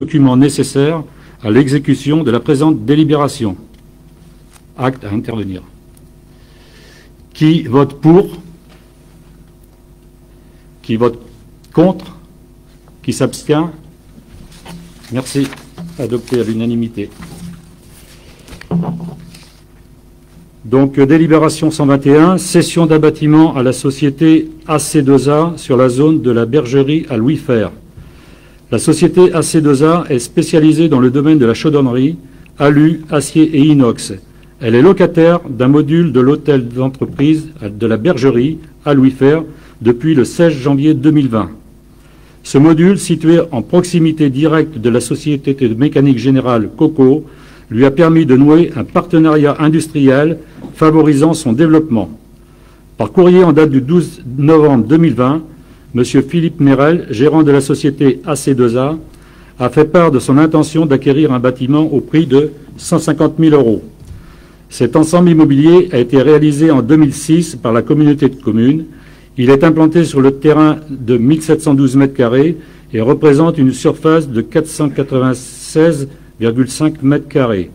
documents nécessaires à l'exécution de la présente délibération. Acte à intervenir. Qui vote pour? Qui vote contre? Qui s'abstient? Merci. Adopté à l'unanimité. Donc, délibération 121, cession d'un bâtiment à la société AC2A sur la zone de la bergerie à Louis Fer. La société AC2A est spécialisée dans le domaine de la chaudronnerie, alu, acier et inox. Elle est locataire d'un module de l'hôtel d'entreprise de la bergerie à Louis Fer depuis le 16 janvier 2020. Ce module, situé en proximité directe de la société de mécanique générale Coco, lui a permis de nouer un partenariat industriel favorisant son développement. Par courrier en date du 12 novembre 2020, M. Philippe Merel, gérant de la société AC2A, a fait part de son intention d'acquérir un bâtiment au prix de 150 000 euros. Cet ensemble immobilier a été réalisé en 2006 par la communauté de communes. Il est implanté sur le terrain de 1712 m2 et représente une surface de 496,5 m2.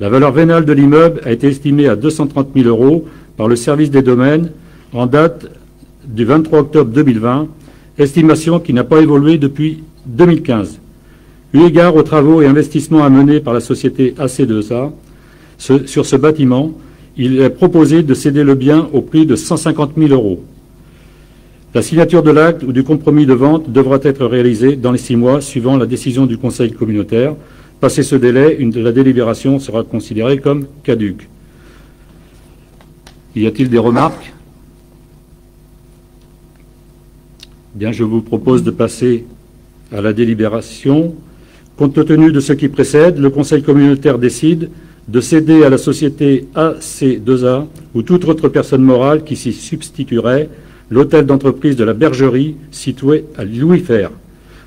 La valeur vénale de l'immeuble a été estimée à 230 000 euros par le service des domaines en date du 23 octobre 2020, estimation qui n'a pas évolué depuis 2015. Eu égard aux travaux et investissements à mener par la société AC2A sur ce bâtiment, il est proposé de céder le bien au prix de 150 000 euros. La signature de l'acte ou du compromis de vente devra être réalisée dans les six mois suivant la décision du Conseil communautaire. Passé ce délai, la délibération sera considérée comme caduque. Y a-t-il des remarques? Bien, je vous propose de passer à la délibération. Compte tenu de ce qui précède, le Conseil communautaire décide de céder à la société AC2A ou toute autre personne morale qui s'y substituerait l'hôtel d'entreprise de la Bergerie situé à Louis Fer,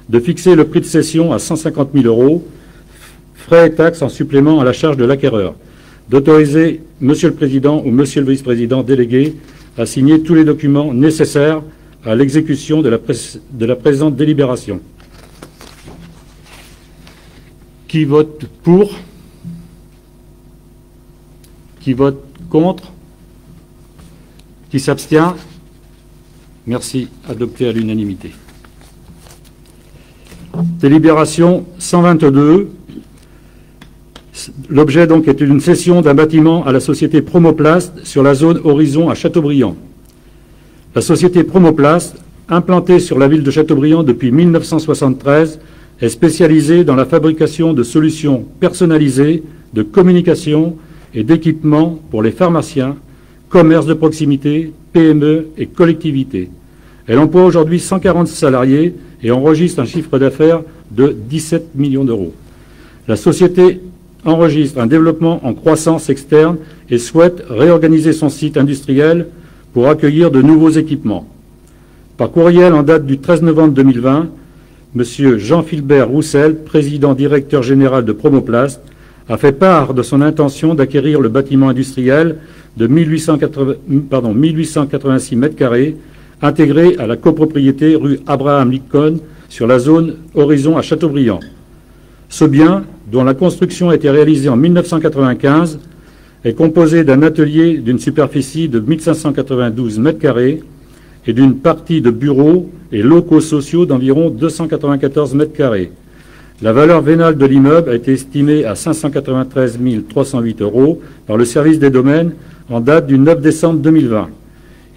de fixer le prix de cession à 150 000 euros, frais et taxes en supplément à la charge de l'acquéreur, d'autoriser Monsieur le Président ou Monsieur le Vice-président délégué à signer tous les documents nécessaires à l'exécution de, la présente délibération. Qui vote pour? Qui vote contre? Qui s'abstient? Merci. Adopté à l'unanimité. Délibération 122. L'objet donc est une cession d'un bâtiment à la société Promoplast sur la zone Horizon à Châteaubriand. La société Promoplast, implantée sur la ville de Châteaubriand depuis 1973, est spécialisée dans la fabrication de solutions personnalisées de communication et d'équipements pour les pharmaciens, commerces de proximité, PME et collectivités. Elle emploie aujourd'hui 140 salariés et enregistre un chiffre d'affaires de 17 millions d'euros. La société enregistre un développement en croissance externe et souhaite réorganiser son site industriel pour accueillir de nouveaux équipements. Par courriel en date du 13 novembre 2020, M. Jean-Philbert Roussel, président directeur général de Promoplast, a fait part de son intention d'acquérir le bâtiment industriel de 1886 m2 intégré à la copropriété rue Abraham Lincoln sur la zone Horizon à Châteaubriand. Ce bien, dont la construction a été réalisée en 1995, est composé d'un atelier d'une superficie de 1592 m2 et d'une partie de bureaux et locaux sociaux d'environ 294 m2. La valeur vénale de l'immeuble a été estimée à 593 308 euros par le service des domaines en date du 9 décembre 2020.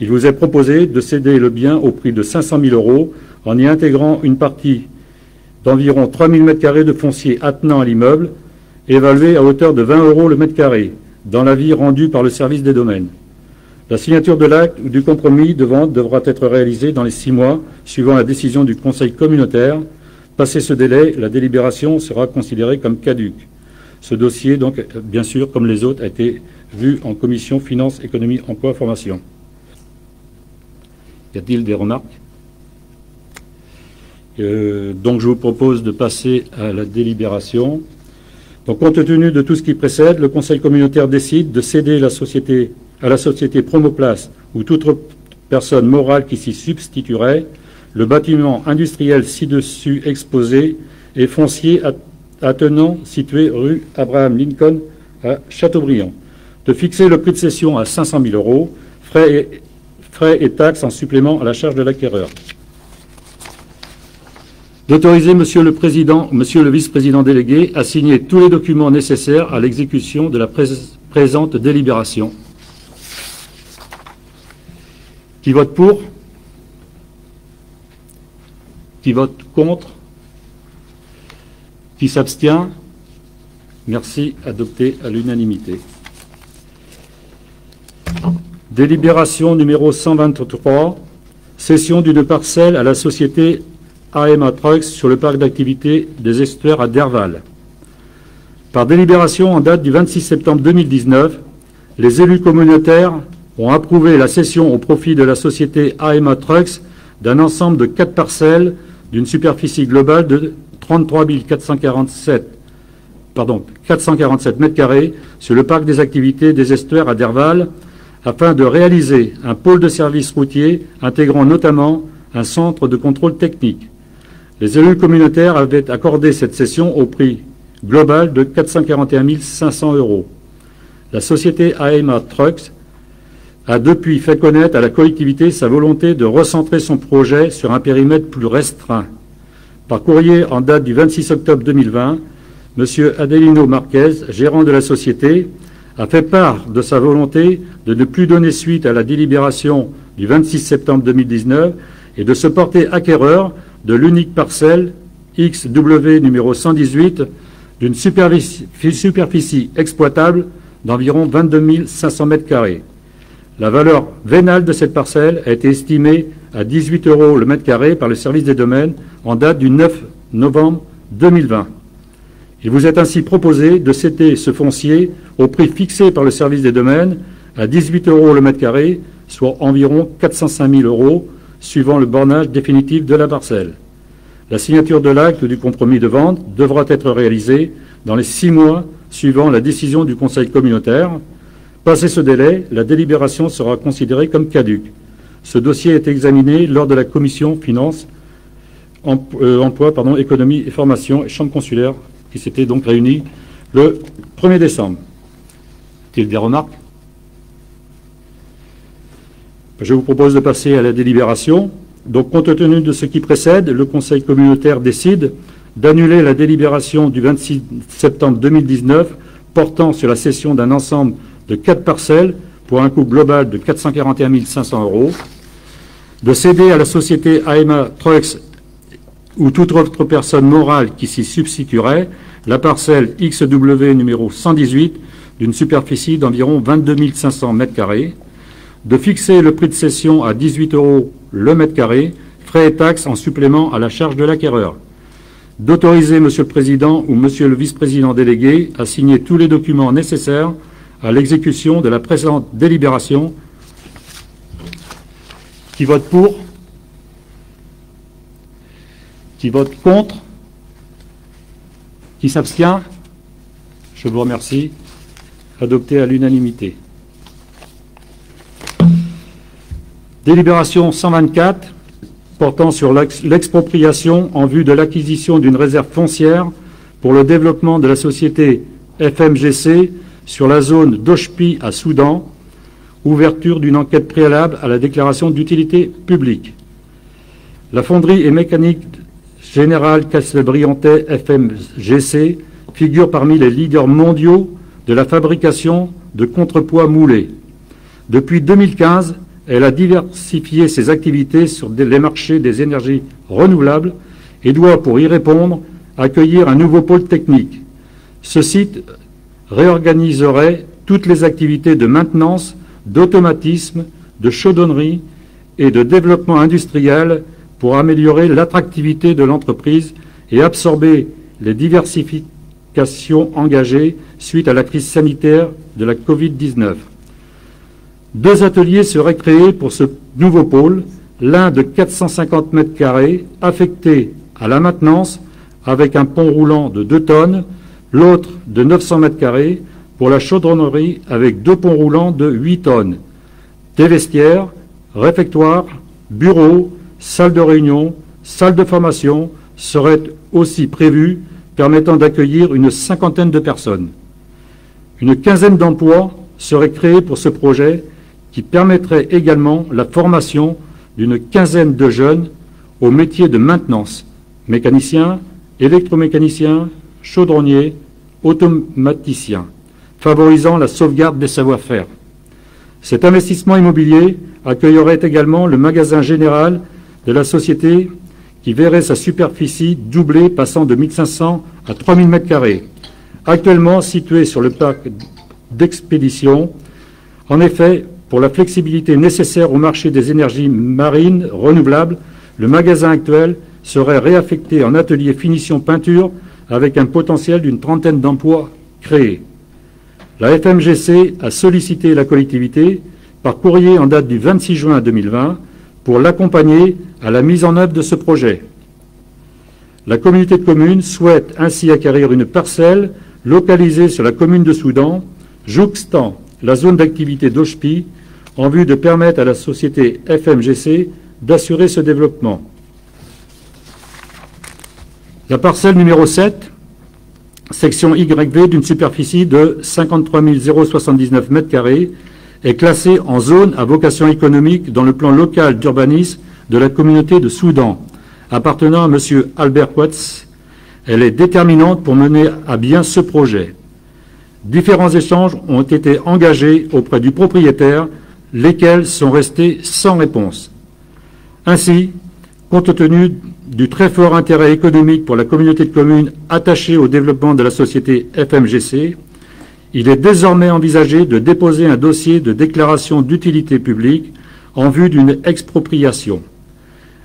Il vous est proposé de céder le bien au prix de 500 000 euros en y intégrant une partie d'environ 3 000 m2 de foncier attenant à l'immeuble, évalué à hauteur de 20 euros le mètre carré, dans l'avis rendu par le service des domaines. La signature de l'acte ou du compromis de vente devra être réalisée dans les six mois suivant la décision du Conseil communautaire. Passé ce délai, la délibération sera considérée comme caduque. Ce dossier, donc, bien sûr, comme les autres, a été vu en commission Finances, Économie, Emploi, Formation. Y a-t-il des remarques? Euh, Donc, je vous propose de passer à la délibération. Donc, compte tenu de tout ce qui précède, le Conseil communautaire décide de céder à la société Promoplace ou toute personne morale qui s'y substituerait le bâtiment industriel ci-dessus exposé et foncier attenant situé rue Abraham Lincoln à Châteaubriand. De fixer le prix de cession à 500 000 euros, frais et taxes en supplément à la charge de l'acquéreur. D'autoriser Monsieur le Président, Monsieur le Vice-président délégué à signer tous les documents nécessaires à l'exécution de la présente délibération. Qui vote pour? Qui vote contre? Qui s'abstient? Merci. Adopté à l'unanimité. Délibération numéro 123. Cession d'une parcelle à la société AMA Trucks sur le parc d'activité des estuaires à Derval. Par délibération en date du 26 septembre 2019, les élus communautaires ont approuvé la cession au profit de la société AMA Trucks d'un ensemble de quatre parcelles d'une superficie globale de 33 447, pardon, 447 mètres carrés sur le parc des activités des estuaires à Derval afin de réaliser un pôle de service routier intégrant notamment un centre de contrôle technique. Les élus communautaires avaient accordé cette cession au prix global de 441 500 euros. La société AMA Trucks a depuis fait connaître à la collectivité sa volonté de recentrer son projet sur un périmètre plus restreint. Par courrier en date du 26 octobre 2020, M. Adelino Marquez, gérant de la société, a fait part de sa volonté de ne plus donner suite à la délibération du 26 septembre 2019 et de se porter acquéreur de l'unique parcelle XW numéro 118 d'une superficie, exploitable d'environ 22 500 mètres carrés. La valeur vénale de cette parcelle a été estimée à 18 euros le mètre carré par le service des domaines en date du 9 novembre 2020. Il vous est ainsi proposé de céder ce foncier au prix fixé par le service des domaines à 18 euros le mètre carré, soit environ 405 000 euros, suivant le bornage définitif de la parcelle. La signature de l'acte du compromis de vente devra être réalisée dans les six mois suivant la décision du Conseil communautaire Passé ce délai, la délibération sera considérée comme caduque. Ce dossier est examiné lors de la commission finances, euh, emploi, économie et formation et chambre consulaire qui s'était donc réunie le 1er décembre. Des remarques Je vous propose de passer à la délibération. Donc, compte tenu de ce qui précède, le Conseil communautaire décide d'annuler la délibération du 26 septembre 2019 portant sur la cession d'un ensemble de quatre parcelles pour un coût global de 441 500 euros, de céder à la société AMA Trucks ou toute autre personne morale qui s'y substituerait la parcelle XW numéro 118 d'une superficie d'environ 22 500 mètres carrés, de fixer le prix de cession à 18 euros le mètre carré, frais et taxes en supplément à la charge de l'acquéreur, d'autoriser Monsieur le Président ou Monsieur le Vice-président délégué à signer tous les documents nécessaires à l'exécution de la présente délibération. Qui vote pour? Qui vote contre? Qui s'abstient? Je vous remercie. Adopté à l'unanimité. Délibération 124 portant sur l'expropriation en vue de l'acquisition d'une réserve foncière pour le développement de la société FMGC sur la zone d'Oshpi à Soudan, ouverture d'une enquête préalable à la déclaration d'utilité publique. La fonderie et mécanique générale Castelbriantais FMGC figure parmi les leaders mondiaux de la fabrication de contrepoids moulés. Depuis 2015, elle a diversifié ses activités sur les marchés des énergies renouvelables et doit, pour y répondre, accueillir un nouveau pôle technique. Ce site réorganiserait toutes les activités de maintenance, d'automatisme, de chaudonnerie et de développement industriel pour améliorer l'attractivité de l'entreprise et absorber les diversifications engagées suite à la crise sanitaire de la Covid-19. Deux ateliers seraient créés pour ce nouveau pôle, l'un de 450 mètres carrés affecté à la maintenance avec un pont roulant de 2 tonnes l'autre de 900 mètres carrés pour la chaudronnerie avec deux ponts roulants de 8 tonnes, des vestiaires, réfectoires, bureaux, salles de réunion, salles de formation, serait aussi prévu, permettant d'accueillir une cinquantaine de personnes. Une quinzaine d'emplois seraient créés pour ce projet qui permettrait également la formation d'une quinzaine de jeunes au métier de maintenance, mécaniciens, électromécaniciens, chaudronniers, automaticiens, favorisant la sauvegarde des savoir-faire. Cet investissement immobilier accueillerait également le magasin général de la société qui verrait sa superficie doublée passant de 1500 à 3000 m2, actuellement situé sur le parc d'expédition. En effet, pour la flexibilité nécessaire au marché des énergies marines renouvelables, le magasin actuel serait réaffecté en atelier finition peinture avec un potentiel d'une trentaine d'emplois créés. La FMGC a sollicité la collectivité par courrier en date du 26 juin 2020 pour l'accompagner à la mise en œuvre de ce projet. La communauté de communes souhaite ainsi acquérir une parcelle localisée sur la commune de Soudan, jouxtant la zone d'activité d'Oshpi, en vue de permettre à la société FMGC d'assurer ce développement. La parcelle numéro 7, section YV d'une superficie de 53 079 m2, est classée en zone à vocation économique dans le plan local d'urbanisme de la communauté de Soudan, appartenant à M. Albert Watts. Elle est déterminante pour mener à bien ce projet. Différents échanges ont été engagés auprès du propriétaire, lesquels sont restés sans réponse. Ainsi, compte tenu du très fort intérêt économique pour la communauté de communes attachée au développement de la société FMGC, il est désormais envisagé de déposer un dossier de déclaration d'utilité publique en vue d'une expropriation.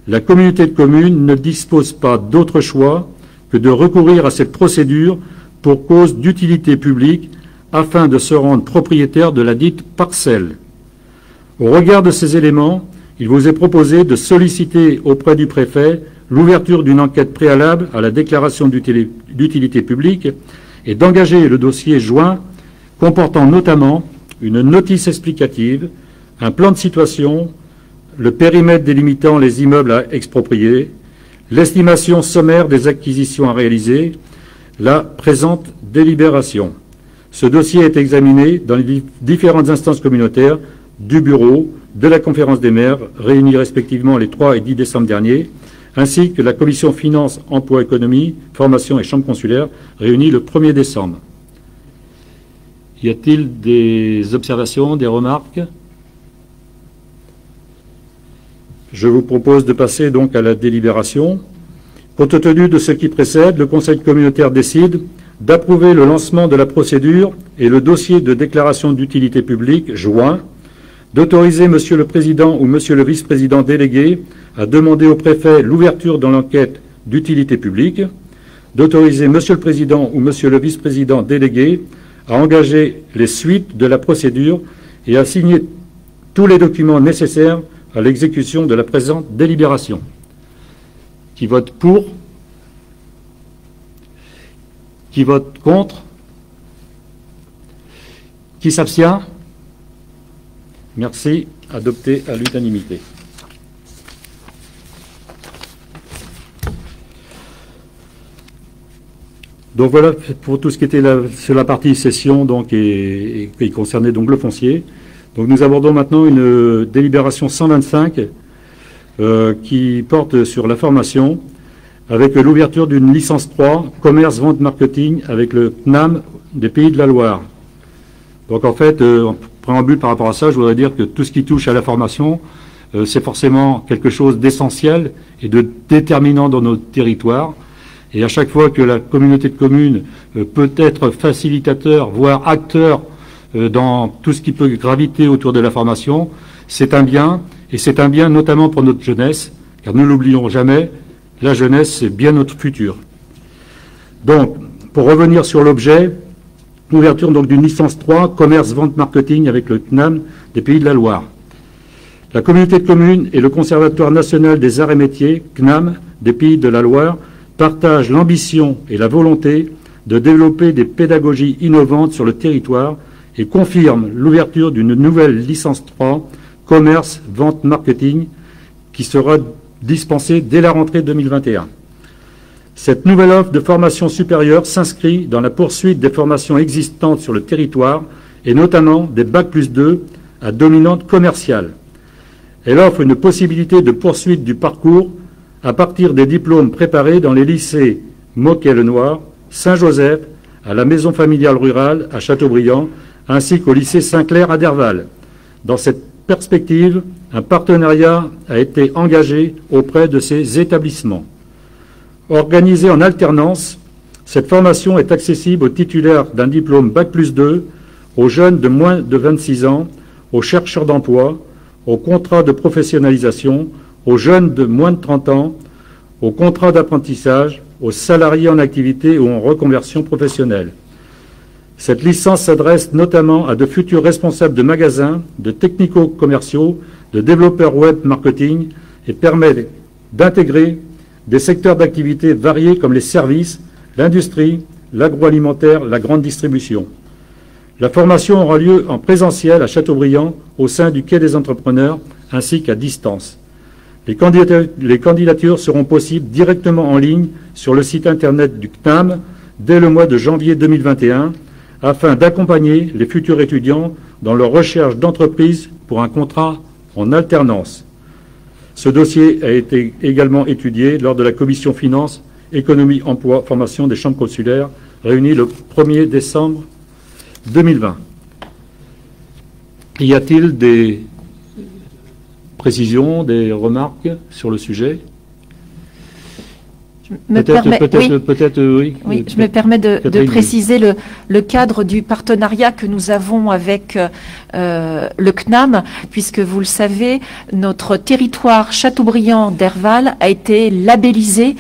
La communauté de communes ne dispose pas d'autre choix que de recourir à cette procédure pour cause d'utilité publique afin de se rendre propriétaire de la dite parcelle. Au regard de ces éléments, il vous est proposé de solliciter auprès du préfet l'ouverture d'une enquête préalable à la déclaration d'utilité publique et d'engager le dossier joint comportant notamment une notice explicative, un plan de situation, le périmètre délimitant les immeubles à exproprier, l'estimation sommaire des acquisitions à réaliser, la présente délibération. Ce dossier est examiné dans les différentes instances communautaires du bureau, de la conférence des maires, réunis respectivement les 3 et 10 décembre dernier, ainsi que la commission finances, emploi, économie, formation et chambre consulaire, réunie le 1er décembre. Y a-t-il des observations, des remarques? Je vous propose de passer donc à la délibération. Compte tenu de ce qui précède, le Conseil communautaire décide d'approuver le lancement de la procédure et le dossier de déclaration d'utilité publique joint d'autoriser Monsieur le Président ou Monsieur le Vice-président délégué à demander au préfet l'ouverture dans l'enquête d'utilité publique, d'autoriser Monsieur le Président ou Monsieur le Vice-président délégué à engager les suites de la procédure et à signer tous les documents nécessaires à l'exécution de la présente délibération. Qui vote pour Qui vote contre Qui s'abstient Merci. Adopté à l'unanimité. Donc voilà pour tout ce qui était sur la partie session donc, et, qui concernait donc le foncier. Donc nous abordons maintenant une délibération 125 euh, qui porte sur la formation avec l'ouverture d'une licence 3, commerce, vente, marketing avec le CNAM des Pays de la Loire. Donc en fait, euh, préambule par rapport à ça, je voudrais dire que tout ce qui touche à la formation, euh, c'est forcément quelque chose d'essentiel et de déterminant dans nos territoires. Et à chaque fois que la communauté de communes euh, peut être facilitateur, voire acteur dans tout ce qui peut graviter autour de la formation, c'est un bien, et c'est un bien notamment pour notre jeunesse, car ne l'oublions jamais, la jeunesse, c'est bien notre futur. Donc, pour revenir sur l'objet, Ouverture donc d'une licence 3, commerce, vente, marketing avec le CNAM des Pays de la Loire. La communauté de communes et le Conservatoire national des arts et métiers, CNAM, des Pays de la Loire, partagent l'ambition et la volonté de développer des pédagogies innovantes sur le territoire et confirment l'ouverture d'une nouvelle licence 3, commerce, vente, marketing, qui sera dispensée dès la rentrée 2021. Cette nouvelle offre de formation supérieure s'inscrit dans la poursuite des formations existantes sur le territoire et notamment des Bac plus 2 à dominante commerciale. Elle offre une possibilité de poursuite du parcours à partir des diplômes préparés dans les lycées Moquet-le-Noir, Saint-Joseph, à la maison familiale rurale à Châteaubriand, ainsi qu'au lycée Saint-Clair à Derval. Dans cette perspective, un partenariat a été engagé auprès de ces établissements. Organisée en alternance, cette formation est accessible aux titulaires d'un diplôme Bac plus 2, aux jeunes de moins de 26 ans, aux chercheurs d'emploi, aux contrats de professionnalisation, aux jeunes de moins de 30 ans, aux contrats d'apprentissage, aux salariés en activité ou en reconversion professionnelle. Cette licence s'adresse notamment à de futurs responsables de magasins, de technico-commerciaux, de développeurs web marketing et permet d'intégrer des secteurs d'activité variés comme les services, l'industrie, l'agroalimentaire, la grande distribution. La formation aura lieu en présentiel à Châteaubriand au sein du Quai des entrepreneurs ainsi qu'à distance. Les candidatures, seront possibles directement en ligne sur le site internet du CNAM dès le mois de janvier 2021 afin d'accompagner les futurs étudiants dans leur recherche d'entreprise pour un contrat en alternance. Ce dossier a été également étudié lors de la commission finances, économie, emploi, formation des chambres consulaires réunie le 1er décembre 2020. Y a-t-il des précisions, des remarques sur le sujet? Oui. oui. je me permets de, préciser le, cadre du partenariat que nous avons avec euh, le CNAM, puisque vous le savez, notre territoire Châteaubriand d'Herval a été labellisé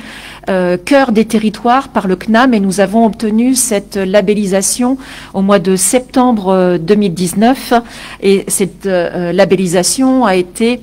euh, cœur des territoires par le CNAM et nous avons obtenu cette labellisation au mois de septembre 2019 euh, et cette labellisation a été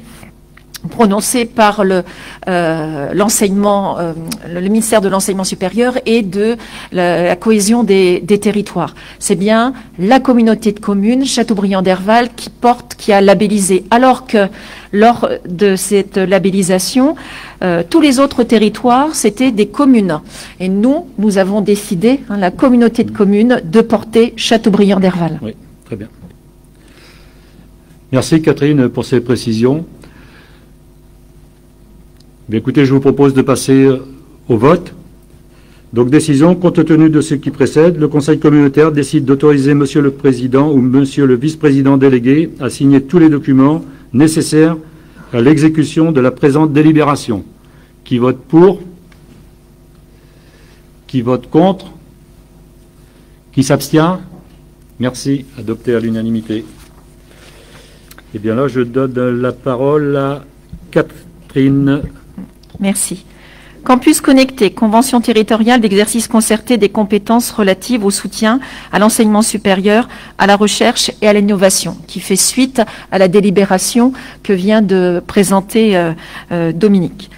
prononcé par le euh, l'enseignement, euh, le ministère de l'enseignement supérieur et de la, cohésion des, territoires. C'est bien la communauté de communes Châteaubriand d'Herval qui porte, qui a labellisé, alors que lors de cette labellisation, euh, tous les autres territoires c'était des communes. Et nous, nous avons décidé, hein, la communauté de communes, de porter Châteaubriand d'Herval. Oui, très bien. Merci Catherine pour ces précisions écoutez, je vous propose de passer au vote. Donc, décision, compte tenu de ce qui précède, le Conseil communautaire décide d'autoriser Monsieur le Président ou Monsieur le Vice-président délégué à signer tous les documents nécessaires à l'exécution de la présente délibération. Qui vote pour? Qui vote contre? Qui s'abstient? Merci. Adopté à l'unanimité. Eh bien là, je donne la parole à Catherine Merci. Campus connecté, convention territoriale d'exercice concerté des compétences relatives au soutien à l'enseignement supérieur, à la recherche et à l'innovation, qui fait suite à la délibération que vient de présenter euh, euh, Dominique.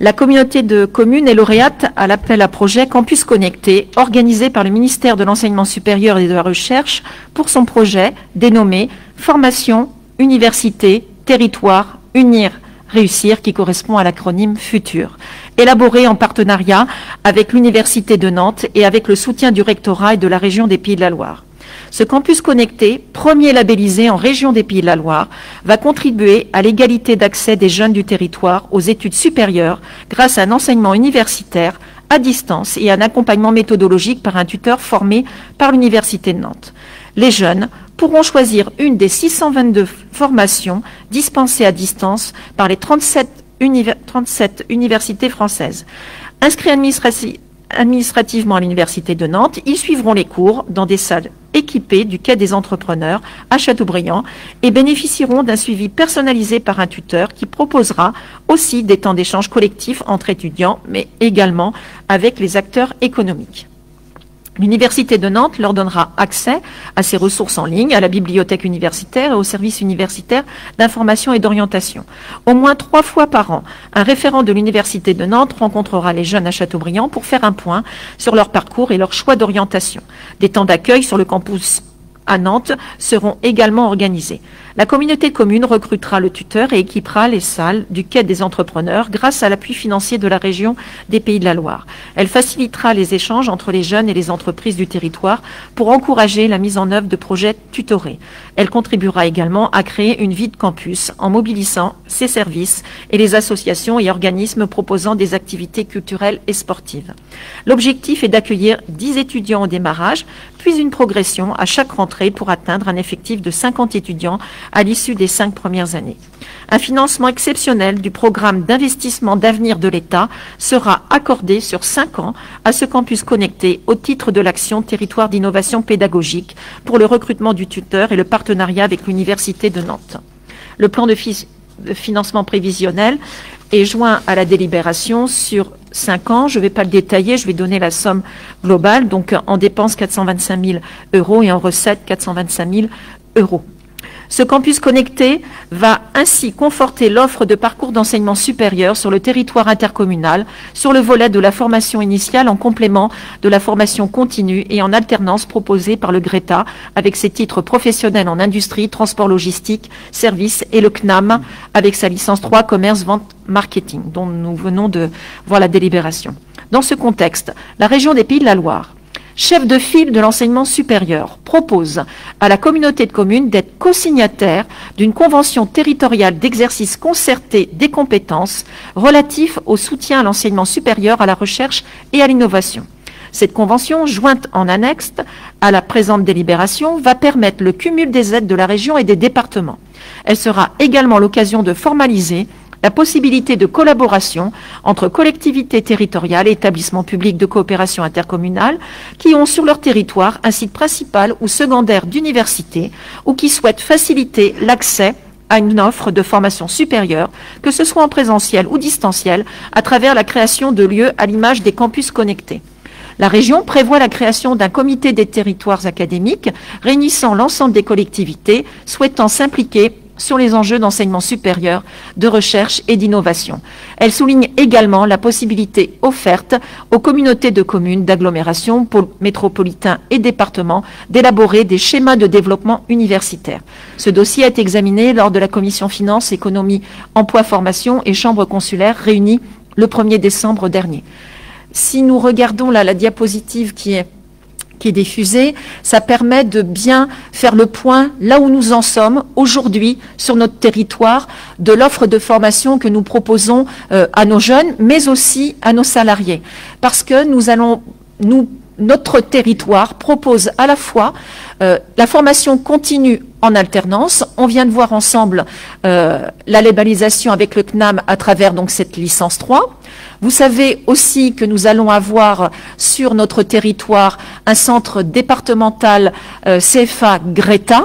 La communauté de communes est lauréate à l'appel à projet Campus Connecté, organisé par le ministère de l'Enseignement supérieur et de la Recherche pour son projet dénommé Formation, Université, Territoire, Unir Réussir, qui correspond à l'acronyme FUTUR, élaboré en partenariat avec l'Université de Nantes et avec le soutien du rectorat et de la région des Pays de la Loire. Ce campus connecté, premier labellisé en région des Pays de la Loire, va contribuer à l'égalité d'accès des jeunes du territoire aux études supérieures grâce à un enseignement universitaire à distance et un accompagnement méthodologique par un tuteur formé par l'Université de Nantes. Les jeunes pourront choisir une des 622 formations dispensées à distance par les 37, universités françaises. Inscrits administrativement à l'Université de Nantes, ils suivront les cours dans des salles équipées du Quai des entrepreneurs à Châteaubriand et bénéficieront d'un suivi personnalisé par un tuteur qui proposera aussi des temps d'échange collectifs entre étudiants, mais également avec les acteurs économiques. L'Université de Nantes leur donnera accès à ces ressources en ligne, à la bibliothèque universitaire et au service universitaire d'information et d'orientation. Au moins trois fois par an, un référent de l'Université de Nantes rencontrera les jeunes à Châteaubriand pour faire un point sur leur parcours et leur choix d'orientation. Des temps d'accueil sur le campus à Nantes seront également organisées. La communauté de communes recrutera le tuteur et équipera les salles du quai des entrepreneurs grâce à l'appui financier de la région des Pays de la Loire. Elle facilitera les échanges entre les jeunes et les entreprises du territoire pour encourager la mise en œuvre de projets tutorés. Elle contribuera également à créer une vie de campus en mobilisant ses services et les associations et organismes proposant des activités culturelles et sportives. L'objectif est d'accueillir 10 étudiants au démarrage, puis une progression à chaque rentrée pour atteindre un effectif de 50 étudiants à l'issue des cinq premières années. Un financement exceptionnel du programme d'investissement d'avenir de l'État sera accordé sur cinq ans à ce campus connecté au titre de l'action territoire d'innovation pédagogique pour le recrutement du tuteur et le partenariat avec l'Université de Nantes. Le plan de, financement prévisionnel est joint à la délibération sur 5 ans. Je ne vais pas le détailler, je vais donner la somme globale. Donc en dépenses 425 000 euros et en recettes 425 000 euros. Ce campus connecté va ainsi conforter l'offre de parcours d'enseignement supérieur sur le territoire intercommunal, sur le volet de la formation initiale en complément de la formation continue et en alternance proposée par le GRETA avec ses titres professionnels en industrie, transport logistique, services et le CNAM avec sa licence 3 commerce, vente, marketing dont nous venons de voir la délibération. Dans ce contexte, la région des Pays de la Loire chef de file de l'enseignement supérieur, propose à la communauté de communes d'être co-signataire d'une convention territoriale d'exercice concerté des compétences relatif au soutien à l'enseignement supérieur, à la recherche et à l'innovation. Cette convention, jointe en annexe à la présente délibération, va permettre le cumul des aides de la région et des départements. Elle sera également l'occasion de formaliser la possibilité de collaboration entre collectivités territoriales et établissements publics de coopération intercommunale qui ont sur leur territoire un site principal ou secondaire d'université ou qui souhaitent faciliter l'accès à une offre de formation supérieure, que ce soit en présentiel ou distanciel, à travers la création de lieux à l'image des campus connectés. La région prévoit la création d'un comité des territoires académiques réunissant l'ensemble des collectivités souhaitant s'impliquer sur les enjeux d'enseignement supérieur, de recherche et d'innovation. Elle souligne également la possibilité offerte aux communautés de communes, d'agglomération, métropolitains et départements d'élaborer des schémas de développement universitaire. Ce dossier a été examiné lors de la commission finances, économie, emploi, formation et chambre consulaire réunie le 1er décembre dernier. Si nous regardons là la diapositive qui est qui est diffusé, ça permet de bien faire le point là où nous en sommes aujourd'hui sur notre territoire de l'offre de formation que nous proposons euh, à nos jeunes, mais aussi à nos salariés. Parce que nous allons, nous, notre territoire propose à la fois euh, la formation continue en alternance. On vient de voir ensemble euh, la lébalisation avec le CNAM à travers donc cette licence 3. Vous savez aussi que nous allons avoir sur notre territoire un centre départemental euh, CFA Greta.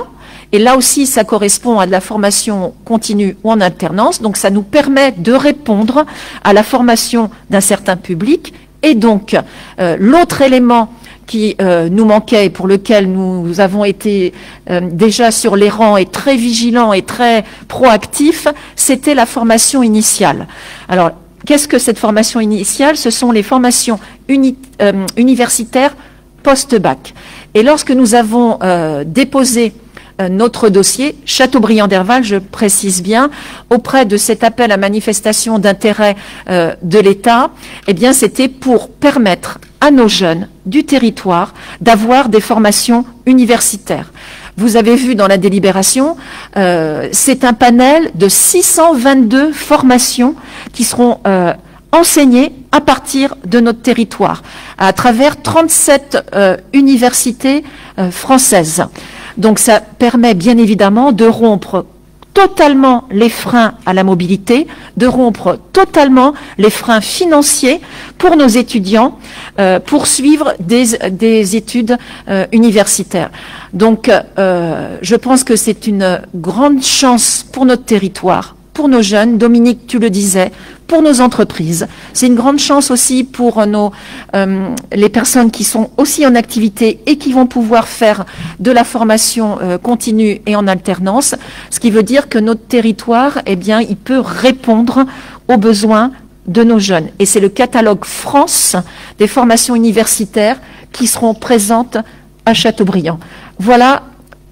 Et là aussi, ça correspond à de la formation continue ou en alternance. Donc, ça nous permet de répondre à la formation d'un certain public. Et donc, euh, l'autre élément qui euh, nous manquait et pour lequel nous avons été déjà sur les rangs et très vigilants et très proactifs, c'était la formation initiale. Alors, Qu'est-ce que cette formation initiale? Ce sont les formations euh, universitaires post-bac. Et lorsque nous avons euh, déposé euh, notre dossier, Châteaubriand d'Herval, je précise bien, auprès de cet appel à manifestation d'intérêt de l'État, eh bien, c'était pour permettre à nos jeunes du territoire d'avoir des formations universitaires. Vous avez vu dans la délibération, euh, c'est un panel de 622 formations qui seront euh, enseignées à partir de notre territoire, à travers 37 euh, universités françaises. Donc ça permet bien évidemment de rompre totalement les freins à la mobilité, de rompre totalement les freins financiers pour nos étudiants euh, des, études euh, universitaires. Donc, euh, je pense que c'est une grande chance pour notre territoire pour nos jeunes, Dominique, tu le disais, pour nos entreprises. C'est une grande chance aussi pour nos, euh, les personnes qui sont aussi en activité et qui vont pouvoir faire de la formation euh, continue et en alternance, ce qui veut dire que notre territoire, eh bien, il peut répondre aux besoins de nos jeunes. Et c'est le catalogue France des formations universitaires qui seront présentes à Châteaubriand. Voilà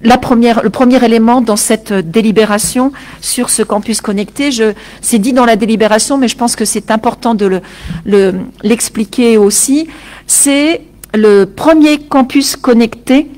la première, le premier élément dans cette délibération sur ce campus connecté. Je, c'est dit dans la délibération, mais je pense que c'est important de le, l'expliquer aussi. C'est le premier campus connecté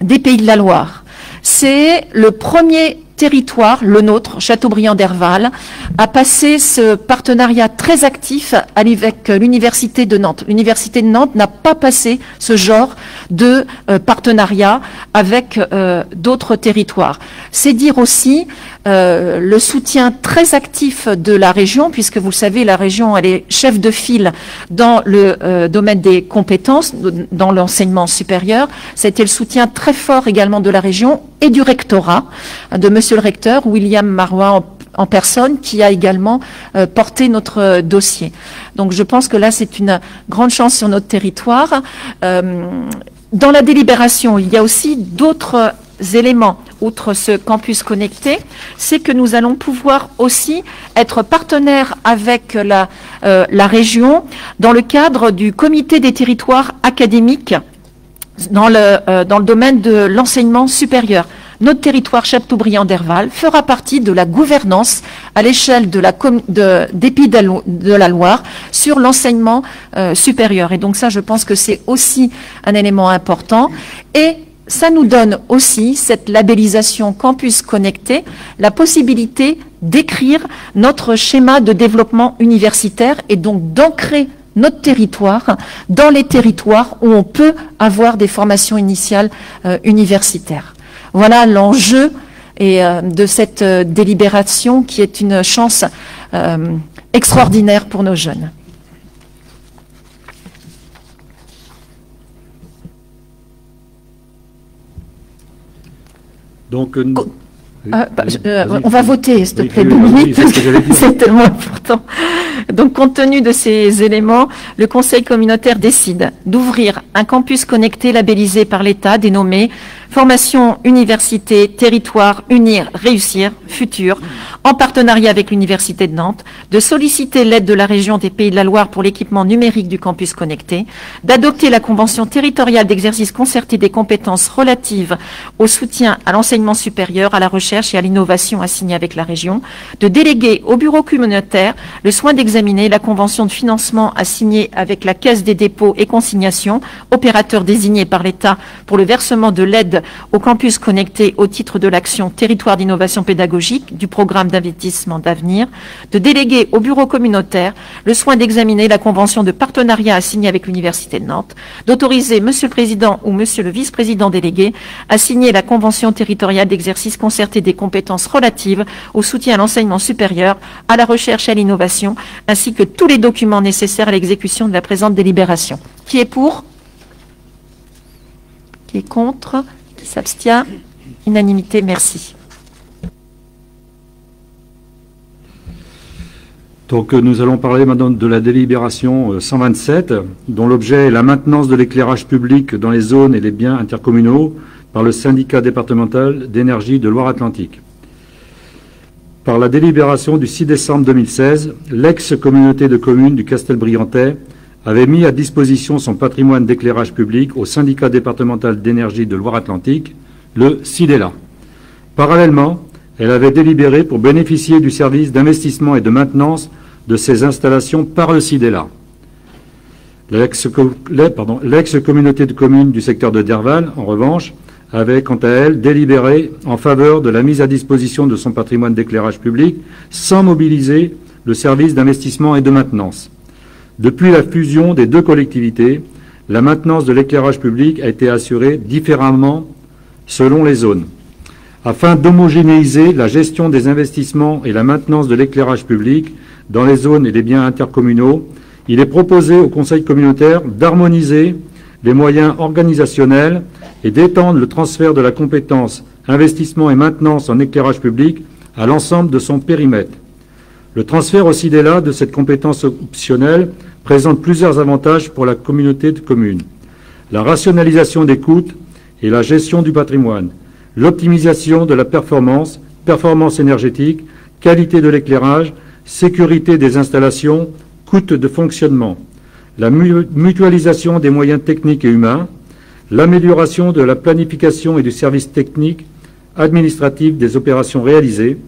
des Pays de la Loire. C'est le premier territoire, le nôtre, Châteaubriand d'Herval, a passé ce partenariat très actif avec l'Université de Nantes. L'Université de Nantes n'a pas passé ce genre de euh, partenariat avec euh, d'autres territoires. C'est dire aussi euh, le soutien très actif de la région, puisque vous le savez, la région, elle est chef de file dans le domaine des compétences, dans l'enseignement supérieur. C'était le soutien très fort également de la région et du rectorat, de Monsieur le recteur, William Marois en, personne, qui a également euh, porté notre euh, dossier. Donc je pense que là, c'est une grande chance sur notre territoire. Euh, dans la délibération, il y a aussi d'autres éléments, outre ce campus connecté, c'est que nous allons pouvoir aussi être partenaires avec la, la région dans le cadre du comité des territoires académiques dans le, dans le domaine de l'enseignement supérieur notre territoire Châteaubriand d'Herval fera partie de la gouvernance à l'échelle de la de, de, la Loire sur l'enseignement euh, supérieur. Et donc ça, je pense que c'est aussi un élément important. Et ça nous donne aussi, cette labellisation campus connecté, la possibilité d'écrire notre schéma de développement universitaire et donc d'ancrer notre territoire dans les territoires où on peut avoir des formations initiales euh, universitaires. Voilà l'enjeu euh, de cette euh, délibération qui est une chance extraordinaire pour nos jeunes. Donc, bah, on va voter, s'il te plaît, c'est tellement important. Donc, compte tenu de ces éléments, le Conseil communautaire décide d'ouvrir un campus connecté labellisé par l'État dénommé Formation, université, territoire, unir, réussir, futur, en partenariat avec l'Université de Nantes, de solliciter l'aide de la région des Pays de la Loire pour l'équipement numérique du campus connecté, d'adopter la convention territoriale d'exercice concerté des compétences relatives au soutien à l'enseignement supérieur, à la recherche et à l'innovation assignée avec la région, de déléguer au bureau communautaire le soin d'examiner la convention de financement assignée avec la Caisse des dépôts et consignations, opérateur désigné par l'État pour le versement de l'aide au campus connecté au titre de l'action Territoire d'innovation pédagogique du programme d'investissement d'avenir, de déléguer au bureau communautaire le soin d'examiner la convention de partenariat signée avec l'Université de Nantes, d'autoriser Monsieur le Président ou Monsieur le Vice-président délégué à signer la convention territoriale d'exercice concerté des compétences relatives au soutien à l'enseignement supérieur, à la recherche et à l'innovation, ainsi que tous les documents nécessaires à l'exécution de la présente délibération. Qui est pour? Qui est contre? S'abstient Unanimité, merci. Donc euh, nous allons parler maintenant de la délibération 127, euh, dont l'objet est la maintenance de l'éclairage public dans les zones et les biens intercommunaux par le syndicat départemental d'énergie de Loire-Atlantique. Par la délibération du 6 décembre 2016, l'ex-communauté de communes du Castelbriantais avait mis à disposition son patrimoine d'éclairage public au syndicat départemental d'énergie de Loire-Atlantique, le CIDELA. Parallèlement, elle avait délibéré pour bénéficier du service d'investissement et de maintenance de ces installations par le CIDELA. L'ex-communauté de communes du secteur de Derval, en revanche, avait quant à elle délibéré en faveur de la mise à disposition de son patrimoine d'éclairage public sans mobiliser le service d'investissement et de maintenance. Depuis la fusion des deux collectivités, la maintenance de l'éclairage public a été assurée différemment selon les zones. Afin d'homogénéiser la gestion des investissements et la maintenance de l'éclairage public dans les zones et les biens intercommunaux, il est proposé au Conseil communautaire d'harmoniser les moyens organisationnels et d'étendre le transfert de la compétence investissement et maintenance en éclairage public à l'ensemble de son périmètre. Le transfert au CIDELA de cette compétence optionnelle présente plusieurs avantages pour la communauté de communes. La rationalisation des coûts et la gestion du patrimoine, l'optimisation de la performance, performance énergétique, qualité de l'éclairage, sécurité des installations, coûts de fonctionnement, la mutualisation des moyens techniques et humains, l'amélioration de la planification et du service technique administratif des opérations réalisées,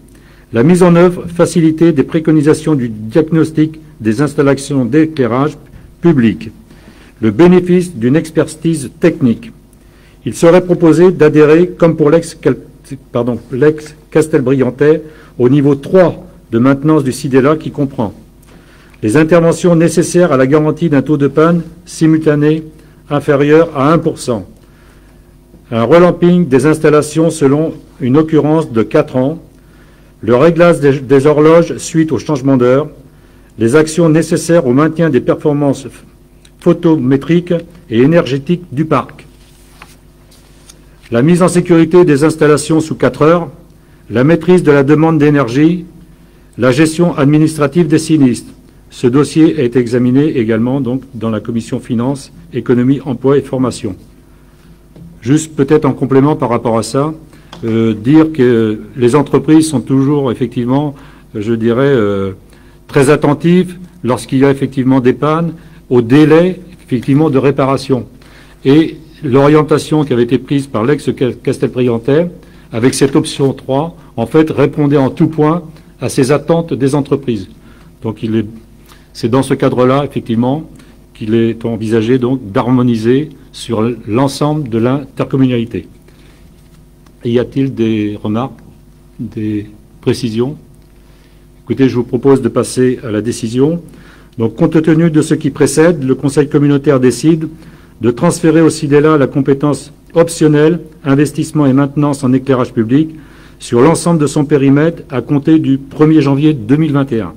la mise en œuvre facilitée des préconisations du diagnostic des installations d'éclairage public, le bénéfice d'une expertise technique. Il serait proposé d'adhérer, comme pour l'ex-Castelbriantais, au niveau 3 de maintenance du CIDELA qui comprend les interventions nécessaires à la garantie d'un taux de panne simultané inférieur à 1%, un relamping des installations selon une occurrence de 4 ans, le réglage des, horloges suite au changement d'heure, les actions nécessaires au maintien des performances photométriques et énergétiques du parc, la mise en sécurité des installations sous 4 heures, la maîtrise de la demande d'énergie, la gestion administrative des sinistres, ce dossier été examiné également donc, dans la commission finances, économie, emploi et formation. Juste peut-être en complément par rapport à ça, euh, dire que les entreprises sont toujours effectivement, je dirais, euh, très attentives lorsqu'il y a effectivement des pannes au délai effectivement de réparation. Et l'orientation qui avait été prise par l'ex-Castelbriantais, avec cette option 3, en fait, répondait en tout point à ces attentes des entreprises. Donc c'est dans ce cadre-là, effectivement, qu'il est envisagé donc d'harmoniser sur l'ensemble de l'intercommunalité. Y a-t-il des remarques, des précisions? Écoutez, je vous propose de passer à la décision. Donc, compte tenu de ce qui précède, le Conseil communautaire décide de transférer au CIDELA la compétence optionnelle investissement et maintenance en éclairage public sur l'ensemble de son périmètre à compter du 1er janvier 2021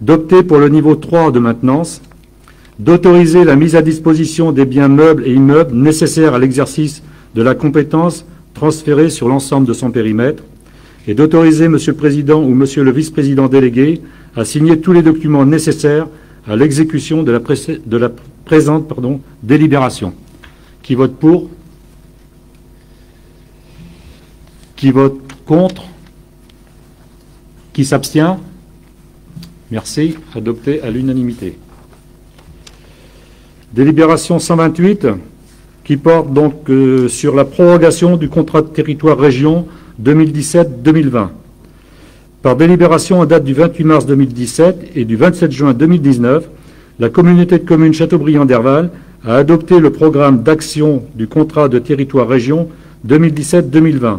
d'opter pour le niveau 3 de maintenance, d'autoriser la mise à disposition des biens meubles et immeubles nécessaires à l'exercice de la compétence transférée sur l'ensemble de son périmètre, et d'autoriser Monsieur le Président ou Monsieur le Vice-président délégué à signer tous les documents nécessaires à l'exécution de la, présente délibération. Qui vote pour? Qui vote contre? Qui s'abstient? Merci. Adopté à l'unanimité. Délibération 128 qui porte donc euh, sur la prorogation du contrat de territoire région 2017-2020. Par délibération en date du 28 mars 2017 et du 27 juin 2019, la communauté de communes Châteaubriand d'Herval a adopté le programme d'action du contrat de territoire région 2017-2020.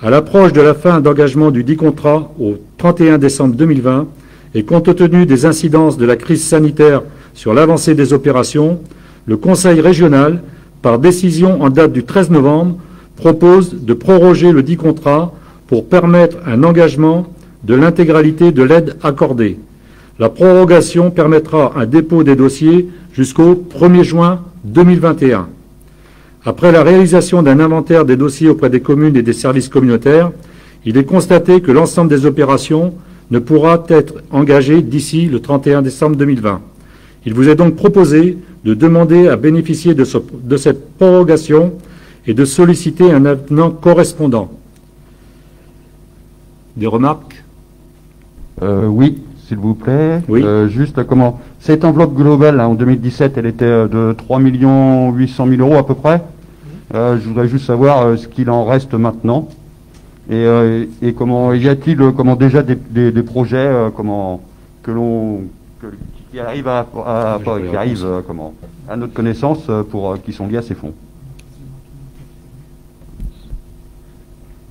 À l'approche de la fin d'engagement du dit contrat au 31 décembre 2020, et compte tenu des incidences de la crise sanitaire sur l'avancée des opérations, le Conseil régional, par décision en date du 13 novembre, propose de proroger le dit contrat pour permettre un engagement de l'intégralité de l'aide accordée. La prorogation permettra un dépôt des dossiers jusqu'au 1er juin 2021. Après la réalisation d'un inventaire des dossiers auprès des communes et des services communautaires, il est constaté que l'ensemble des opérations ne pourra être engagé d'ici le 31 décembre 2020. Il vous est donc proposé de demander à bénéficier de, cette prorogation et de solliciter un avenant correspondant. Des remarques? Euh, Oui, s'il vous plaît. Oui. Euh, juste comment? Cette enveloppe globale en 2017, elle était euh, de 3 800 000 euros à peu près. je voudrais juste savoir ce qu'il en reste maintenant. Euh, et, comment y a-t-il comment déjà des, projets euh, comment que l'on qui arrivent à, qui arrivent comment? À notre connaissance pour qui sont liés à ces fonds.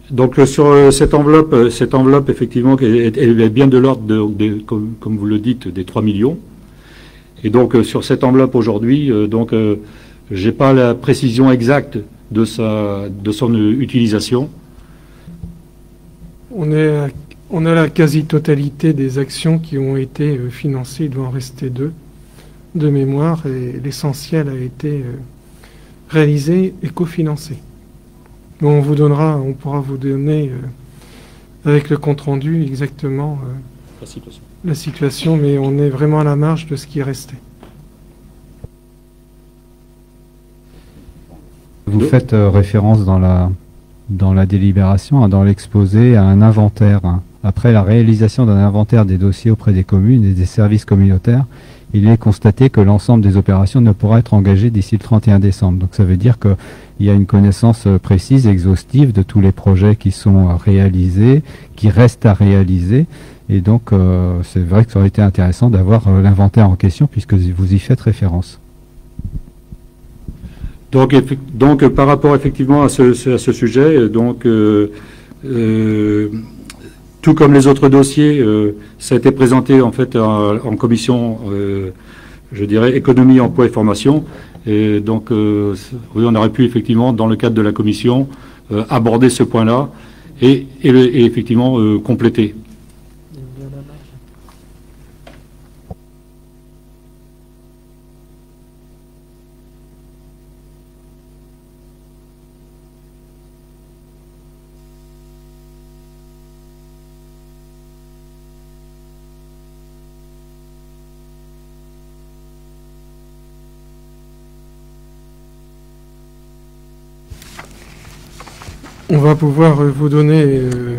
Donc sur cette enveloppe, cette enveloppe effectivement, elle est bien de l'ordre de, comme, vous le dites, des 3 millions. Et donc sur cette enveloppe aujourd'hui, donc j'ai pas la précision exacte de sa de son utilisation. On, on a la quasi-totalité des actions qui ont été euh, financées, il doit en rester deux de mémoire, et l'essentiel a été euh, réalisé et cofinancé. On vous donnera, on pourra vous donner euh, avec le compte rendu exactement la, situation. la situation, mais on est vraiment à la marge de ce qui est resté. Vous faites référence dans la dans la délibération, hein, dans l'exposé, à un inventaire. Hein. Après la réalisation d'un inventaire des dossiers auprès des communes et des services communautaires, il est constaté que l'ensemble des opérations ne pourra être engagé d'ici le 31 décembre. Donc ça veut dire qu'il y a une connaissance précise, exhaustive de tous les projets qui sont réalisés, qui restent à réaliser. Et donc c'est vrai que ça aurait été intéressant d'avoir l'inventaire en question puisque vous y faites référence. Donc, donc par rapport effectivement à ce, à ce sujet, donc tout comme les autres dossiers, euh, ça a été présenté en fait en, commission, euh, je dirais, économie, emploi et formation. Et donc, euh, oui, on aurait pu effectivement, dans le cadre de la commission, aborder ce point-là et, et, effectivement compléter. On va pouvoir euh, vous donner euh,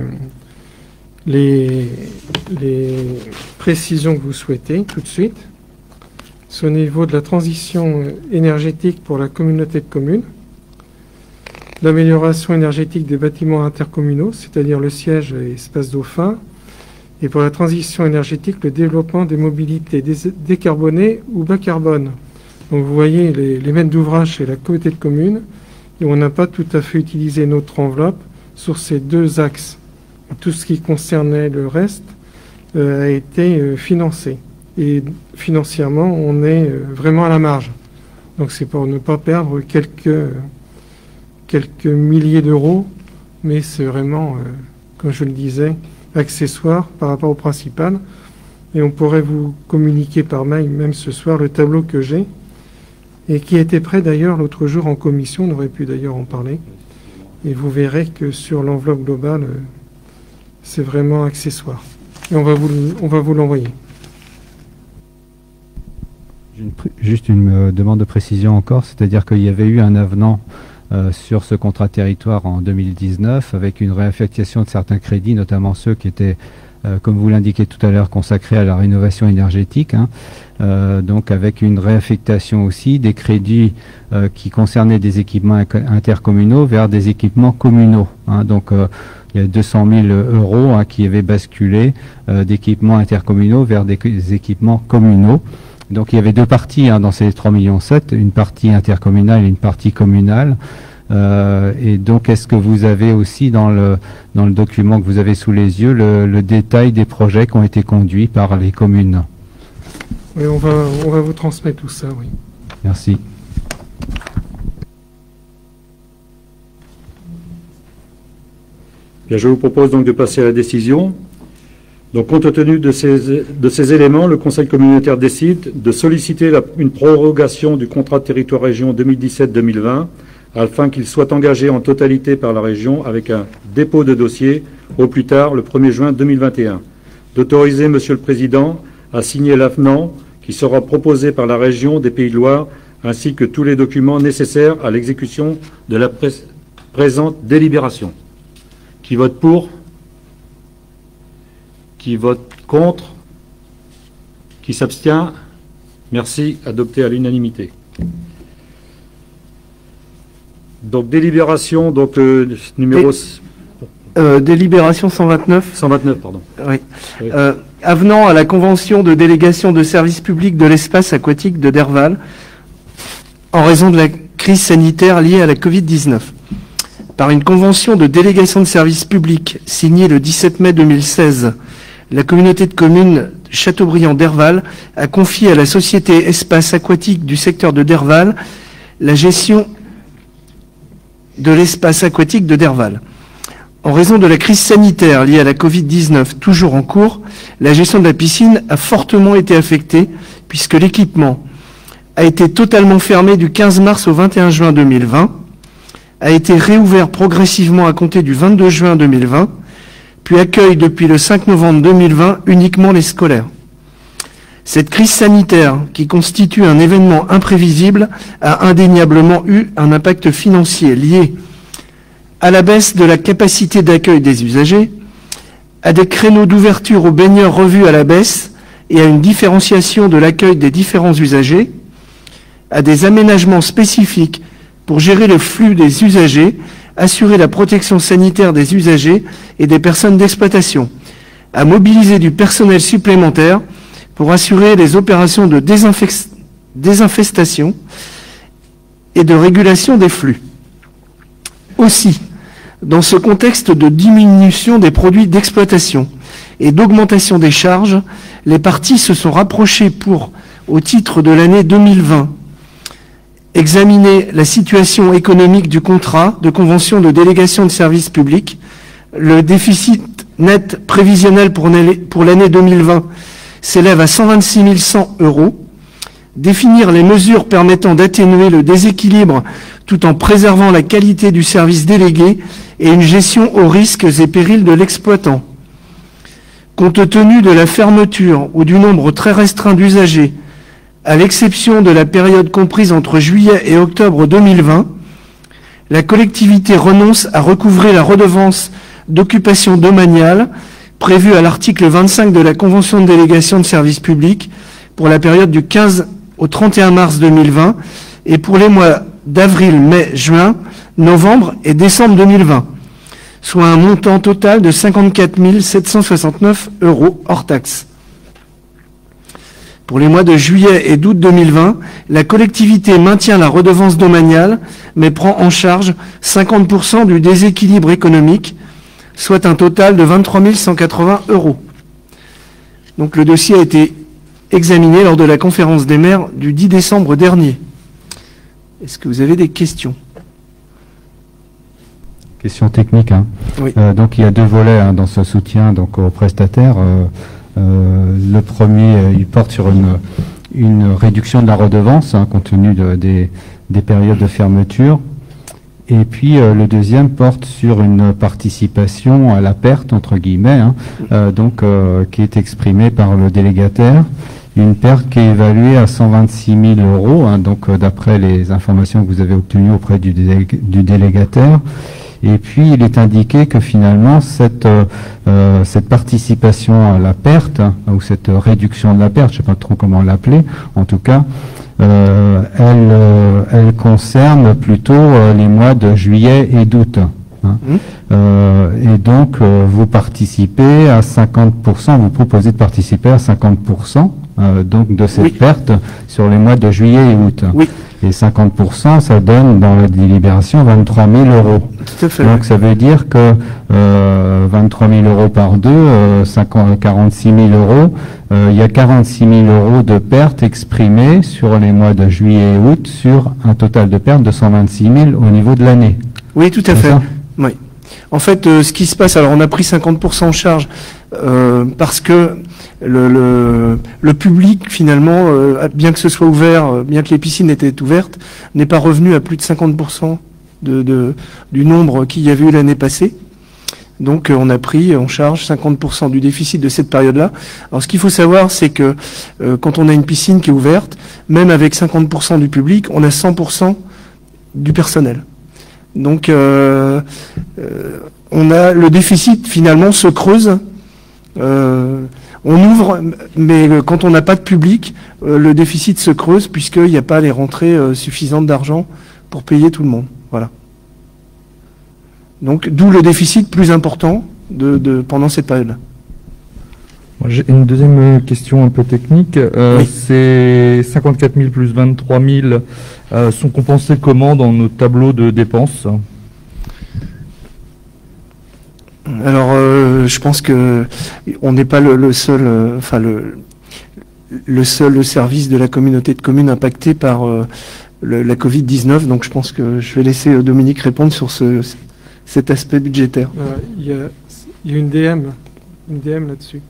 les, précisions que vous souhaitez tout de suite. C'est au niveau de la transition euh, énergétique pour la communauté de communes, l'amélioration énergétique des bâtiments intercommunaux, c'est-à-dire le siège et espace dauphin, et pour la transition énergétique, le développement des mobilités décarbonées ou bas carbone. Donc vous voyez les, les maîtres d'ouvrage chez la communauté de communes et on n'a pas tout à fait utilisé notre enveloppe sur ces deux axes. Tout ce qui concernait le reste euh, a été euh, financé. Et financièrement, on est euh, vraiment à la marge. Donc c'est pour ne pas perdre quelques, quelques milliers d'euros, mais c'est vraiment, comme je le disais, accessoire par rapport au principal. Et on pourrait vous communiquer par mail, même ce soir, le tableau que j'ai et qui était prêt d'ailleurs l'autre jour en commission, on aurait pu d'ailleurs en parler. Et vous verrez que sur l'enveloppe globale, euh, c'est vraiment accessoire. Et on va vous, l'envoyer. Juste une euh, demande de précision encore, c'est-à-dire qu'il y avait eu un avenant euh, sur ce contrat territoire en 2019 avec une réaffectation de certains crédits, notamment ceux qui étaient euh, comme vous l'indiquez tout à l'heure, consacré à la rénovation énergétique, hein. euh, donc avec une réaffectation aussi des crédits euh, qui concernaient des équipements intercommunaux vers des équipements communaux. Hein. donc il y a 200 000 euros hein, qui avaient basculé d'équipements intercommunaux vers des, équipements communaux. Donc il y avait deux parties dans ces 3,7 millions, une partie intercommunale et une partie communale. Euh, et donc, est-ce que vous avez aussi dans le, dans le document que vous avez sous les yeux le, détail des projets qui ont été conduits par les communes? Oui, on va, on va vous transmettre tout ça, oui. Merci. Bien, je vous propose donc de passer à la décision. Donc, compte tenu de ces, de ces éléments, le Conseil communautaire décide de solliciter une prorogation du contrat de territoire région 2017-2020 afin qu'il soit engagé en totalité par la région avec un dépôt de dossier au plus tard le 1er juin 2021. D'autoriser, Monsieur le Président, à signer l'avenant qui sera proposé par la région des Pays de Loire ainsi que tous les documents nécessaires à l'exécution de la présente délibération. Qui vote pour? Qui vote contre? Qui s'abstient? Merci. Adopté à l'unanimité. Donc délibération, donc euh, numéro... Euh, délibération 129. 129, pardon. Oui. Euh, avenant à la convention de délégation de services publics de l'espace aquatique de Derval en raison de la crise sanitaire liée à la Covid-19. Par une convention de délégation de services publics signée le 17 mai 2016, la communauté de communes Châteaubriand-Derval a confié à la société Espace Aquatique du secteur de Derval la gestion de l'espace aquatique de Derval. En raison de la crise sanitaire liée à la Covid-19 toujours en cours, la gestion de la piscine a fortement été affectée puisque l'équipement a été totalement fermé du 15 mars au 21 juin 2020, a été réouvert progressivement à compter du 22 juin 2020, puis accueille depuis le 5 novembre 2020 uniquement les scolaires. Cette crise sanitaire, qui constitue un événement imprévisible, a indéniablement eu un impact financier lié à la baisse de la capacité d'accueil des usagers, à des créneaux d'ouverture aux baigneurs revus à la baisse et à une différenciation de l'accueil des différents usagers, à des aménagements spécifiques pour gérer le flux des usagers, assurer la protection sanitaire des usagers et des personnes d'exploitation, à mobiliser du personnel supplémentaire pour assurer les opérations de désinfestation et de régulation des flux. Aussi, dans ce contexte de diminution des produits d'exploitation et d'augmentation des charges, les parties se sont rapprochées pour, au titre de l'année 2020, examiner la situation économique du contrat de convention de délégation de services publics, le déficit net prévisionnel pour l'année 2020 s'élève à 126 100 euros, définir les mesures permettant d'atténuer le déséquilibre tout en préservant la qualité du service délégué et une gestion aux risques et périls de l'exploitant. Compte tenu de la fermeture ou du nombre très restreint d'usagers, à l'exception de la période comprise entre juillet et octobre 2020, la collectivité renonce à recouvrer la redevance d'occupation domaniale prévue à l'article 25 de la Convention de délégation de services publics pour la période du 15 au 31 mars 2020 et pour les mois d'avril, mai, juin, novembre et décembre 2020, soit un montant total de 54 769 euros hors taxes. Pour les mois de juillet et d'août 2020, la collectivité maintient la redevance domaniale, mais prend en charge 50% du déséquilibre économique, soit un total de 23 180 euros. Donc le dossier a été examiné lors de la conférence des maires du 10 décembre dernier. Est-ce que vous avez des questions? Question technique. Hein. Euh, donc il y a deux volets hein, dans ce soutien donc aux prestataires. Euh, euh, le premier, il porte sur une, une réduction de la redevance hein, compte tenu des, des, périodes de fermeture. Et puis le deuxième porte sur une participation à la perte entre guillemets, donc qui est exprimée par le délégataire une perte qui est évaluée à 126 000 euros, hein, donc euh, d'après les informations que vous avez obtenues auprès du, délégataire. Et puis il est indiqué que finalement cette, euh, euh, cette participation à la perte, hein, ou cette réduction de la perte, je ne sais pas trop comment l'appeler, en tout cas, elle, elle concerne plutôt les mois de juillet et d'août. Hein. Mmh. et donc, vous participez à 50%, vous proposez de participer à 50% euh, donc de cette perte sur les mois de juillet et août. Et 50%, ça donne dans la délibération 23 000 euros. Donc ça veut dire que euh, 23 000 euros par deux, euh, 46 000 euros, euh, il y a 46 000 euros de pertes exprimées sur les mois de juillet et août sur un total de pertes de 126 000 au niveau de l'année. Oui, tout à fait. Oui. En fait, euh, ce qui se passe, alors on a pris 50% en charge euh, parce que le, public, finalement, euh, bien que ce soit ouvert, bien que les piscines étaient ouvertes, n'est pas revenu à plus de 50% de, du nombre qu'il y avait eu l'année passée. Donc on a pris en charge 50% du déficit de cette période-là. Alors ce qu'il faut savoir, c'est que quand on a une piscine qui est ouverte, même avec 50% du public, on a 100% du personnel. Donc, euh, euh, on a le déficit finalement se creuse. Euh, on ouvre, mais quand on n'a pas de public, le déficit se creuse puisqu'il n'y a pas les rentrées suffisantes d'argent pour payer tout le monde. Voilà. Donc, d'où le déficit plus important de, pendant cette période-là. J'ai une deuxième question un peu technique. C'est 54 000 plus 23 000 euh, sont compensés comment dans nos tableaux de dépenses? Alors, euh, je pense que on n'est pas le, seul, euh, enfin le, le seul service de la communauté de communes impacté par la Covid 19. Donc, je pense que je vais laisser Dominique répondre sur ce, cet aspect budgétaire. Il y, a, une DM, une DM là-dessus.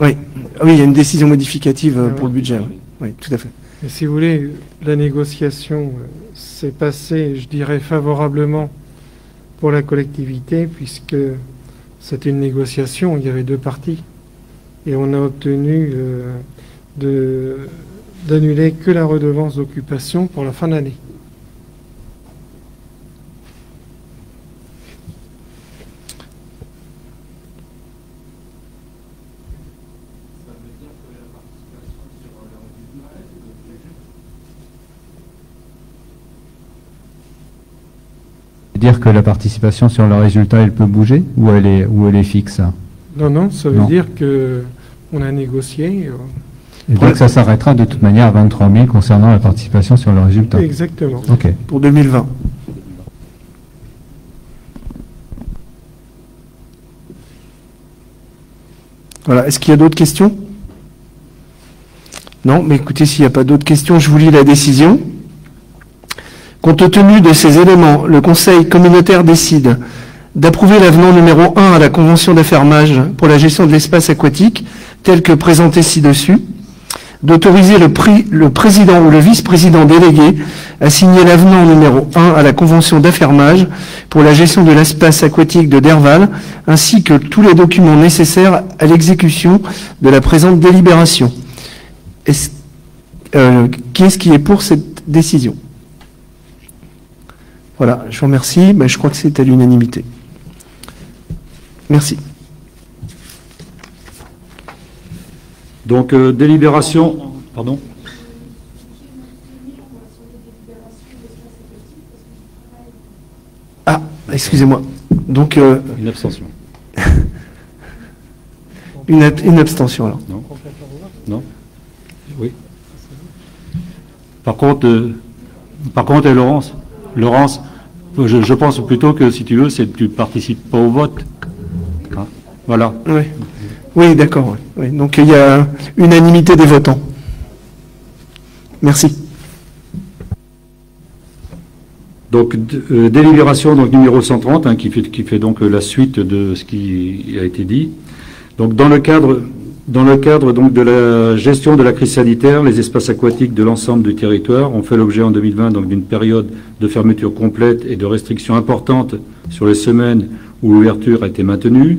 Oui, oui, il y a une décision modificative ah pour le budget. oui, tout à fait si vous voulez, la négociation euh, s'est passée, je dirais, favorablement pour la collectivité, puisque c'était une négociation, il y avait deux parties. Et on a obtenu euh, d'annuler que la redevance d'occupation pour la fin de l'année. Dire que la participation sur le résultat, elle peut bouger ou elle est, ou elle est fixe? Non, non, ça veut Non. dire que on a négocié. Et donc ça s'arrêtera de toute manière à 23 000 concernant la participation sur le résultat. Exactement. Ok. pour 2020. Voilà, est-ce qu'il y a d'autres questions? Non, mais écoutez, s'il n'y a pas d'autres questions, je vous lis la décision. Compte tenu de ces éléments, le Conseil communautaire décide d'approuver l'avenant numéro 1 à la Convention d'affermage pour la gestion de l'espace aquatique, tel que présenté ci-dessus, d'autoriser le, président ou le vice-président délégué à signer l'avenant numéro 1 à la Convention d'affermage pour la gestion de l'espace aquatique de Derval, ainsi que tous les documents nécessaires à l'exécution de la présente délibération. Euh, qui est-ce qui est pour cette décision? Voilà, je vous remercie. Ben, je crois que c'est à l'unanimité. Merci. Donc, euh, délibération. Pardon Ah, excusez-moi. Donc, euh, Une abstention. une, ab- une abstention alors. Non Non Oui. Par contre, euh, par contre, et Laurence, Laurence, je, je pense plutôt que si tu veux, c'est que tu participes pas au vote. Hein voilà. Oui, oui d'accord. oui. Donc il y a unanimité des votants. Merci. Donc, euh, délibération donc, numéro 130, hein, qui, fait, qui fait donc euh, la suite de ce qui a été dit. Donc, dans le cadre, dans le cadre donc, de la gestion de la crise sanitaire, les espaces aquatiques de l'ensemble du territoire ont fait l'objet en 2020 donc, d'une période de fermeture complète et de restrictions importantes sur les semaines où l'ouverture a été maintenue.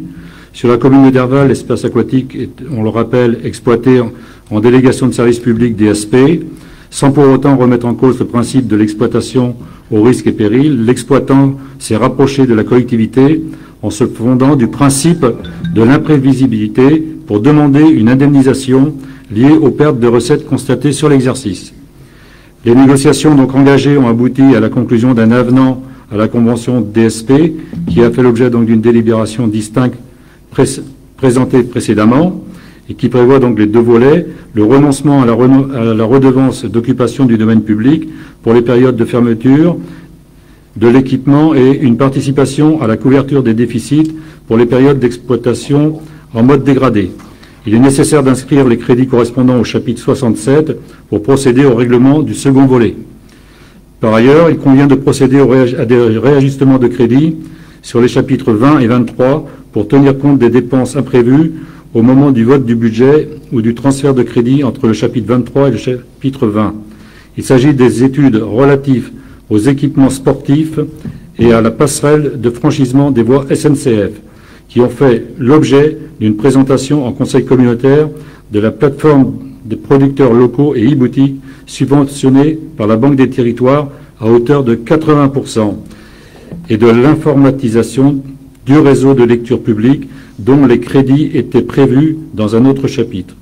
Sur la commune de l'espace aquatique est, on le rappelle, exploité en, en délégation de service public DSP, sans pour autant remettre en cause le principe de l'exploitation au risque et péril. L'exploitant s'est rapproché de la collectivité en se fondant du principe de l'imprévisibilité pour demander une indemnisation liée aux pertes de recettes constatées sur l'exercice. Les négociations donc engagées ont abouti à la conclusion d'un avenant à la convention DSP qui a fait l'objet donc d'une délibération distincte pré- présentée précédemment et qui prévoit donc les deux volets, le renoncement à la redevance d'occupation du domaine public pour les périodes de fermeture de l'équipement et une participation à la couverture des déficits pour les périodes d'exploitation en mode dégradé. Il est nécessaire d'inscrire les crédits correspondant au chapitre 67 pour procéder au règlement du second volet. Par ailleurs, il convient de procéder à des réajustements de crédits sur les chapitres 20 et 23 pour tenir compte des dépenses imprévues au moment du vote du budget ou du transfert de crédits entre le chapitre 23 et le chapitre 20. Il s'agit des études relatives aux équipements sportifs et à la passerelle de franchissement des voies SNCF, qui ont fait l'objet d'une présentation en conseil communautaire de la plateforme des producteurs locaux et e-boutiques subventionnée par la Banque des territoires à hauteur de 80% et de l'informatisation du réseau de lecture publique dont les crédits étaient prévus dans un autre chapitre.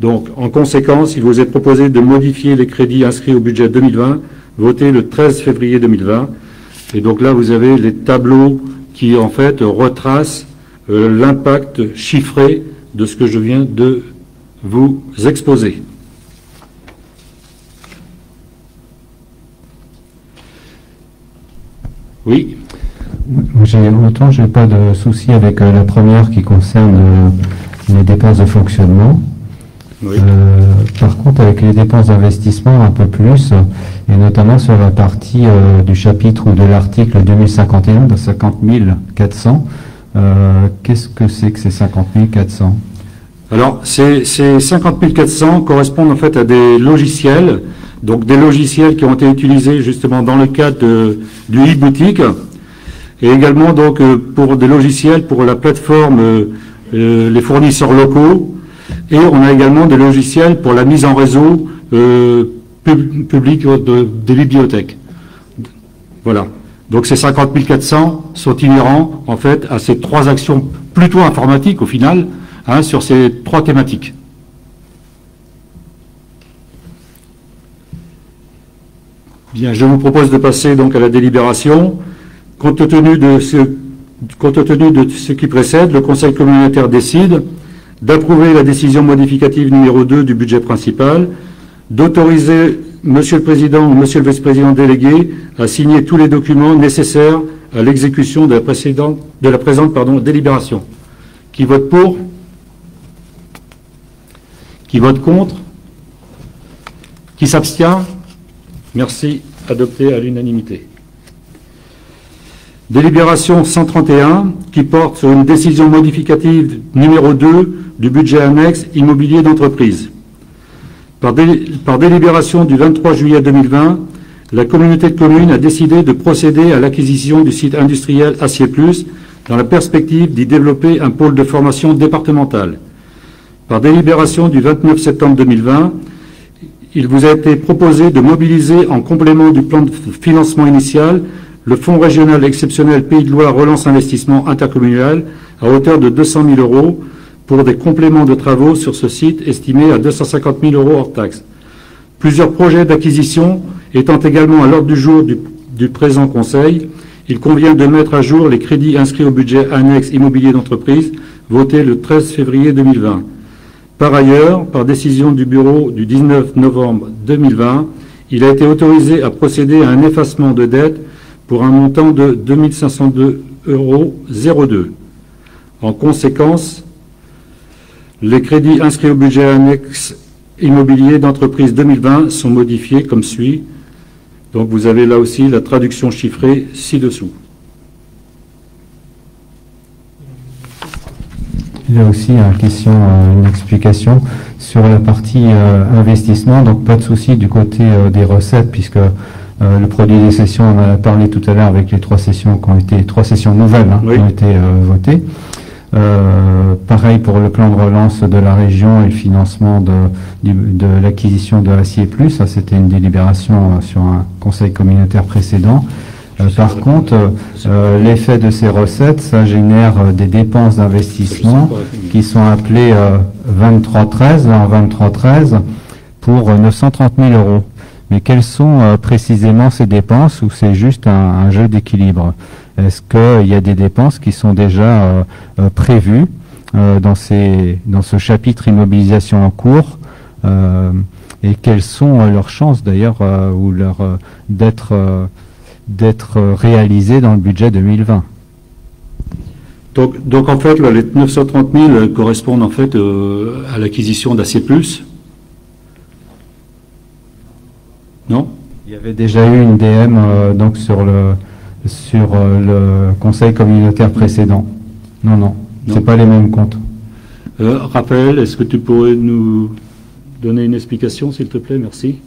Donc, en conséquence, il vous est proposé de modifier les crédits inscrits au budget 2020, voté le 13 février 2020. Et donc là, vous avez les tableaux qui, en fait, retracent euh, l'impact chiffré de ce que je viens de vous exposer. Oui, autant j'ai pas de souci avec euh, la première qui concerne euh, les dépenses de fonctionnement. oui. Euh, par contre, avec les dépenses d'investissement, un peu plus, et notamment sur la partie euh, du chapitre ou de l'article 2051 de 50 400, euh, qu'est-ce que c'est que ces 50 400 Alors, ces, ces 50 400 correspondent en fait à des logiciels, donc des logiciels qui ont été utilisés justement dans le cadre du e-boutique, et également donc euh, pour des logiciels pour la plateforme les fournisseurs locaux, et on a également des logiciels pour la mise en réseau pub- public de- des bibliothèques. Voilà. Donc ces 50 400 sont inhérents en fait à ces trois actions plutôt informatiques au final, hein, sur ces trois thématiques. Bien, je vous propose de passer donc à la délibération. Compte tenu de ce, compte tenu de ce qui précède, le Conseil communautaire décide d'approuver la décision modificative numéro 2 du budget principal, d'autoriser Monsieur le Président ou Monsieur le Vice-président délégué à signer tous les documents nécessaires à l'exécution de la, présente délibération. Qui vote pour? Qui vote contre? Qui s'abstient? Merci. Adopté à l'unanimité. Délibération 131 qui porte sur une décision modificative numéro 2 du budget annexe immobilier d'entreprise. Par, délibération du 23 juillet 2020, la communauté de communes a décidé de procéder à l'acquisition du site industriel Acier Plus dans la perspective d'y développer un pôle de formation départemental. Par délibération du 29 septembre 2020, il vous a été proposé de mobiliser en complément du plan de financement initial le Fonds régional exceptionnel Pays de Loire Relance Investissement Intercommunal à hauteur de 200 000 euros pour des compléments de travaux sur ce site estimés à 250 000 euros hors taxes. Plusieurs projets d'acquisition étant également à l'ordre du jour du, présent Conseil, il convient de mettre à jour les crédits inscrits au budget annexe immobilier d'entreprise voté le 13 février 2020. Par ailleurs, par décision du Bureau du 19 novembre 2020, il a été autorisé à procéder à un effacement de dette pour un montant de 2502,02 euros. En conséquence, les crédits inscrits au budget annexe immobilier d'entreprise 2020 sont modifiés comme suit. Donc vous avez là aussi la traduction chiffrée ci-dessous. Il y a aussi une question, euh, une explication sur la partie euh, investissement. Donc pas de souci du côté euh, des recettes puisque le produit des sessions, on en a parlé tout à l'heure avec les trois sessions qui ont été trois sessions nouvelles hein, qui ont été votées. Pareil pour le plan de relance de la région et le financement de, de l'acquisition de Acier Plus. Ça, c'était une délibération sur un conseil communautaire précédent. Euh, par contre, euh, l'effet de ces recettes, ça génère euh, des dépenses d'investissement qui sont appelées 2313, en 2313, pour 930 000 euros. Mais quelles sont précisément ces dépenses ou c'est juste un, jeu d'équilibre? Est-ce qu'il y a des dépenses qui sont déjà prévues dans, ces, dans ce chapitre immobilisation en cours et quelles sont leurs chances d'ailleurs ou leur d'être d'être réalisé dans le budget 2020. Donc, donc en fait, les 930 000 correspondent en fait euh, à l'acquisition Plus Non? Il y avait déjà eu une DM euh, donc sur le sur euh, le conseil communautaire précédent. Non, non, non. c'est pas les mêmes comptes. Raphaël, est-ce que tu pourrais nous donner une explication, s'il te plaît? Merci.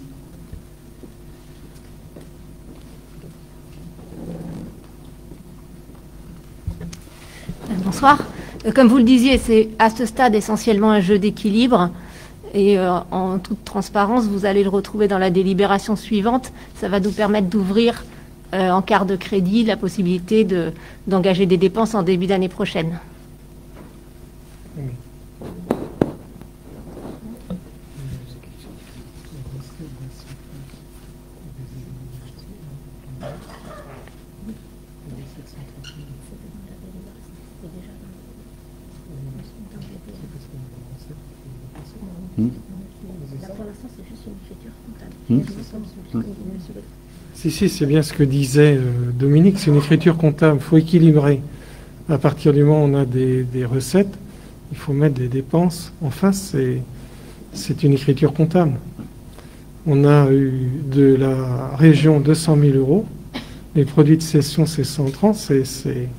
Bonsoir. Euh, comme vous le disiez, c'est à ce stade essentiellement un jeu d'équilibre. Et euh, en toute transparence, vous allez le retrouver dans la délibération suivante. Ça va nous permettre d'ouvrir euh, en quart de crédit la possibilité d'engager des dépenses en début d'année prochaine. Hmm. Si, si, c'est bien ce que disait euh, Dominique, c'est une écriture comptable, il faut équilibrer. À partir du moment où on a des, recettes, il faut mettre des dépenses. En face, c'est une écriture comptable. On a eu de la région 200 000 euros, les produits de cession c'est 130, c'est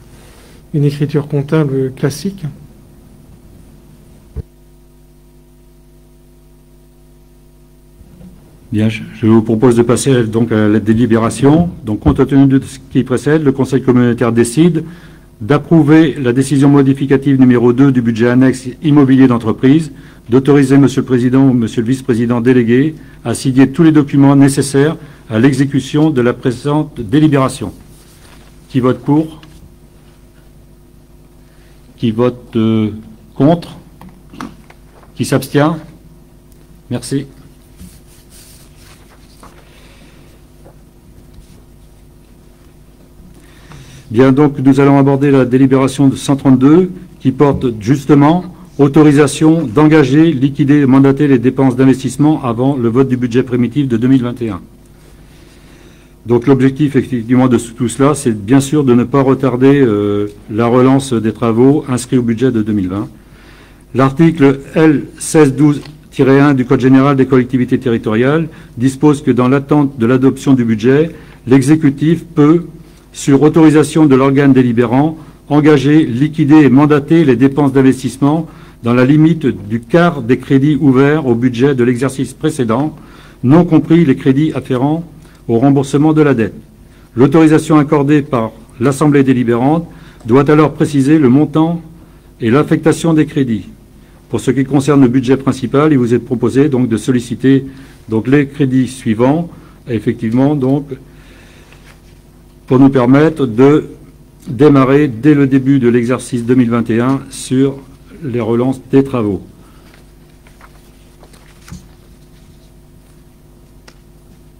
une écriture comptable classique. Bien, je vous propose de passer donc à la délibération. Donc, compte tenu de ce qui précède, le Conseil communautaire décide d'approuver la décision modificative numéro 2 du budget annexe immobilier d'entreprise, d'autoriser Monsieur le Président ou Monsieur le Vice-président délégué à signer tous les documents nécessaires à l'exécution de la présente délibération. Qui vote pour? Qui vote euh, contre? Qui s'abstient? Merci. Bien, donc nous allons aborder la délibération de 132 qui porte justement autorisation d'engager, liquider mandater les dépenses d'investissement avant le vote du budget primitif de 2021. Donc l'objectif effectivement de tout cela, c'est bien sûr de ne pas retarder euh, la relance des travaux inscrits au budget de 2020. L'article L 1612-1 du Code général des collectivités territoriales dispose que dans l'attente de l'adoption du budget, l'exécutif peut, sur autorisation de l'organe délibérant, engager, liquider et mandater les dépenses d'investissement dans la limite du quart des crédits ouverts au budget de l'exercice précédent, non compris les crédits afférents au remboursement de la dette. L'autorisation accordée par l'Assemblée délibérante doit alors préciser le montant et l'affectation des crédits. Pour ce qui concerne le budget principal, il vous est proposé donc de solliciter les crédits suivants, effectivement donc pour nous permettre de démarrer dès le début de l'exercice 2021 sur les relances des travaux.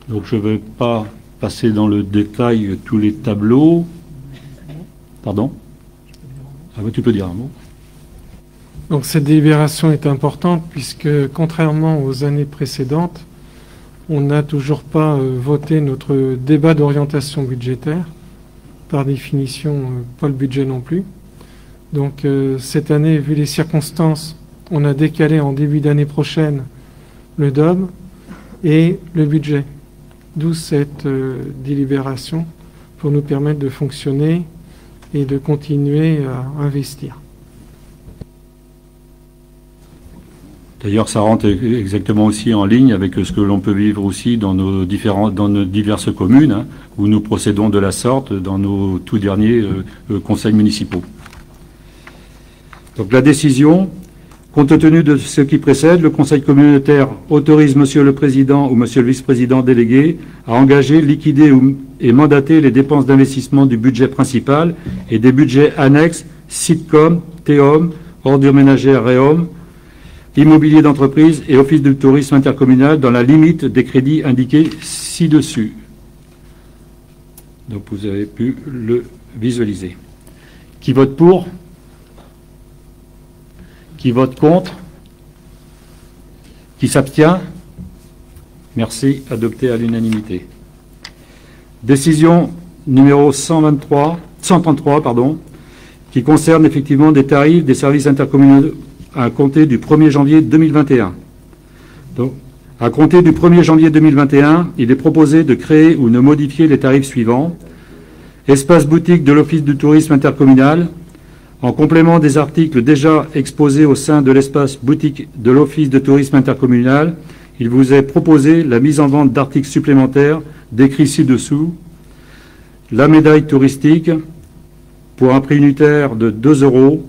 Donc je ne vais pas passer dans le détail tous les tableaux. Pardon? Ah oui, tu peux dire un mot. Donc cette délibération est importante puisque contrairement aux années précédentes, on n'a toujours pas euh, voté notre débat d'orientation budgétaire. Par définition, euh, pas le budget non plus. Donc euh, cette année, vu les circonstances, on a décalé en début d'année prochaine le DOM et le budget. D'où cette délibération pour nous permettre de fonctionner et de continuer à investir. D'ailleurs, ça rentre exactement aussi en ligne avec ce que l'on peut vivre aussi dans nos, diverses communes, hein, où nous procédons de la sorte dans nos tout derniers euh, euh, conseils municipaux. Donc la décision, compte tenu de ce qui précède, le Conseil communautaire autorise Monsieur le Président ou Monsieur le Vice-président délégué à engager, liquider et mandater les dépenses d'investissement du budget principal et des budgets annexes, SITCOM, TEOM, ordures ménagères, REOM, immobilier d'entreprise et office de tourisme intercommunal dans la limite des crédits indiqués ci-dessus. Donc vous avez pu le visualiser. Qui vote pour? Qui vote contre? Qui s'abstient? Merci, adopté à l'unanimité. Décision numéro 123, 133, pardon, qui concerne effectivement des tarifs des services intercommunaux à compter du 1er janvier 2021. Donc, à compter du 1er janvier 2021, il est proposé de créer ou de modifier les tarifs suivants. Espace boutique de l'Office du tourisme intercommunal, en complément des articles déjà exposés au sein de l'espace boutique de l'Office de tourisme intercommunal, il vous est proposé la mise en vente d'articles supplémentaires décrits ci-dessous. La médaille touristique pour un prix unitaire de 2 euros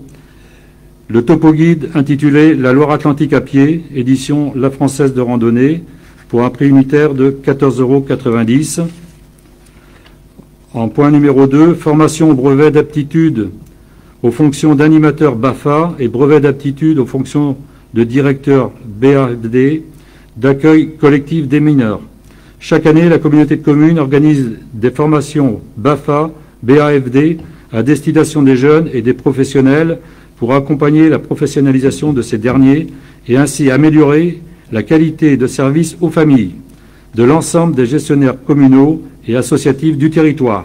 le topo guide intitulé La Loire-Atlantique à pied, édition La Française de randonnée, pour un prix unitaire de 14,90 euros. En point numéro 2, formation au brevet d'aptitude aux fonctions d'animateur BAFA et brevet d'aptitude aux fonctions de directeur BAFD d'accueil collectif des mineurs. Chaque année, la communauté de communes organise des formations BAFA, BAFD à destination des jeunes et des professionnels pour accompagner la professionnalisation de ces derniers et ainsi améliorer la qualité de service aux familles de l'ensemble des gestionnaires communaux et associatifs du territoire.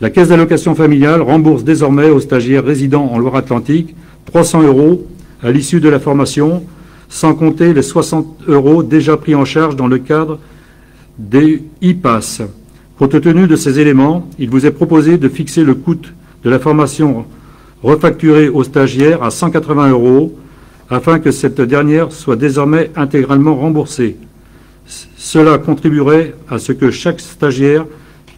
La Caisse d'allocation familiale rembourse désormais aux stagiaires résidant en Loire-Atlantique 300 euros à l'issue de la formation, sans compter les 60 euros déjà pris en charge dans le cadre des IPAS. Compte tenu de ces éléments, il vous est proposé de fixer le coût de la formation refacturée aux stagiaires à 180 euros afin que cette dernière soit désormais intégralement remboursée. Cela contribuerait à ce que chaque stagiaire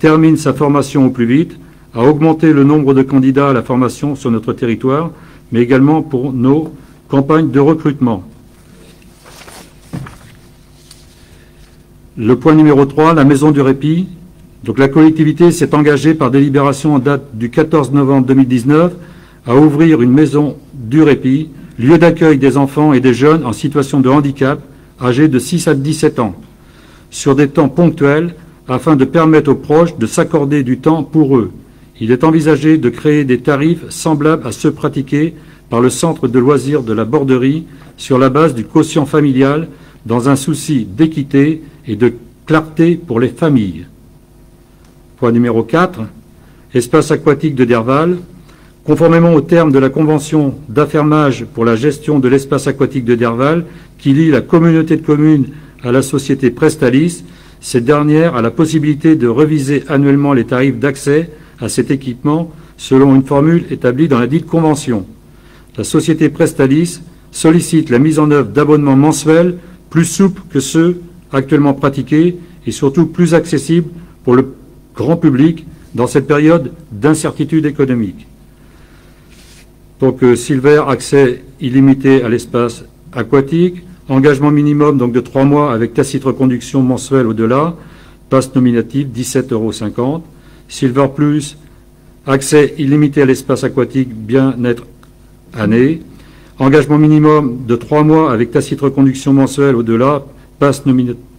termine sa formation au plus vite, à augmenter le nombre de candidats à la formation sur notre territoire, mais également pour nos campagnes de recrutement. Le point numéro 3, la maison du répit. Donc la collectivité s'est engagée par délibération en date du 14 novembre 2019 à ouvrir une maison du répit, lieu d'accueil des enfants et des jeunes en situation de handicap âgés de 6 à 17 ans, sur des temps ponctuels afin de permettre aux proches de s'accorder du temps pour eux. il est envisagé de créer des tarifs semblables à ceux pratiqués par le centre de loisirs de la Borderie sur la base du quotient familial dans un souci d'équité et de clarté pour les familles. Point numéro 4. Espace aquatique de Derval. Conformément aux termes de la convention d'affermage pour la gestion de l'espace aquatique de Derval, qui lie la communauté de communes à la société Prestalis, cette dernière a la possibilité de reviser annuellement les tarifs d'accès à cet équipement selon une formule établie dans la dite convention. La société Prestalis sollicite la mise en œuvre d'abonnements mensuels plus souples que ceux actuellement pratiqués et surtout plus accessibles pour le grand public dans cette période d'incertitude économique. Donc Silver, accès illimité à l'espace aquatique, engagement minimum donc de trois mois avec tacite reconduction mensuelle au-delà, passe nominative 17,50 euros. Silver Plus, accès illimité à l'espace aquatique, bien-être année. Engagement minimum de trois mois avec tacite reconduction mensuelle au-delà, passe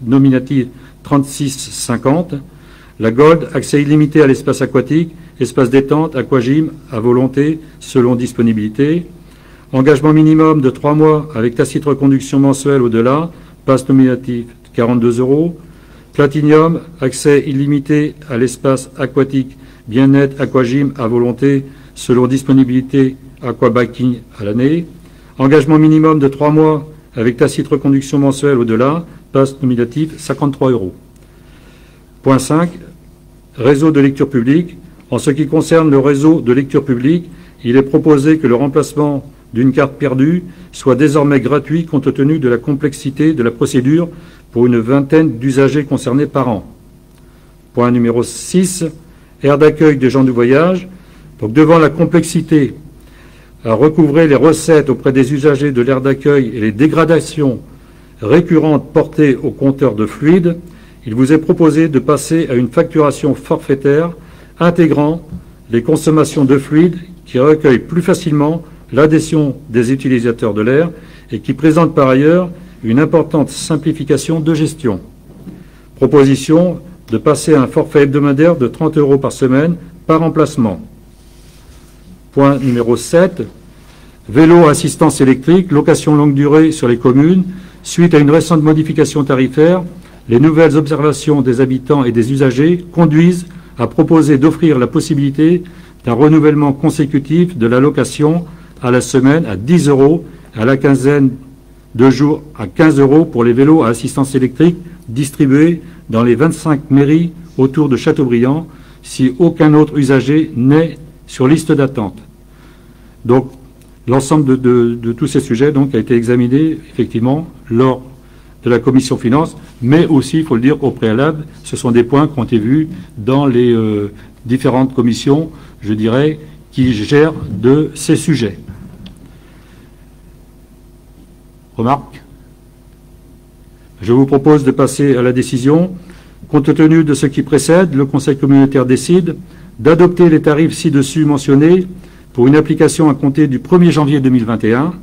nominative 36,50. La Gold, accès illimité à l'espace aquatique, espace détente, aquagym, à volonté, selon disponibilité. Engagement minimum de trois mois avec tacite reconduction mensuelle au-delà, passe nominatif 42 euros. Platinium, accès illimité à l'espace aquatique, bien-être, aquagym, à volonté, selon disponibilité, aquabiking à l'année. Engagement minimum de trois mois avec tacite reconduction mensuelle au-delà, passe nominatif 53 euros. Point 5, réseau de lecture publique. En ce qui concerne le réseau de lecture publique, il est proposé que le remplacement d'une carte perdue soit désormais gratuit compte tenu de la complexité de la procédure pour une vingtaine d'usagers concernés par an. Point numéro 6, aire d'accueil des gens du voyage. Donc devant la complexité à recouvrer les recettes auprès des usagers de l'aire d'accueil et les dégradations récurrentes portées au compteur de fluide, il vous est proposé de passer à une facturation forfaitaire intégrant les consommations de fluide qui recueillent plus facilement l'adhésion des utilisateurs de l'air et qui présente par ailleurs une importante simplification de gestion. Proposition de passer à un forfait hebdomadaire de 30 euros par semaine par emplacement. Point numéro 7. Vélo assistance électrique, location longue durée sur les communes. Suite à une récente modification tarifaire, les nouvelles observations des habitants et des usagers conduisent à proposer d'offrir la possibilité d'un renouvellement consécutif de la location à la semaine à 10 euros, à la quinzaine de jours à 15 euros pour les vélos à assistance électrique distribués dans les 25 mairies autour de Châteaubriand si aucun autre usager n'est sur liste d'attente. Donc, l'ensemble de, tous ces sujets a été examiné effectivement lors de la commission finances, mais aussi, il faut le dire, au préalable, ce sont des points qui ont été vus dans les euh, différentes commissions, je dirais, qui gèrent de ces sujets. Remarque Je vous propose de passer à la décision. Compte tenu de ce qui précède, le Conseil communautaire décide d'adopter les tarifs ci-dessus mentionnés pour une application à compter du 1er janvier 2021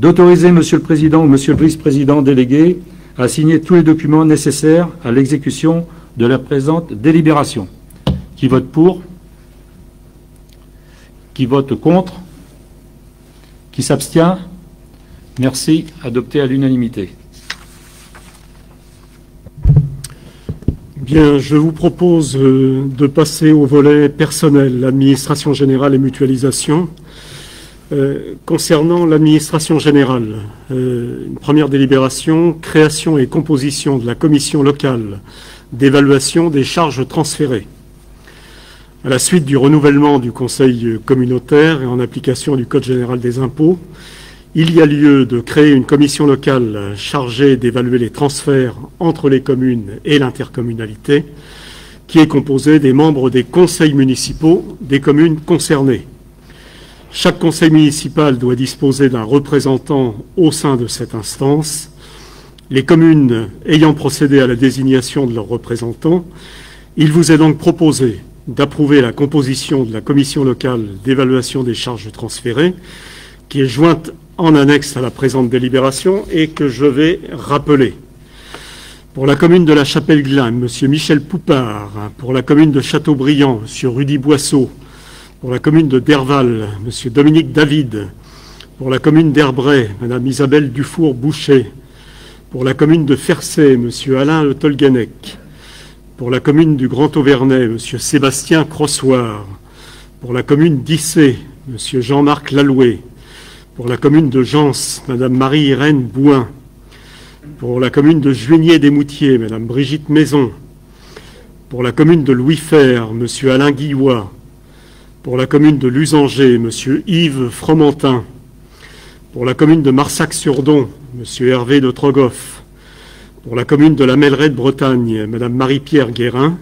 d'autoriser Monsieur le Président ou Monsieur le Vice-président délégué à signer tous les documents nécessaires à l'exécution de la présente délibération. Qui vote pour? Qui vote contre? Qui s'abstient? Merci. Adopté à l'unanimité. Bien, je vous propose euh, de passer au volet personnel, administration générale et mutualisation. Euh, concernant l'administration générale, euh, une première délibération, création et composition de la commission locale d'évaluation des charges transférées. À la suite du renouvellement du Conseil communautaire et en application du Code général des impôts, il y a lieu de créer une commission locale chargée d'évaluer les transferts entre les communes et l'intercommunalité, qui est composée des membres des conseils municipaux des communes concernées. Chaque conseil municipal doit disposer d'un représentant au sein de cette instance. Les communes ayant procédé à la désignation de leurs représentants, il vous est donc proposé d'approuver la composition de la commission locale d'évaluation des charges transférées, qui est jointe en annexe à la présente délibération et que je vais rappeler. Pour la commune de la Chapelle-Glin, M. Michel Poupard. Pour la commune de Châteaubriand, M. Rudy Boisseau. Pour la commune de Derval, M. Dominique David. Pour la commune d'Herbray, Mme Isabelle Dufour-Boucher. Pour la commune de Fercé, M. Alain Le Tolganec. Pour la commune du Grand Auvernais, M. Sébastien Crossoir. Pour la commune d'Issé, M. Jean-Marc Laloué. Pour la commune de Gence, Mme Marie-Irène Bouin. Pour la commune de Juigné-des-Moutiers, Mme Brigitte Maison. Pour la commune de Louis-Fer, M. Alain Guillois. Pour la commune de Lusanger, M. Yves Fromentin. Pour la commune de Marsac-sur-Don, M. Hervé de Trogoff. Pour la commune de la Melleraie de Bretagne, Mme Marie-Pierre Guérin.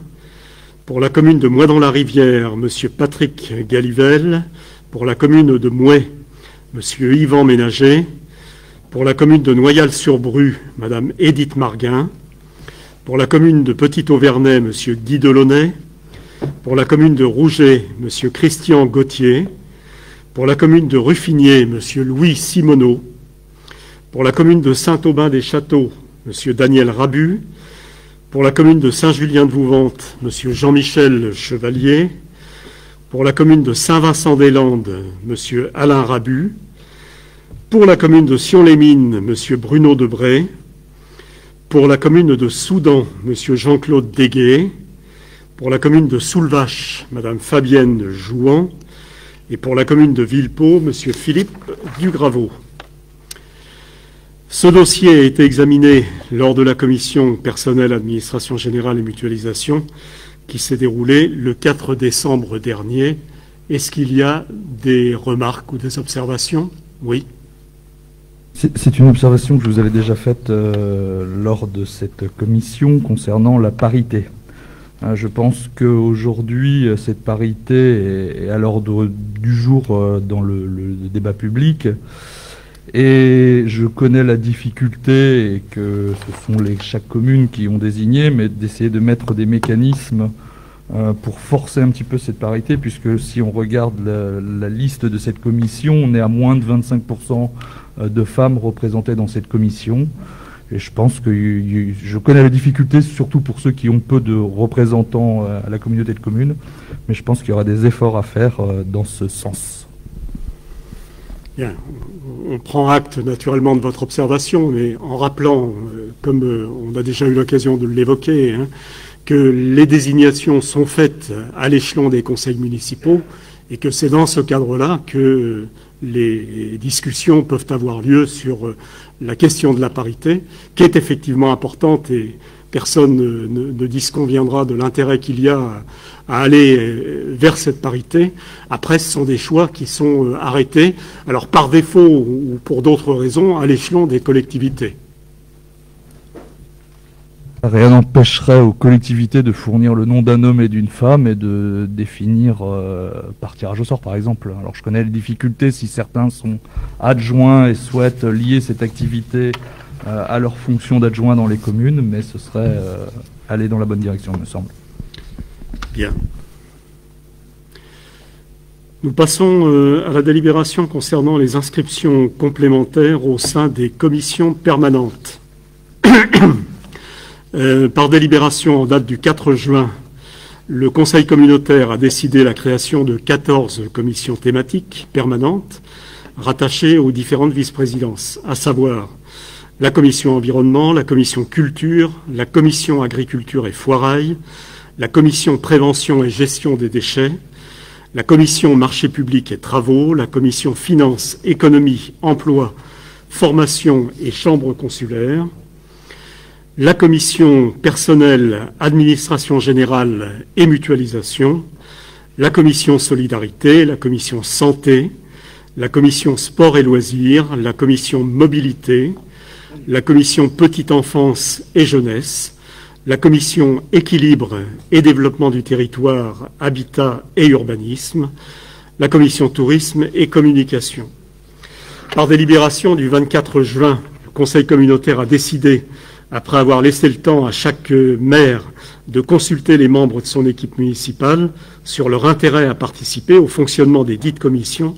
Pour la commune de Moix-dans-la-Rivière, M. Patrick Galivelle. Pour la commune de Mouet, M. Yvan Ménager. Pour la commune de Noyal-sur-Bru, Mme Édith Marguin. Pour la commune de Petit-Auvernais, M. Guy Delaunay. Pour la commune de Rouget, M. Christian Gauthier. Pour la commune de Ruffinier, M. Louis Simoneau. Pour la commune de Saint-Aubin-des-Châteaux, M. Daniel Rabu. Pour la commune de Saint-Julien-de-Vouvante, M. Jean-Michel Chevalier. Pour la commune de Saint-Vincent-des-Landes, M. Alain Rabu. Pour la commune de Sion-les-Mines, M. Bruno Debré. Pour la commune de Soudan, M. Jean-Claude Déguet. Pour la commune de Soulvache, Mme Fabienne Jouan. Et pour la commune de Villepot, M. Philippe Dugraveau. Ce dossier a été examiné lors de la commission personnelle, administration générale et mutualisation qui s'est déroulée le 4 décembre dernier. Est-ce qu'il y a des remarques ou des observations? Oui. C'est une observation que je vous avais déjà faite euh, lors de cette commission concernant la parité. Hein, je pense qu'aujourd'hui, cette parité est, à l'ordre du jour euh, dans le, débat public. Et je connais la difficulté, que ce sont les, chaque commune qui ont désigné, mais d'essayer de mettre des mécanismes euh, pour forcer un petit peu cette parité, puisque si on regarde la, liste de cette commission, on est à moins de 25% de femmes représentées dans cette commission. Et je pense que je connais la difficulté, surtout pour ceux qui ont peu de représentants euh, à la communauté de communes, mais je pense qu'il y aura des efforts à faire euh, dans ce sens. Bien. On prend acte naturellement de votre observation, mais en rappelant, euh, comme on a déjà eu l'occasion de l'évoquer, hein, que les désignations sont faites à l'échelon des conseils municipaux et que c'est dans ce cadre-là que les discussions peuvent avoir lieu sur la question de la parité, qui est effectivement importante et personne ne, disconviendra de l'intérêt qu'il y a à aller vers cette parité. Après, ce sont des choix qui sont euh, arrêtés, alors par défaut ou pour d'autres raisons, à l'échelon des collectivités. Rien n'empêcherait aux collectivités de fournir le nom d'un homme et d'une femme et de définir euh, par tirage au sort, par exemple. Alors je connais les difficultés si certains sont adjoints et souhaitent lier cette activité euh, à leur fonction d'adjoint dans les communes, mais ce serait euh, aller dans la bonne direction, me semble. Bien. Nous passons à la délibération concernant les inscriptions complémentaires au sein des commissions permanentes. Euh, par délibération en date du 4 juin, le Conseil communautaire a décidé la création de 14 commissions thématiques permanentes rattachées aux différentes vice-présidences, à savoir la commission environnement, la commission culture, la commission agriculture et foirail, la commission prévention et gestion des déchets, la commission marché public et travaux, la commission finance, économie, emploi, formation et chambre consulaire, la commission personnelle, administration générale et mutualisation, la commission solidarité, la commission santé, la commission sport et loisirs, la commission mobilité, la commission petite enfance et jeunesse, la commission équilibre et développement du territoire, habitat et urbanisme, la commission tourisme et communication. Par délibération du 24 juin, le Conseil communautaire a décidé après avoir laissé le temps à chaque maire de consulter les membres de son équipe municipale sur leur intérêt à participer au fonctionnement des dites commissions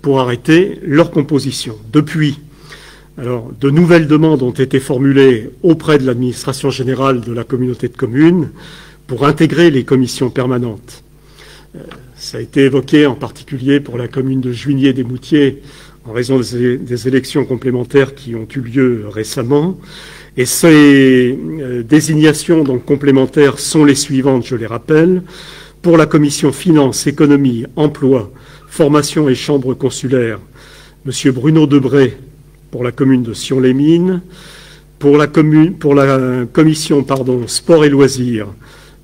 pour arrêter leur composition. Depuis, Alors, de nouvelles demandes ont été formulées auprès de l'administration générale de la communauté de communes pour intégrer les commissions permanentes. Euh, ça a été évoqué en particulier pour la commune de Juigné-des-Moutiers en raison des, élections complémentaires qui ont eu lieu récemment. Et ces euh, désignations donc complémentaires sont les suivantes, je les rappelle. Pour la commission finances, économie, emploi, formation et chambre consulaire, M. Bruno Debré pour la commune de Sion-les-Mines. Pour la, commission sport et loisirs,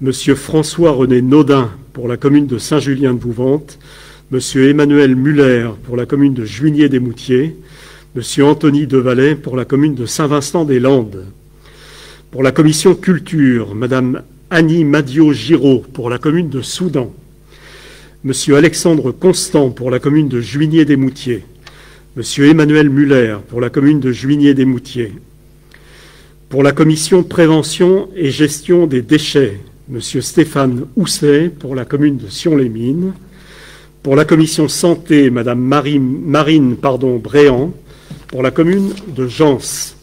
M. François-René Naudin pour la commune de Saint-Julien-de-Bouvante, M. Emmanuel Muller pour la commune de Juigné-des-Moutiers, M. Anthony Devalet pour la commune de Saint-Vincent-des-Landes. Pour la commission culture, Mme Annie Madio-Giraud pour la commune de Soudan, M. Alexandre Constant pour la commune de Juigné-des-Moutiers, M. Emmanuel Muller pour la commune de Juigné-des-Moutiers. Pour la commission prévention et gestion des déchets, M. Stéphane Housset pour la commune de Sion-les-Mines. Pour la commission santé, Mme Marine, Bréant pour la commune de Gence.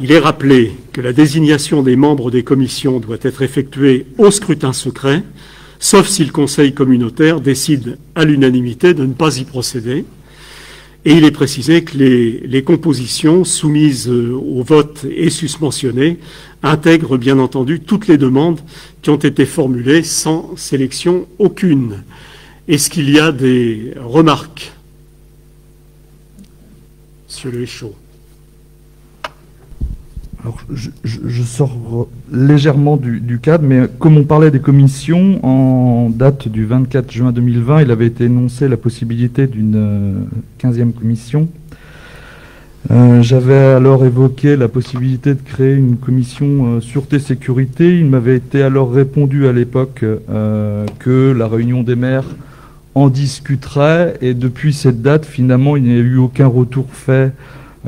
Il est rappelé que la désignation des membres des commissions doit être effectuée au scrutin secret, sauf si le Conseil communautaire décide à l'unanimité de ne pas y procéder. Et il est précisé que les, compositions soumises euh, au vote et susmentionnées intègrent bien entendu toutes les demandes qui ont été formulées sans sélection aucune. Est-ce qu'il y a des remarques Alors, je, sors légèrement du, cadre, mais comme on parlait des commissions, en date du 24 juin 2020, il avait été énoncé la possibilité d'une 15e euh, commission. Euh, j'avais alors évoqué la possibilité de créer une commission euh, sûreté-sécurité. Il m'avait été alors répondu à l'époque que la réunion des maires en discuterait, et depuis cette date, finalement, il n'y a eu aucun retour fait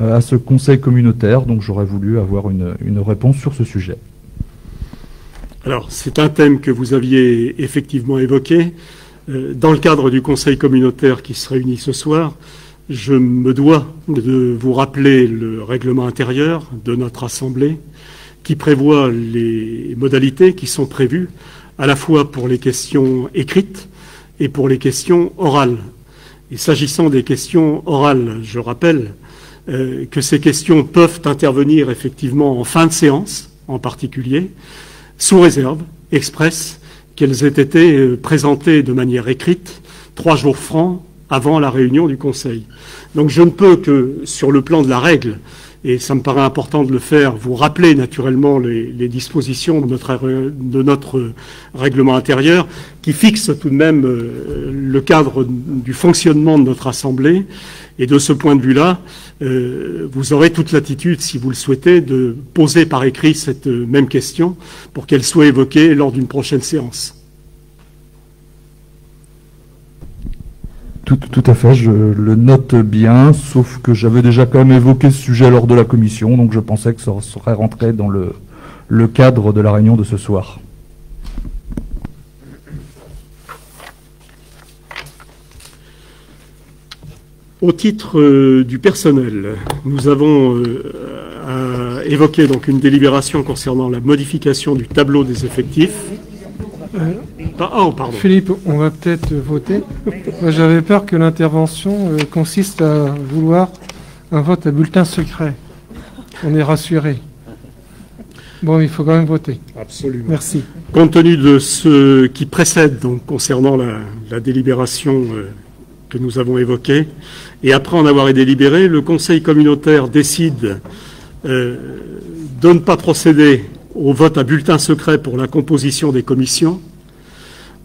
euh, à ce conseil communautaire. Donc j'aurais voulu avoir une, réponse sur ce sujet. Alors c'est un thème que vous aviez effectivement évoqué. Euh, dans le cadre du conseil communautaire qui se réunit ce soir, je me dois de vous rappeler le règlement intérieur de notre Assemblée qui prévoit les modalités qui sont prévues à la fois pour les questions écrites et pour les questions orales. S'agissant des questions orales, je rappelle euh, que ces questions peuvent intervenir effectivement en fin de séance, en particulier, sous réserve, express, qu'elles aient été euh, présentées de manière écrite trois jours francs avant la réunion du Conseil. Donc je ne peux que, sur le plan de la règle, et ça me paraît important de le faire, vous rappeler naturellement les, dispositions de notre, règlement intérieur qui fixe tout de même euh, le cadre du fonctionnement de notre Assemblée. Et de ce point de vue-là, euh, vous aurez toute l'attitude, si vous le souhaitez, de poser par écrit cette même question pour qu'elle soit évoquée lors d'une prochaine séance. Tout, à fait, je le note bien, sauf que j'avais déjà quand même évoqué ce sujet lors de la commission, donc je pensais que ça serait rentré dans le, cadre de la réunion de ce soir. Au titre euh, du personnel, nous avons euh, évoqué une délibération concernant la modification du tableau des effectifs. Euh, oh, Philippe, on va peut-être voter. J'avais peur que l'intervention euh, consiste à vouloir un vote à bulletin secret. On est rassuré. Bon, il faut quand même voter. Absolument. Merci. Compte tenu de ce qui précède, donc, concernant la, délibération euh, que nous avons évoquée, et après en avoir délibéré, le Conseil communautaire décide de ne pas procéder au vote à bulletin secret pour la composition des commissions,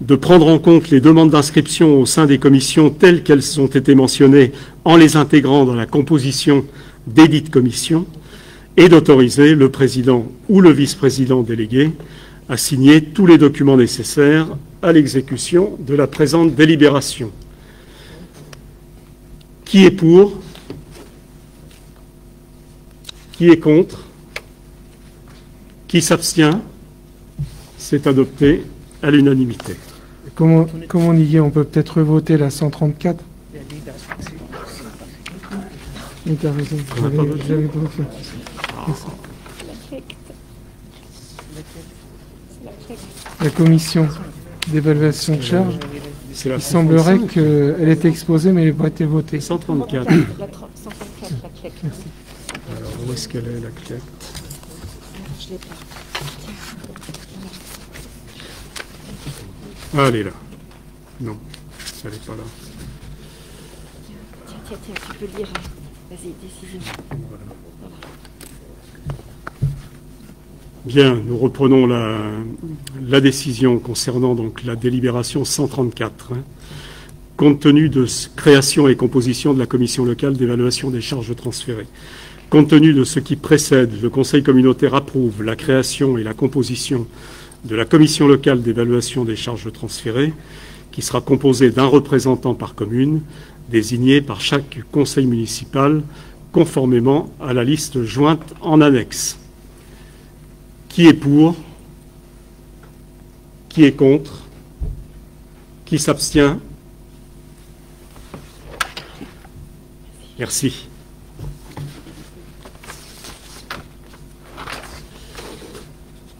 de prendre en compte les demandes d'inscription au sein des commissions telles qu'elles ont été mentionnées en les intégrant dans la composition d'édite commission et d'autoriser le président ou le vice-président délégué à signer tous les documents nécessaires à l'exécution de la présente délibération. Qui est pour? Qui est contre? Qui s'abstient C'est adopté à l'unanimité. Comment, on y est On peut peut-être voter la 134 Oui, t'as raison. On n'a pas J'avais- voté. j'avais pas fait. Merci. La commission d'évaluation de charges, il semblerait 135. qu'elle était exposée mais elle n'a pas été votée. 134. La tro- 134, la clé. Alors, où est-ce qu'elle est, la clé? Je l'ai pas. Ah, elle est là. Non, elle n'est pas là. Tiens, tiens, tiens, tu peux le lire. hein. Vas-y, décision. Bien, nous reprenons la, la décision concernant donc la délibération 134. hein. Compte tenu de création et composition de la commission locale d'évaluation des charges transférées, compte tenu de ce qui précède, le Conseil communautaire approuve la création et la composition de la commission locale d'évaluation des charges transférées, qui sera composée d'un représentant par commune, désigné par chaque conseil municipal, conformément à la liste jointe en annexe. Qui est pour? Qui est contre? Qui s'abstient? Merci.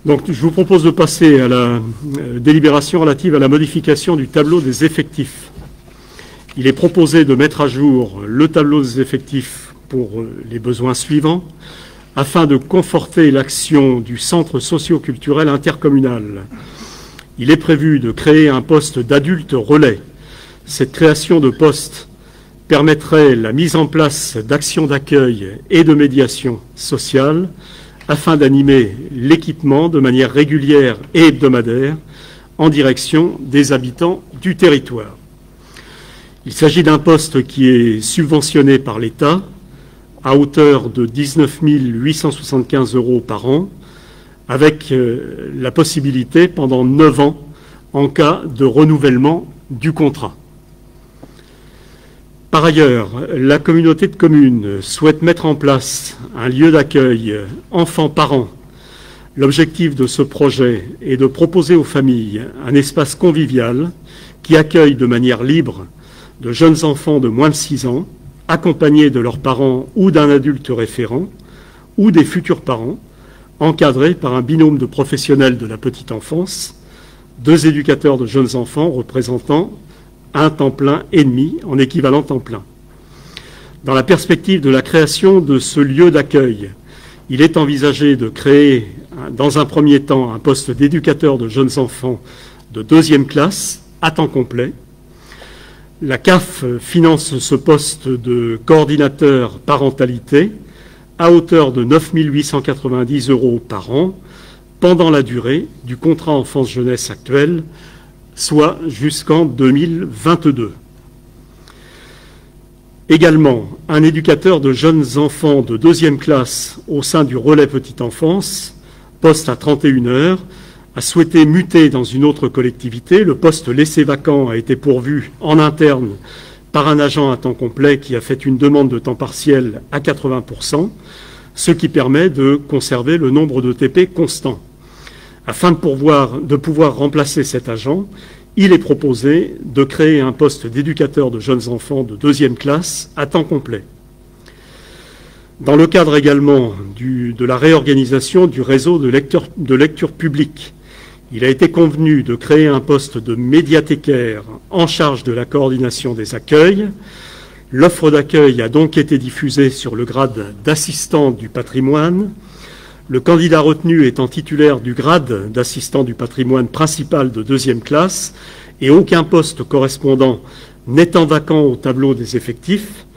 Je vous propose de passer à la euh, délibération relative à la modification du tableau des effectifs. Il est proposé de mettre à jour le tableau des effectifs pour euh, les besoins suivants afin de conforter l'action du centre socio-culturel intercommunal. Il est prévu de créer un poste d'adulte relais. Cette création de poste permettrait la mise en place d'actions d'accueil et de médiation sociale afin d'animer l'équipement de manière régulière et hebdomadaire en direction des habitants du territoire. Il s'agit d'un poste qui est subventionné par l'État à hauteur de 19 875 euros par an, avec euh, la possibilité pendant 9 ans en cas de renouvellement du contrat. Par ailleurs, la communauté de communes souhaite mettre en place un lieu d'accueil enfants-parents. L'objectif de ce projet est de proposer aux familles un espace convivial qui accueille de manière libre de jeunes enfants de moins de 6 ans, accompagnés de leurs parents ou d'un adulte référent, ou des futurs parents, encadrés par un binôme de professionnels de la petite enfance, deux éducateurs de jeunes enfants représentant un temps plein et demi en équivalent temps plein. Dans la perspective de la création de ce lieu d'accueil, il est envisagé de créer, dans un premier temps, un poste d'éducateur de jeunes enfants de deuxième classe à temps complet. La CAF finance ce poste de coordinateur parentalité à hauteur de 9 890 euros par an pendant la durée du contrat enfance-jeunesse actuel, soit jusqu'en 2022. Également, un éducateur de jeunes enfants de deuxième classe au sein du relais petite enfance, poste à 31 heures, a souhaité muter dans une autre collectivité. Le poste laissé vacant a été pourvu en interne par un agent à temps complet qui a fait une demande de temps partiel à 80%, ce qui permet de conserver le nombre de TP constant. Afin de pouvoir, remplacer cet agent, il est proposé de créer un poste d'éducateur de jeunes enfants de deuxième classe à temps complet. Dans le cadre également de la réorganisation du réseau de, lecteurs- de lecture publique, il a été convenu de créer un poste de médiathécaire en charge de la coordination des accueils. L'offre d'accueil a donc été diffusée sur le grade d'assistant du patrimoine. Le candidat retenu étant titulaire du grade d'assistant du patrimoine principal de deuxième classe et aucun poste correspondant n'étant vacant au tableau des effectifs,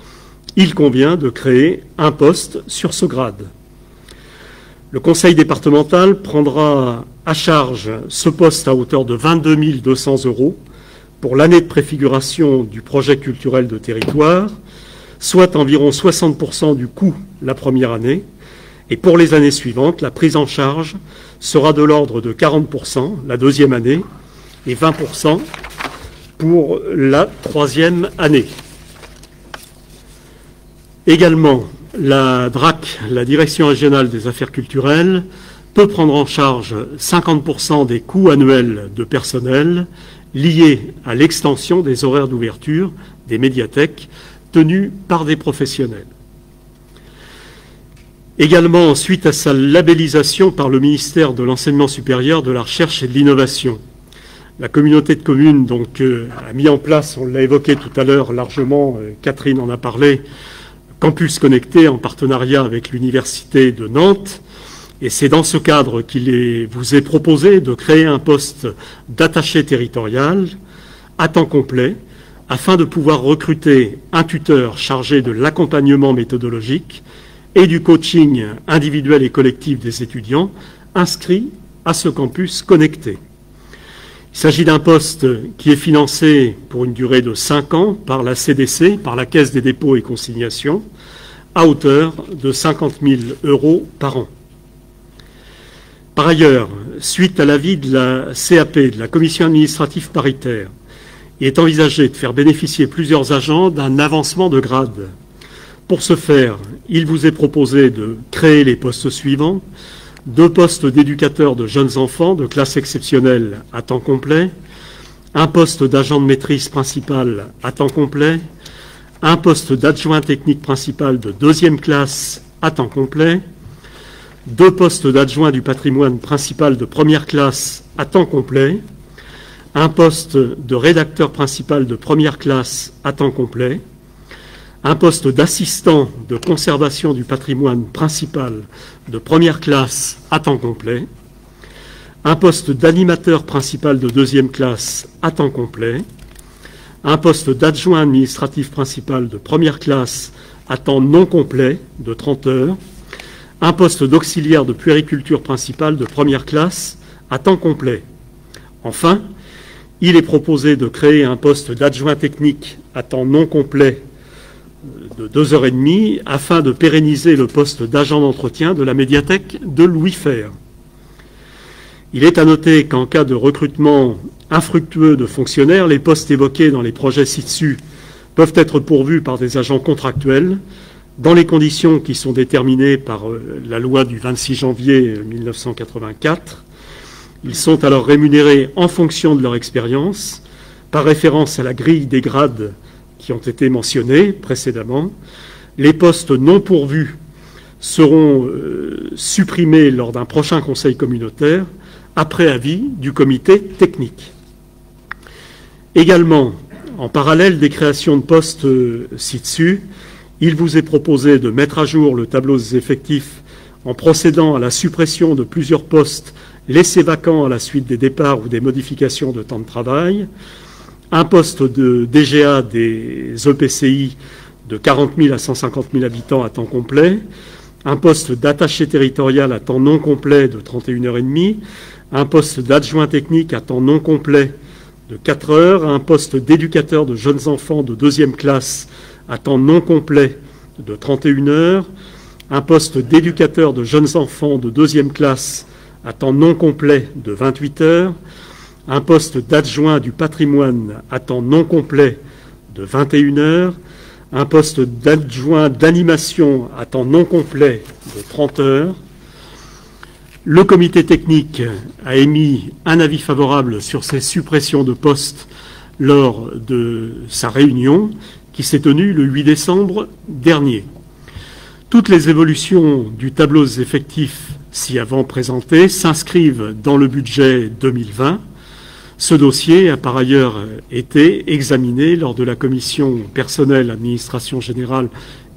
il convient de créer un poste sur ce grade. Le conseil départemental prendra à charge ce poste à hauteur de 22 200 euros pour l'année de préfiguration du projet culturel de territoire, soit environ 60% du coût la première année, et pour les années suivantes, la prise en charge sera de l'ordre de 40% la deuxième année et 20% pour la troisième année. Également, la DRAC, la Direction régionale des affaires culturelles, peut prendre en charge 50% des coûts annuels de personnel liés à l'extension des horaires d'ouverture des médiathèques tenues par des professionnels. Également, suite à sa labellisation par le ministère de l'Enseignement supérieur, de la Recherche et de l'Innovation, la communauté de communes euh, a mis en place, on l'a évoqué tout à l'heure largement, euh, Catherine en a parlé, Campus Connecté en partenariat avec l'Université de Nantes. Et c'est dans ce cadre qu'il vous est proposé de créer un poste d'attaché territorial à temps complet afin de pouvoir recruter un tuteur chargé de l'accompagnement méthodologique et du coaching individuel et collectif des étudiants inscrits à ce campus connecté. Il s'agit d'un poste qui est financé pour une durée de 5 ans par la CDC, par la Caisse des dépôts et consignations, à hauteur de 50 000 euros par an. Par ailleurs, suite à l'avis de la CAP, de la Commission administrative paritaire, il est envisagé de faire bénéficier plusieurs agents d'un avancement de grade. Pour ce faire, il vous est proposé de créer les postes suivants. Deux postes d'éducateurs de jeunes enfants de classe exceptionnelle à temps complet, un poste d'agent de maîtrise principal à temps complet, un poste d'adjoint technique principal de deuxième classe à temps complet, deux postes d'adjoint du patrimoine principal de première classe à temps complet, un poste de rédacteur principal de première classe à temps complet, un poste d'assistant de conservation du patrimoine principal de première classe à temps complet, un poste d'animateur principal de deuxième classe à temps complet, un poste d'adjoint administratif principal de première classe à temps non complet de 30 heures, un poste d'auxiliaire de puériculture principale de première classe à temps complet. Enfin, il est proposé de créer un poste d'adjoint technique à temps non complet de deux heures et demie afin de pérenniser le poste d'agent d'entretien de la médiathèque de Louis Fer. Il est à noter qu'en cas de recrutement infructueux de fonctionnaires, les postes évoqués dans les projets ci-dessus peuvent être pourvus par des agents contractuels dans les conditions qui sont déterminées par euh, la loi du 26 janvier 1984. Ils sont alors rémunérés en fonction de leur expérience, par référence à la grille des grades qui ont été mentionnés précédemment. Les postes non pourvus seront euh, supprimés lors d'un prochain conseil communautaire après avis du comité technique. Également, en parallèle des créations de postes euh, ci-dessus, il vous est proposé de mettre à jour le tableau des effectifs en procédant à la suppression de plusieurs postes laissés vacants à la suite des départs ou des modifications de temps de travail, un poste de DGA des EPCI de 40 000 à 150 000 habitants à temps complet, un poste d'attaché territorial à temps non complet de 31 heures et demie, un poste d'adjoint technique à temps non complet de 4 heures, un poste d'éducateur de jeunes enfants de deuxième classe à temps non complet de 31 heures, un poste d'éducateur de jeunes enfants de deuxième classe à temps non complet de 28 heures, un poste d'adjoint du patrimoine à temps non complet de 21 heures, un poste d'adjoint d'animation à temps non complet de 30 heures. Le comité technique a émis un avis favorable sur ces suppressions de postes lors de sa réunion qui s'est tenue le 8 décembre dernier. Toutes les évolutions du tableau des effectifs si avant présenté s'inscrivent dans le budget 2020 ce dossier a par ailleurs été examiné lors de la commission personnelle, administration générale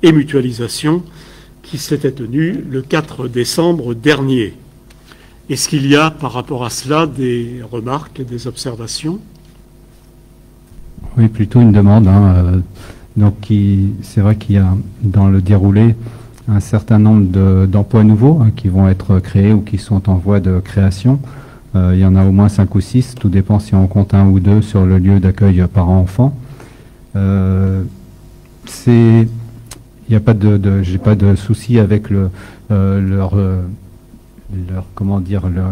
et mutualisation qui s'était tenue le 4 décembre dernier. Est-ce qu'il y a par rapport à cela des remarques des observations? Oui, plutôt une demande. Hein, euh, donc, c'est vrai qu'il y a dans le déroulé un certain nombre d'emplois nouveaux hein, qui vont être créés ou qui sont en voie de création. Euh, il y en a au moins cinq ou six, tout dépend si on compte un ou deux sur le lieu d'accueil parents-enfants. Euh, c'est, il n'y a pas de, j'ai pas de souci avec euh, leur, leur, comment dire, leur,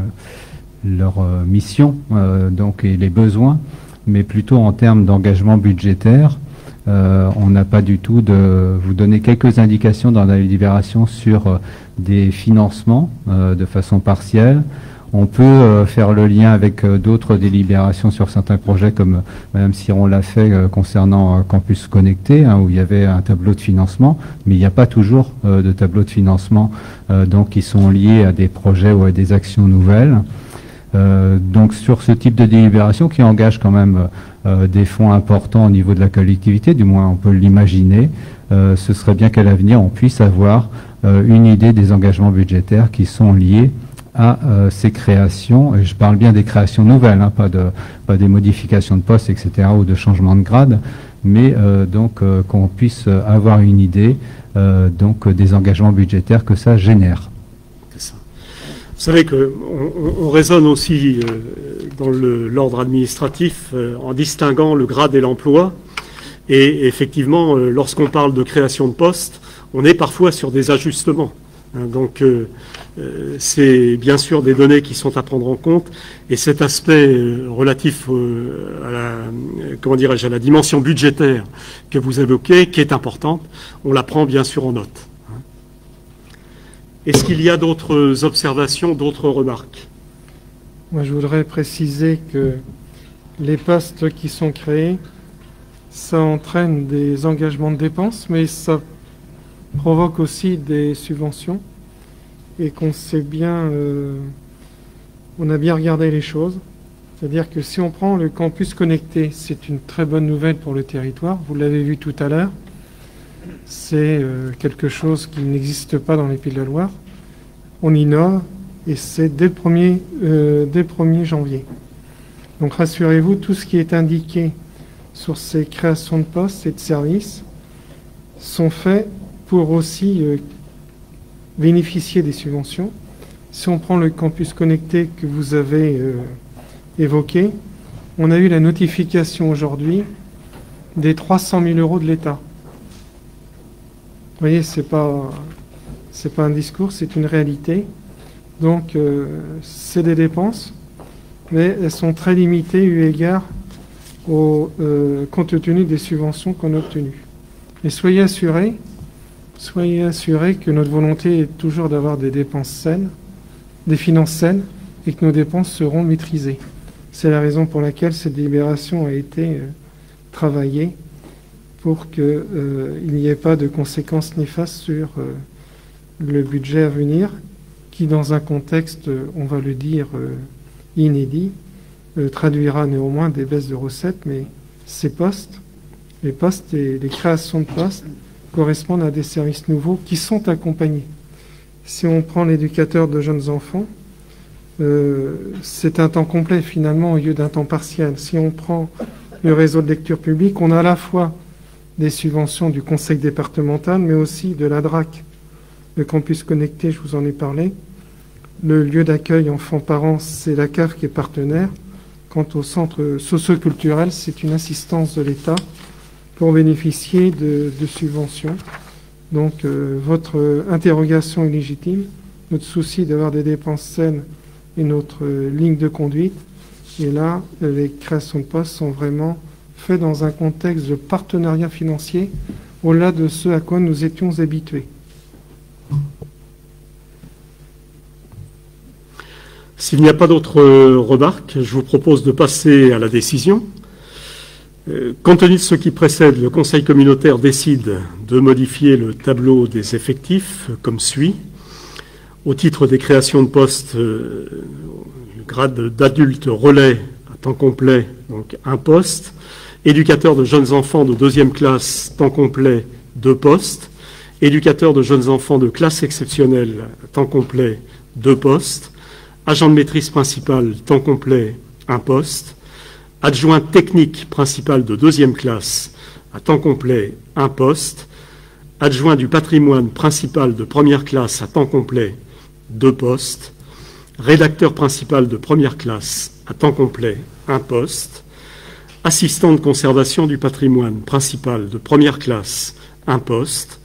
leur mission, donc et les besoins, mais plutôt en termes d'engagement budgétaire. on n'a pas du tout de vous donner quelques indications dans la libération sur des financements de façon partielle On peut euh, faire le lien avec euh, d'autres délibérations sur certains projets, comme Mme Siron l'a fait concernant Campus Connecté, hein, où il y avait un tableau de financement, mais il n'y a pas toujours de tableau de financement, donc qui sont liés à des projets ou à des actions nouvelles. donc sur ce type de délibération qui engage quand même des fonds importants au niveau de la collectivité, du moins on peut l'imaginer, ce serait bien qu'à l'avenir on puisse avoir une idée des engagements budgétaires qui sont liés à euh, ces créations, et je parle bien des créations nouvelles, hein, pas, de, pas des modifications de postes, etc., ou de changements de grade, mais euh, donc euh, qu'on puisse avoir une idée donc des engagements budgétaires que ça génère. Vous savez qu'on on, raisonne aussi dans l'ordre administratif en distinguant le grade et l'emploi. Et effectivement, lorsqu'on parle de création de postes, on est parfois sur des ajustements. Hein, donc, euh, c'est bien sûr des données qui sont à prendre en compte et cet aspect euh, relatif à la, comment dirais-je, à la dimension budgétaire que vous évoquez, qui est importante, on la prend bien sûr en note. Est-ce qu'il y a d'autres observations, d'autres remarques? Moi, je voudrais préciser que les postes qui sont créés, ça entraîne des engagements de dépenses, mais ça provoque aussi des subventions et qu'on sait bien, euh, on a bien regardé les choses. C'est-à-dire que si on prend le campus connecté, c'est une très bonne nouvelle pour le territoire. Vous l'avez vu tout à l'heure. C'est euh, quelque chose qui n'existe pas dans les Pays de la Loire. On innove et c'est dès le 1er, euh, dès 1er janvier. Donc rassurez-vous, tout ce qui est indiqué sur ces créations de postes et de services sont faits pour aussi bénéficier des subventions. Si on prend le campus connecté que vous avez euh, évoqué, on a eu la notification aujourd'hui des 300 000 euros de l'État. Vous voyez, ce n'est pas, pas un discours, c'est une réalité. Donc, euh, c'est des dépenses, mais elles sont très limitées eu égard au euh, compte tenu des subventions qu'on a obtenues. Et soyez assurés Soyez assurés que notre volonté est toujours d'avoir des dépenses saines, des finances saines, et que nos dépenses seront maîtrisées. C'est la raison pour laquelle cette délibération a été euh, travaillée pour qu'il euh, n'y ait pas de conséquences néfastes sur euh, le budget à venir, qui dans un contexte, on va le dire, inédit, traduira néanmoins des baisses de recettes, mais ces postes, les postes et les créations de postes correspondent à des services nouveaux qui sont accompagnés. Si on prend l'éducateur de jeunes enfants, euh, c'est un temps complet finalement au lieu d'un temps partiel. Si on prend le réseau de lecture publique, on a à la fois des subventions du conseil départemental, mais aussi de la DRAC, le campus connecté, je vous en ai parlé. Le lieu d'accueil enfants-parents, c'est la CAF qui est partenaire. Quant au centre socioculturel, c'est une assistance de l'État pour bénéficier de, subventions. Donc euh, votre interrogation est légitime, notre souci d'avoir des dépenses saines est notre euh, ligne de conduite. Et là, les créations de postes sont vraiment faites dans un contexte de partenariat financier au-delà de ce à quoi nous étions habitués. S'il n'y a pas d'autres remarques, je vous propose de passer à la décision. Euh, compte tenu de ce qui précède, le Conseil communautaire décide de modifier le tableau des effectifs comme suit. Au titre des créations de postes, euh, grade d'adulte relais à temps complet, donc un poste. Éducateur de jeunes enfants de deuxième classe, temps complet, deux postes. Éducateur de jeunes enfants de classe exceptionnelle, temps complet, deux postes. Agent de maîtrise principal, temps complet, un poste adjoint technique principal de deuxième classe à temps complet, un poste, adjoint du patrimoine principal de première classe à temps complet, deux postes, rédacteur principal de première classe à temps complet, un poste, assistant de conservation du patrimoine principal de première classe, un poste,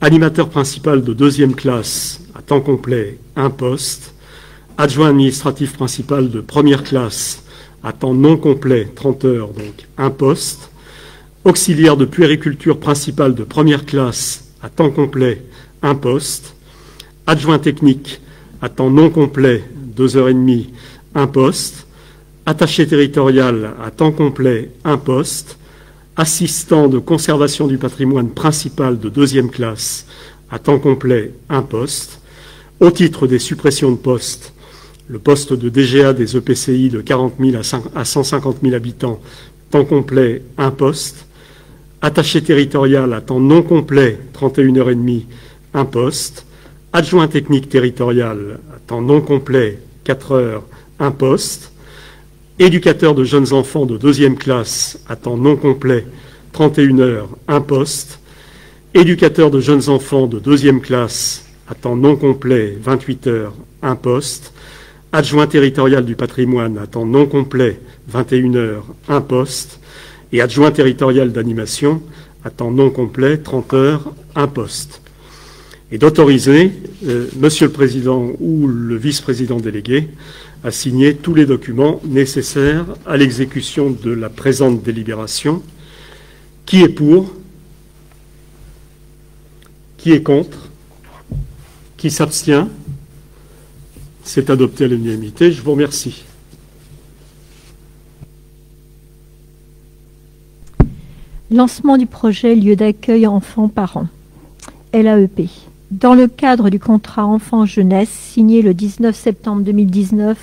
animateur principal de deuxième classe à temps complet, un poste, adjoint administratif principal de première classe à temps non complet, 30 heures, donc un poste. Auxiliaire de puériculture principale de première classe à temps complet, un poste. Adjoint technique à temps non complet, 2h30, un poste, attaché territorial à temps complet, un poste, assistant de conservation du patrimoine principal de deuxième classe, à temps complet, un poste, au titre des suppressions de postes, le poste de DGA des EPCI de 40 000 à 150 000 habitants, temps complet, un poste, attaché territorial à temps non complet, 31h30, un poste, adjoint technique territorial à temps non complet, 4 heures, un poste, éducateur de jeunes enfants de deuxième classe à temps non complet, 31 heures, un poste, éducateur de jeunes enfants de deuxième classe à temps non complet, 28 heures, un poste, adjoint territorial du patrimoine à temps non complet, 21 heures, un poste, et adjoint territorial d'animation à temps non complet, 30 heures, un poste. Et d'autoriser euh, Monsieur le Président ou le vice-président délégué à signer tous les documents nécessaires à l'exécution de la présente délibération. Qui est pour? Qui est contre? Qui s'abstient? C'est adopté à l'unanimité. Je vous remercie. Lancement du projet lieu d'accueil enfants-parents, LAEP. Dans le cadre du contrat enfant-jeunesse signé le 19 septembre 2019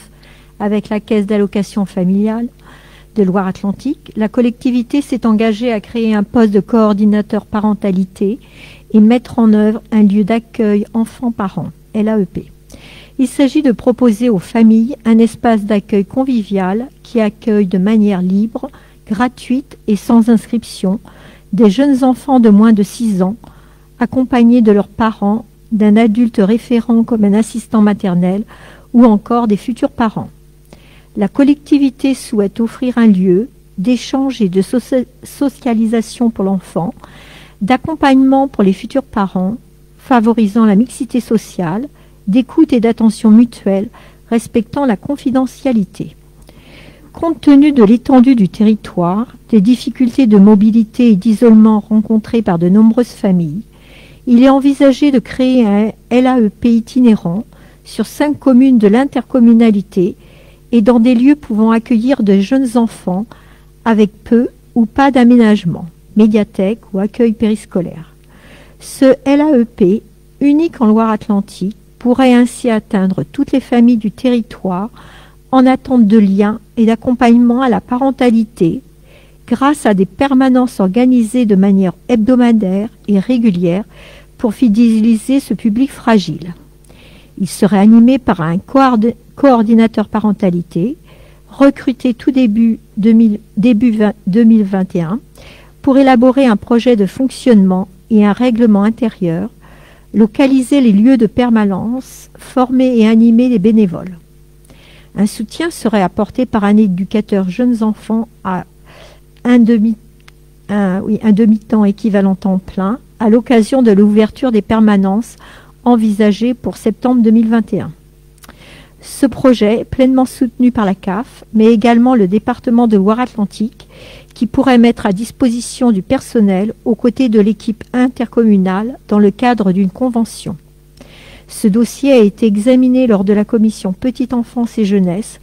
avec la Caisse d'allocation familiale de Loire-Atlantique, la collectivité s'est engagée à créer un poste de coordinateur parentalité et mettre en œuvre un lieu d'accueil enfants-parents, LAEP. Il s'agit de proposer aux familles un espace d'accueil convivial qui accueille de manière libre, gratuite et sans inscription des jeunes enfants de moins de 6 ans accompagnés de leurs parents, d'un adulte référent comme un assistant maternel ou encore des futurs parents. La collectivité souhaite offrir un lieu d'échange et de socialisation pour l'enfant, d'accompagnement pour les futurs parents, favorisant la mixité sociale, d'écoute et d'attention mutuelle, respectant la confidentialité. Compte tenu de l'étendue du territoire, des difficultés de mobilité et d'isolement rencontrées par de nombreuses familles, il est envisagé de créer un LAEP itinérant sur cinq communes de l'intercommunalité et dans des lieux pouvant accueillir de jeunes enfants avec peu ou pas d'aménagement, médiathèque ou accueil périscolaire. Ce LAEP, unique en Loire-Atlantique, pourrait ainsi atteindre toutes les familles du territoire en attente de liens et d'accompagnement à la parentalité grâce à des permanences organisées de manière hebdomadaire et régulière pour fidéliser ce public fragile. Il serait animé par un coordinateur parentalité, recruté tout début, début 2021 pour élaborer un projet de fonctionnement et un règlement intérieur, localiser les lieux de permanence, former et animer les bénévoles. Un soutien serait apporté par un éducateur jeunes enfants à un demi-temps équivalent temps plein à l'occasion de l'ouverture des permanences envisagées pour septembre 2021. Ce projet, pleinement soutenu par la CAF, mais également le département de Loire-Atlantique, qui pourrait mettre à disposition du personnel aux côtés de l'équipe intercommunale dans le cadre d'une convention. Ce dossier a été examiné lors de la commission Petite Enfance et Jeunesse,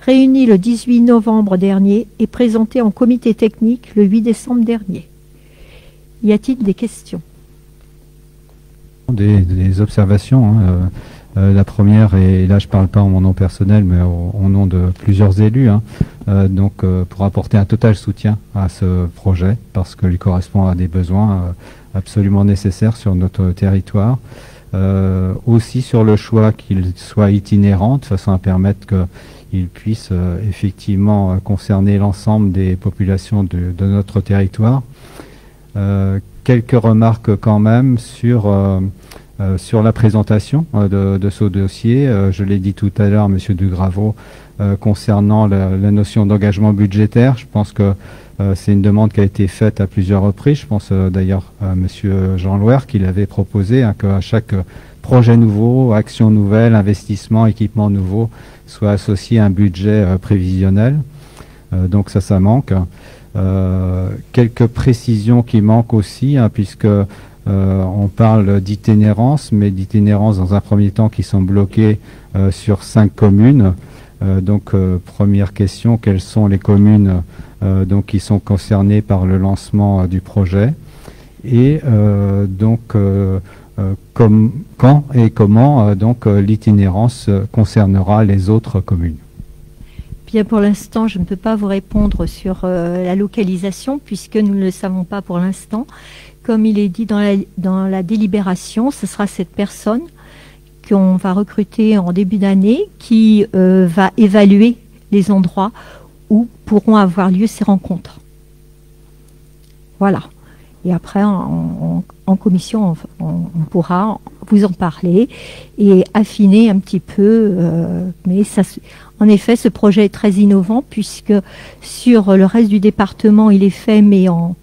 réunie le 18 novembre dernier et présenté en comité technique le 8 décembre dernier. Y a-t-il des questions? Des, observations. Hein, euh, euh, la première, et là je ne parle pas en mon nom personnel, mais au, nom de plusieurs élus, hein, euh, donc pour apporter un total soutien à ce projet, parce qu'il correspond à des besoins absolument nécessaires sur notre territoire. Euh, aussi sur le choix qu'il soit itinérant, de façon à permettre qu'il puisse euh, effectivement euh, concerner l'ensemble des populations de, notre territoire. quelques remarques quand même sur, sur la présentation de, ce dossier. je l'ai dit tout à l'heure, Monsieur Dugraveau, concernant la, la notion d'engagement budgétaire. Je pense que euh, c'est une demande qui a été faite à plusieurs reprises. Je pense euh, d'ailleurs à M. Jean Loire qui l'avait proposé, hein, qu'à chaque projet nouveau, action nouvelle, investissement, équipement nouveau, soit associé un budget euh, prévisionnel. donc ça, ça manque. quelques précisions qui manquent aussi, hein, puisque on parle d'itinérance, mais d'itinérance dans un premier temps qui sont bloquées sur cinq communes. donc première question, quelles sont les communes donc, qui sont concernées par le lancement du projet? Et donc quand et comment donc l'itinérance concernera les autres communes? Bien, pour l'instant, je ne peux pas vous répondre sur euh, la localisation puisque nous ne le savons pas pour l'instant. Comme il est dit dans la, délibération, ce sera cette personne qu'on va recruter en début d'année qui euh, va évaluer les endroits où pourront avoir lieu ces rencontres. Voilà. Et après, en, commission, on, pourra vous en parler et affiner un petit peu. Euh, mais ça, en effet, ce projet est très innovant puisque sur le reste du département, il est fait, mais en,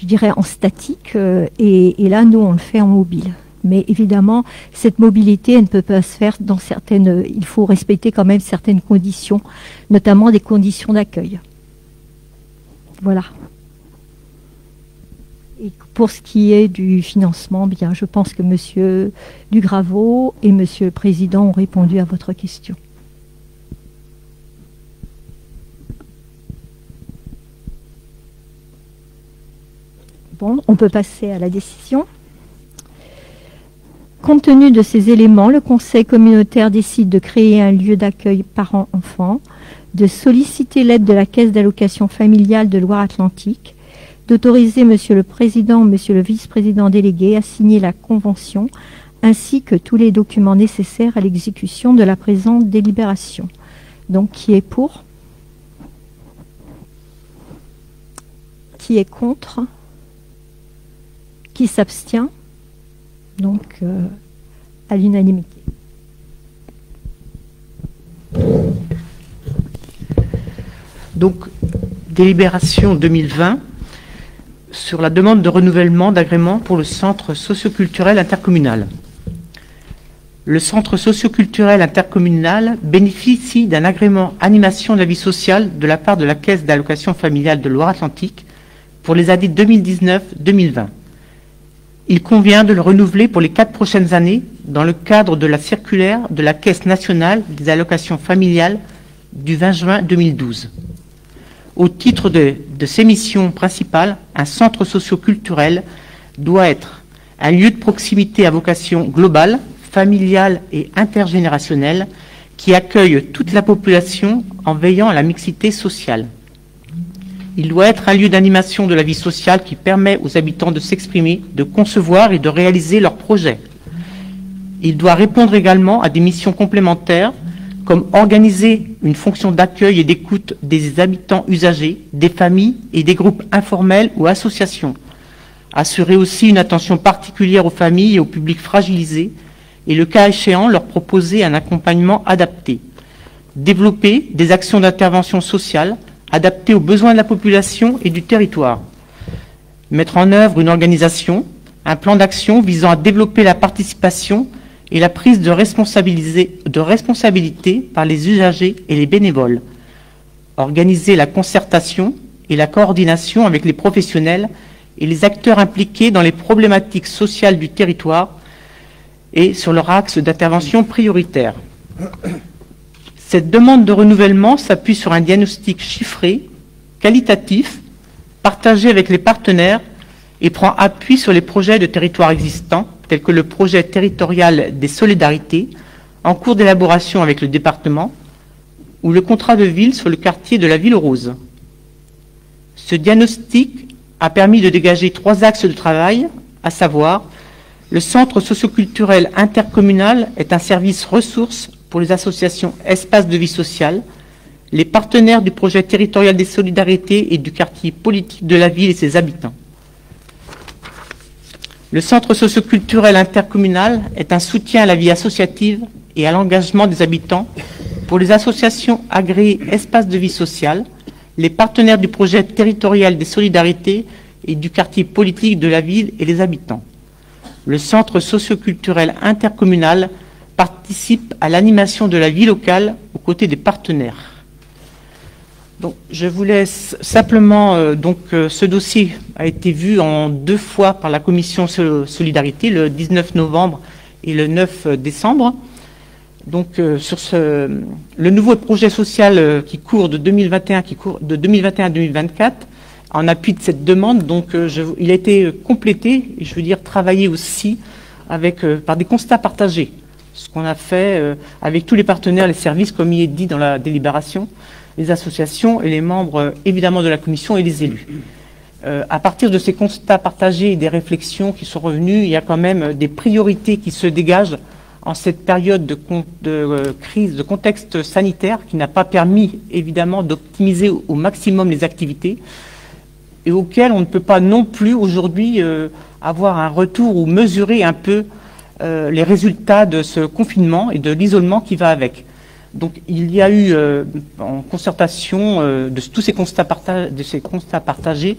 je dirais, en statique. Euh, et, là, nous, on le fait en mobile. Mais évidemment, cette mobilité, elle ne peut pas se faire dans certaines. Il faut respecter quand même certaines conditions, notamment des conditions d'accueil. Voilà. Et pour ce qui est du financement, bien, je pense que M. Dugraveau et M. le Président ont répondu à votre question. On peut passer à la décision. Compte tenu de ces éléments, le Conseil communautaire décide de créer un lieu d'accueil parents-enfants, de solliciter l'aide de la Caisse d'allocation familiale de Loire-Atlantique, d'autoriser Monsieur le Président, Monsieur le Vice-président délégué à signer la convention, ainsi que tous les documents nécessaires à l'exécution de la présente délibération. Donc, qui est pour? Qui est contre? Qui s'abstient Donc, euh, à l'unanimité. Donc, délibération 2020 sur la demande de renouvellement d'agrément pour le centre socioculturel intercommunal. Le centre socioculturel intercommunal bénéficie d'un agrément animation de la vie sociale de la part de la Caisse d'allocation familiale de Loire-Atlantique pour les années 2019-2020 il convient de le renouveler pour les quatre prochaines années dans le cadre de la circulaire de la Caisse nationale des allocations familiales du 20 juin 2012. Au titre de, ses missions principales, un centre socio-culturel doit être un lieu de proximité à vocation globale, familiale et intergénérationnelle qui accueille toute la population en veillant à la mixité sociale. Il doit être un lieu d'animation de la vie sociale qui permet aux habitants de s'exprimer, de concevoir et de réaliser leurs projets. Il doit répondre également à des missions complémentaires comme organiser une fonction d'accueil et d'écoute des habitants usagers, des familles et des groupes informels ou associations. Assurer aussi une attention particulière aux familles et aux publics fragilisés et, le cas échéant, leur proposer un accompagnement adapté. Développer des actions d'intervention sociale adapté aux besoins de la population et du territoire. Mettre en œuvre une organisation, un plan d'action visant à développer la participation et la prise de, de responsabilité par les usagers et les bénévoles. Organiser la concertation et la coordination avec les professionnels et les acteurs impliqués dans les problématiques sociales du territoire et sur leur axe d'intervention prioritaire. Cette demande de renouvellement s'appuie sur un diagnostic chiffré, qualitatif, partagé avec les partenaires et prend appui sur les projets de territoire existants, tels que le projet territorial des solidarités, en cours d'élaboration avec le département, ou le contrat de ville sur le quartier de la Ville Rose. Ce diagnostic a permis de dégager trois axes de travail, à savoir le centre socioculturel intercommunal est un service ressource pour les associations Espaces de vie sociale, les partenaires du projet territorial des solidarités et du quartier politique de la ville et ses habitants. Le centre socioculturel intercommunal est un soutien à la vie associative et à l'engagement des habitants pour les associations agréées Espaces de vie sociale, les partenaires du projet territorial des solidarités et du quartier politique de la ville et les habitants. Le centre socioculturel intercommunal participe à l'animation de la vie locale aux côtés des partenaires. Donc, je vous laisse simplement euh, donc, euh, ce dossier a été vu en deux fois par la commission Solidarité, le 19 novembre et le 9 décembre. Donc euh, sur ce, le nouveau projet social euh, qui court de 2021, qui court de 2021 à 2024, en appui de cette demande, donc euh, il a été complété, et je veux dire travaillé aussi avec par des constats partagés. Ce qu'on a fait avec tous les partenaires, les services, comme il est dit dans la délibération, les associations et les membres évidemment de la commission et les élus. à partir de ces constats partagés et des réflexions qui sont revenues, il y a quand même des priorités qui se dégagent en cette période de, euh, crise, de contexte sanitaire qui n'a pas permis évidemment d'optimiser au, maximum les activités et auquel on ne peut pas non plus aujourd'hui euh, avoir un retour ou mesurer un peu euh, les résultats de ce confinement et de l'isolement qui va avec. Donc il y a eu en concertation de tous ces constats, partagés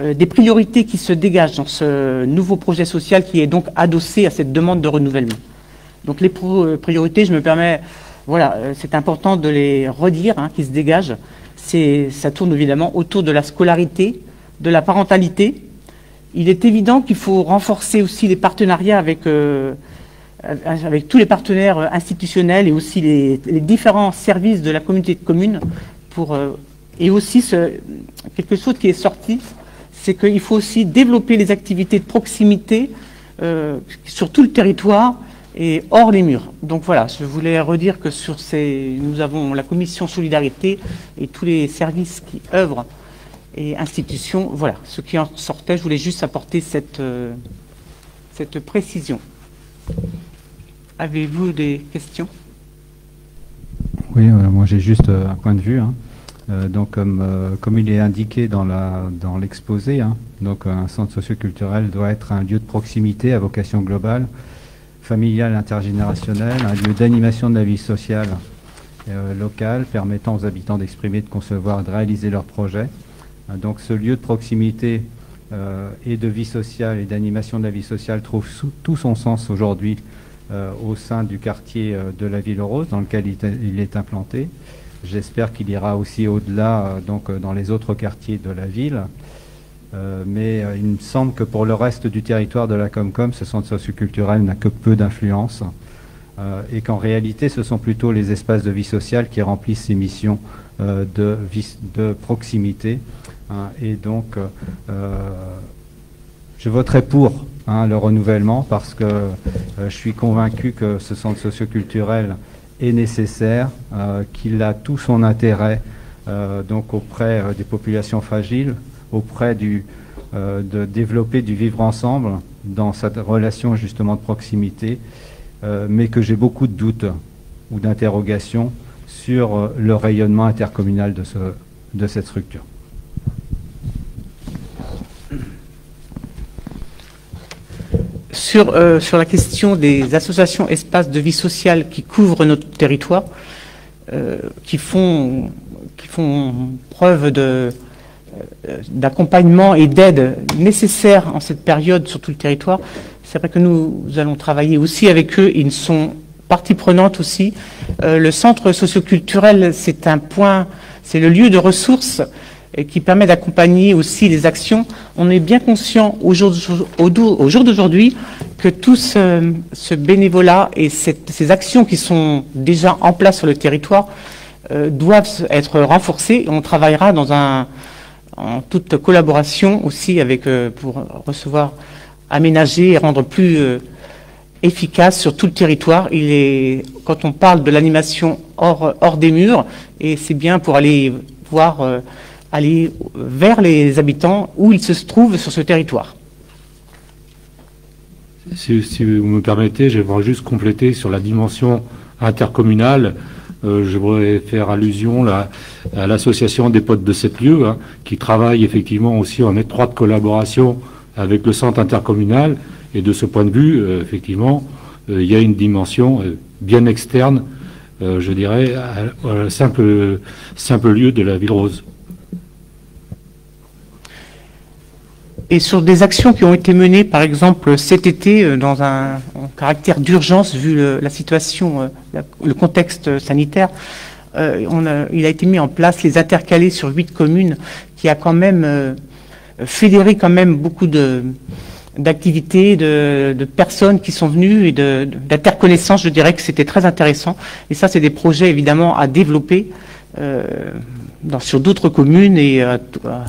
des priorités qui se dégagent dans ce nouveau projet social qui est donc adossé à cette demande de renouvellement. Donc les euh, priorités, je me permets, voilà, euh, c'est important de les redire, hein, qui se dégagent. Ça tourne évidemment autour de la scolarité, de la parentalité. Il est évident qu'il faut renforcer aussi les partenariats avec, euh, tous les partenaires institutionnels et aussi les, différents services de la communauté de communes. Pour, et aussi, quelque chose qui est sorti, c'est qu'il faut aussi développer les activités de proximité sur tout le territoire et hors les murs. Donc voilà, je voulais redire que sur ces, nous avons la commission solidarité et tous les services qui œuvrent et institutions. Voilà, ce qui en sortait, je voulais juste apporter cette, euh, cette précision. Avez-vous des questions? Oui, euh, moi j'ai juste euh, un point de vue. Hein. donc comme, comme il est indiqué dans l'exposé, dans hein, donc un centre socioculturel doit être un lieu de proximité à vocation globale familiale intergénérationnelle, un lieu d'animation de la vie sociale locale permettant aux habitants d'exprimer, de concevoir de réaliser leurs projets. Euh, donc ce lieu de proximité euh, et de vie sociale et d'animation de la vie sociale trouve tout son sens aujourd'hui au sein du quartier de la Ville Rose dans lequel il, est implanté. J'espère qu'il ira aussi au-delà donc dans les autres quartiers de la ville. Euh, mais euh, il me semble que pour le reste du territoire de la Comcom, ce centre socioculturel n'a que peu d'influence euh, et qu'en réalité, ce sont plutôt les espaces de vie sociale qui remplissent ces missions de, de, proximité. Hein. et donc, je voterai pour hein, le renouvellement parce que je suis convaincu que ce centre socioculturel est nécessaire, qu'il a tout son intérêt donc auprès des populations fragiles, auprès du, euh, de développer du vivre ensemble dans cette relation justement de proximité, euh, mais que j'ai beaucoup de doutes ou d'interrogations sur euh, le rayonnement intercommunal de, ce, de cette structure. Sur, sur, la question des associations espaces de vie sociale qui couvrent notre territoire, qui, font, qui font preuve euh, d'accompagnement et d'aide nécessaires en cette période sur tout le territoire. C'est vrai que nous, allons travailler aussi avec eux. Ils sont partie prenante aussi. Euh, le centre socioculturel, c'est un point, c'est le lieu de ressources qui permet d'accompagner aussi les actions. On est bien conscient au jour, d'aujourd'hui que tout ce, bénévolat et ces actions qui sont déjà en place sur le territoire euh, doivent être renforcées. On travaillera dans en toute collaboration aussi avec euh, pour recevoir, aménager et rendre plus euh, efficace sur tout le territoire. Il est quand on parle de l'animation hors, des murs, et c'est bien pour aller voir, euh, aller vers les habitants où ils se trouvent sur ce territoire. Si, vous me permettez, j'aimerais juste compléter sur la dimension intercommunale. Euh, je voudrais faire allusion à l'association des potes de cette lieu, hein, qui travaille effectivement aussi en étroite collaboration avec le centre intercommunal. Et de ce point de vue, euh, effectivement, euh, il y a une dimension bien externe, je dirais, à, simple, simple lieu de la ville rose. et sur des actions qui ont été menées, par exemple cet été, euh, dans un caractère d'urgence vu la situation, euh, le contexte sanitaire. Euh, il a été mis en place les intercalés sur huit communes, qui a quand même fédéré quand même beaucoup de d'activités, de, personnes qui sont venues et de- d'interconnaissances. Je dirais que c'était très intéressant. Et ça, c'est des projets évidemment à développer euh, sur d'autres communes et euh, euh,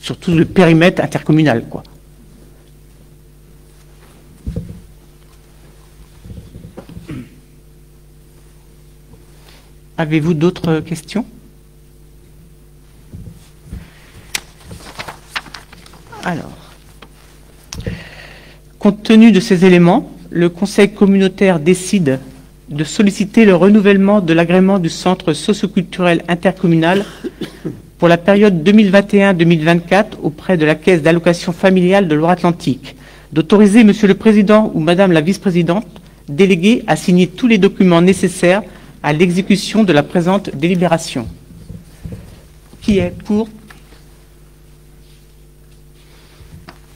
sur tout le périmètre intercommunal. Quoi. Avez-vous d'autres questions? Alors, compte tenu de ces éléments, le Conseil communautaire décide de solliciter le renouvellement de l'agrément du centre socioculturel intercommunal pour la période 2021-2024 auprès de la Caisse d'allocation familiale de Loire-Atlantique, d'autoriser Monsieur le Président ou Madame la Vice-présidente déléguée à signer tous les documents nécessaires à l'exécution de la présente délibération. Qui est pour?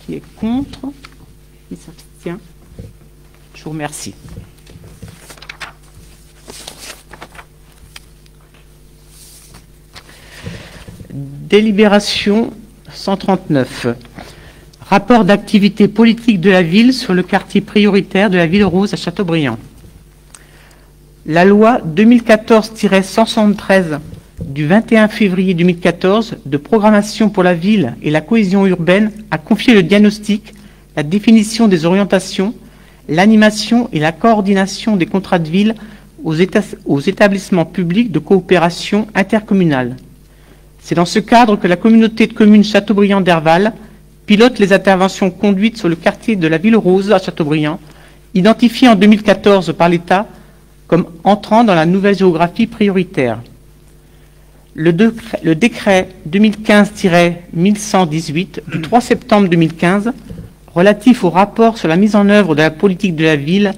Qui est contre? Je vous remercie. Délibération 139. Rapport d'activité politique de la ville sur le quartier prioritaire de la ville rose à Châteaubriand. La loi 2014-173 du 21 février 2014 de programmation pour la ville et la cohésion urbaine a confié le diagnostic, la définition des orientations, l'animation et la coordination des contrats de ville aux, éta- aux établissements publics de coopération intercommunale. C'est dans ce cadre que la communauté de communes Châteaubriand d'Herval pilote les interventions conduites sur le quartier de la Ville Rose à Châteaubriand, identifié en 2014 par l'État comme entrant dans la nouvelle géographie prioritaire. Le décret, le décret 2015-1118 du 3 septembre 2015 relatif au rapport sur la mise en œuvre de la politique de la ville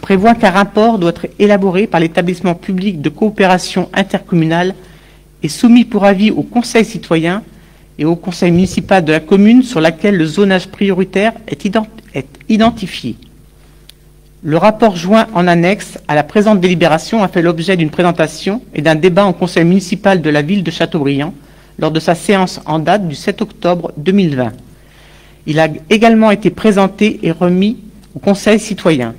prévoit qu'un rapport doit être élaboré par l'établissement public de coopération intercommunale et soumis pour avis au Conseil citoyen et au Conseil municipal de la commune sur laquelle le zonage prioritaire est, ident- est identifié. Le rapport joint en annexe à la présente délibération a fait l'objet d'une présentation et d'un débat en conseil municipal de la ville de Châteaubriand lors de sa séance en date du 7 octobre 2020. Il a également été présenté et remis au conseil citoyen.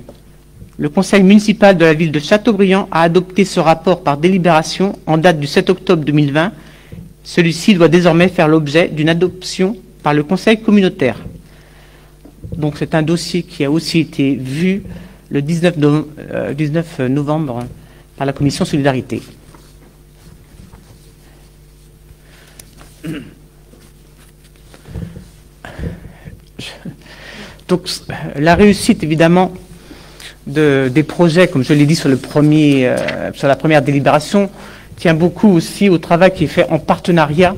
Le conseil municipal de la ville de Châteaubriand a adopté ce rapport par délibération en date du 7 octobre 2020. Celui-ci doit désormais faire l'objet d'une adoption par le conseil communautaire. Donc c'est un dossier qui a aussi été vu le 19, no- euh, 19 novembre par la commission Solidarité. Donc la réussite évidemment de- des projets, comme je l'ai dit euh, sur la première délibération, tient beaucoup aussi au travail qui est fait en partenariat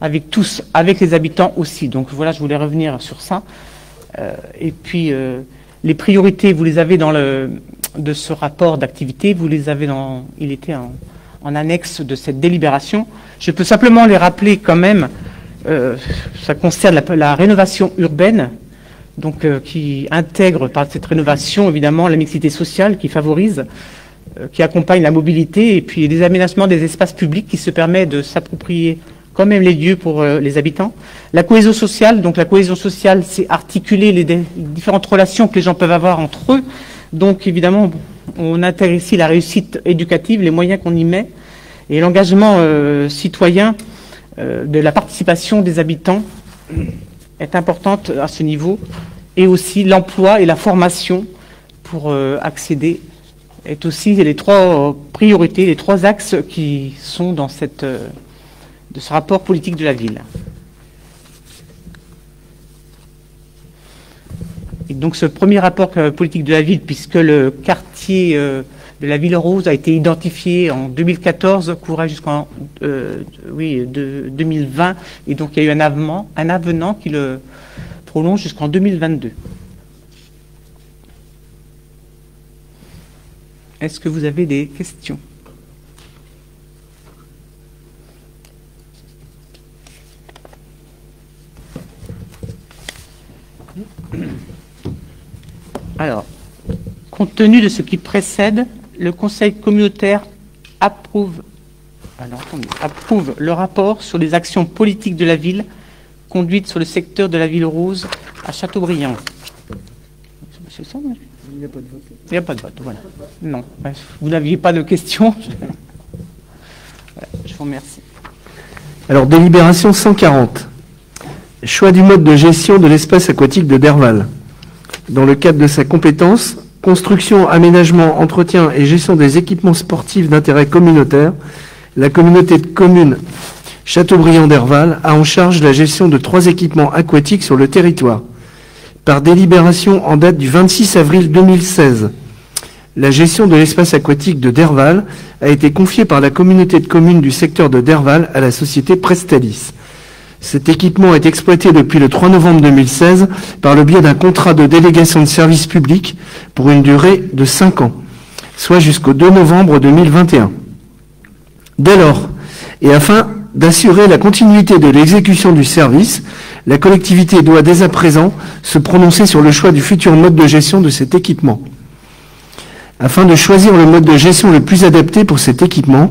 avec tous, avec les habitants aussi. Donc voilà, je voulais revenir sur ça. Euh, et puis, euh, les priorités, vous les avez dans le de ce rapport d'activité, vous les avez dans, il était en annexe de cette délibération. Je peux simplement les rappeler quand même. Euh, ça concerne la, rénovation urbaine, donc euh, qui intègre par cette rénovation évidemment la mixité sociale, qui favorise, euh, qui accompagne la mobilité et puis des aménagements des espaces publics qui se permet de s'approprier quand même les lieux pour les habitants. La cohésion sociale, donc la cohésion sociale, c'est articuler les, différentes relations que les gens peuvent avoir entre eux. Donc évidemment, on intègre ici la réussite éducative, les moyens qu'on y met, et l'engagement citoyen de la participation des habitants est importante à ce niveau, et aussi l'emploi et la formation pour euh, accéder est aussi les trois euh, priorités, les trois axes qui sont dans euh, ce rapport politique de la ville. Et donc ce premier rapport euh, politique de la ville, puisque le quartier euh, la Ville Rose a été identifié en 2014, courait jusqu'en euh, oui, de 2020, et donc il y a eu un avenant, un avenant qui le prolonge jusqu'en 2022. Est-ce que vous avez des questions? Alors, compte tenu de ce qui précède, le Conseil communautaire approuve, alors, attendez, approuve le rapport sur les actions politiques de la ville conduite sur le secteur de la Ville Rose à Châteaubriand. C'est ça, non Il n'y a pas de vote. Il n'y a pas de vote, voilà. Non, vous n'aviez pas de questions. Voilà, je vous remercie. Alors, délibération 140. Choix du mode de gestion de l'espace aquatique de Derval. Dans le cadre de sa compétence, construction, aménagement, entretien et gestion des équipements sportifs d'intérêt communautaire, la communauté de communes Châteaubriand-Derval a en charge la gestion de trois équipements aquatiques sur le territoire. Par délibération en date du 26 avril 2016, la gestion de l'espace aquatique de Derval a été confiée par la communauté de communes du secteur de Derval à la société Prestalis. Cet équipement est exploité depuis le 3 novembre 2016 par le biais d'un contrat de délégation de service public pour une durée de 5 ans, soit jusqu'au 2 novembre 2021. Dès lors, et afin d'assurer la continuité de l'exécution du service, la collectivité doit dès à présent se prononcer sur le choix du futur mode de gestion de cet équipement. Afin de choisir le mode de gestion le plus adapté pour cet équipement,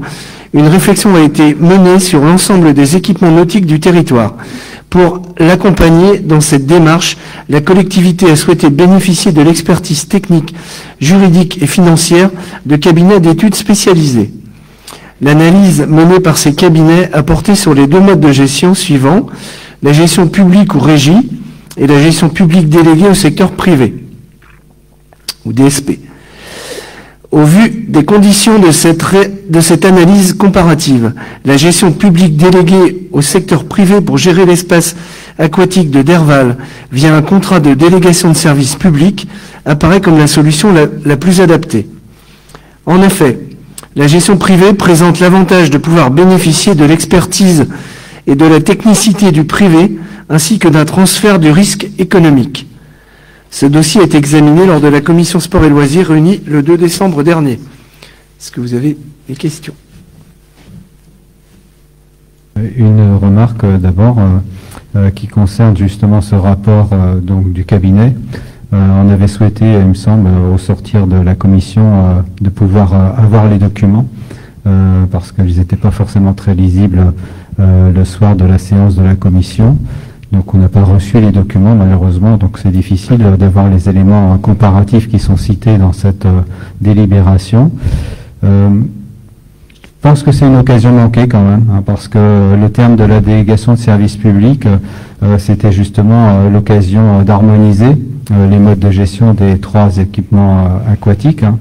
une réflexion a été menée sur l'ensemble des équipements nautiques du territoire. Pour l'accompagner dans cette démarche, la collectivité a souhaité bénéficier de l'expertise technique, juridique et financière de cabinets d'études spécialisés. L'analyse menée par ces cabinets a porté sur les deux modes de gestion suivants, la gestion publique ou régie et la gestion publique déléguée au secteur privé, ou DSP. Au vu des conditions de cette, analyse comparative, la gestion publique déléguée au secteur privé pour gérer l'espace aquatique de Derval via un contrat de délégation de service public apparaît comme la solution la, la plus adaptée. En effet, la gestion privée présente l'avantage de pouvoir bénéficier de l'expertise et de la technicité du privé ainsi que d'un transfert du risque économique. Ce dossier est examiné lors de la commission sport et loisirs réunie le 2 décembre dernier. Est-ce que vous avez des questions? Une remarque euh, d'abord euh, euh, qui concerne justement ce rapport donc du cabinet. On avait souhaité, il me semble, au sortir de la commission, de pouvoir avoir les documents parce qu'ils n'étaient pas forcément très lisibles le soir de la séance de la commission. Donc on n'a pas reçu les documents malheureusement, donc c'est difficile d'avoir les éléments comparatifs qui sont cités dans cette euh, délibération. Euh, je pense que c'est une occasion manquée quand même, hein, parce que le terme de la délégation de service public, euh, c'était justement l'occasion d'harmoniser les modes de gestion des trois équipements aquatiques. Hein.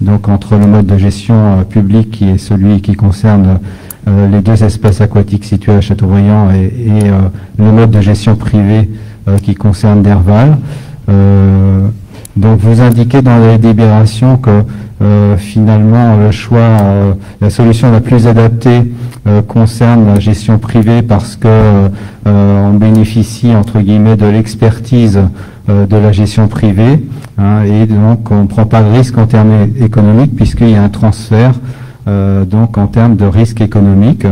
Donc entre le mode de gestion public qui est celui qui concerne euh, les deux espaces aquatiques situés à Châteaubriand et, euh, le mode de gestion privé euh, qui concerne Derval. donc vous indiquez dans la délibération que finalement le choix, la solution la plus adaptée concerne la gestion privée parce que on bénéficie entre guillemets de l'expertise de la gestion privée hein, et donc on ne prend pas de risque en termes économiques puisqu'il y a un transfert euh, donc en termes de risque économique.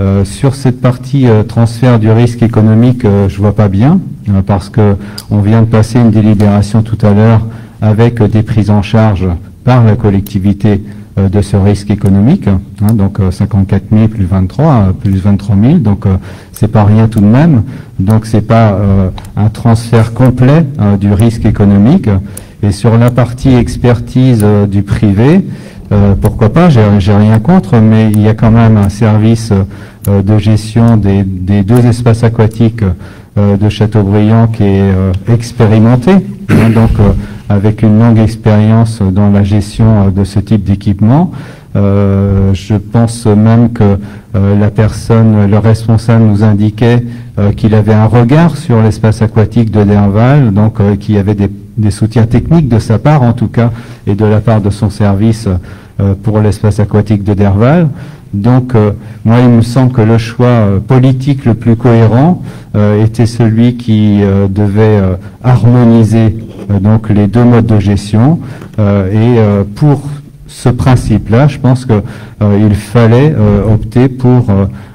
Euh, sur cette partie euh, transfert du risque économique, je vois pas bien parce que on vient de passer une délibération tout à l'heure avec des prises en charge par la collectivité de ce risque économique, hein, donc 54 000 plus 23, plus 23 000, donc c'est pas rien tout de même, donc c'est pas un transfert complet du risque économique. Et sur la partie expertise du privé, euh, pourquoi pas, j'ai rien contre, mais il y a quand même un service euh, de gestion des, deux espaces aquatiques euh, de Châteaubriand qui est expérimenté, hein, donc avec une longue expérience dans la gestion de ce type d'équipement. je pense même que la personne, le responsable nous indiquait qu'il avait un regard sur l'espace aquatique de Derval, donc qu'il y avait des, des, soutiens techniques de sa part en tout cas et de la part de son service euh, pour l'espace aquatique de Derval. Donc, euh, moi, il me semble que le choix euh, politique le plus cohérent était celui qui devait harmoniser donc les deux modes de gestion. et pour ce principe-là, je pense qu'il fallait opter pour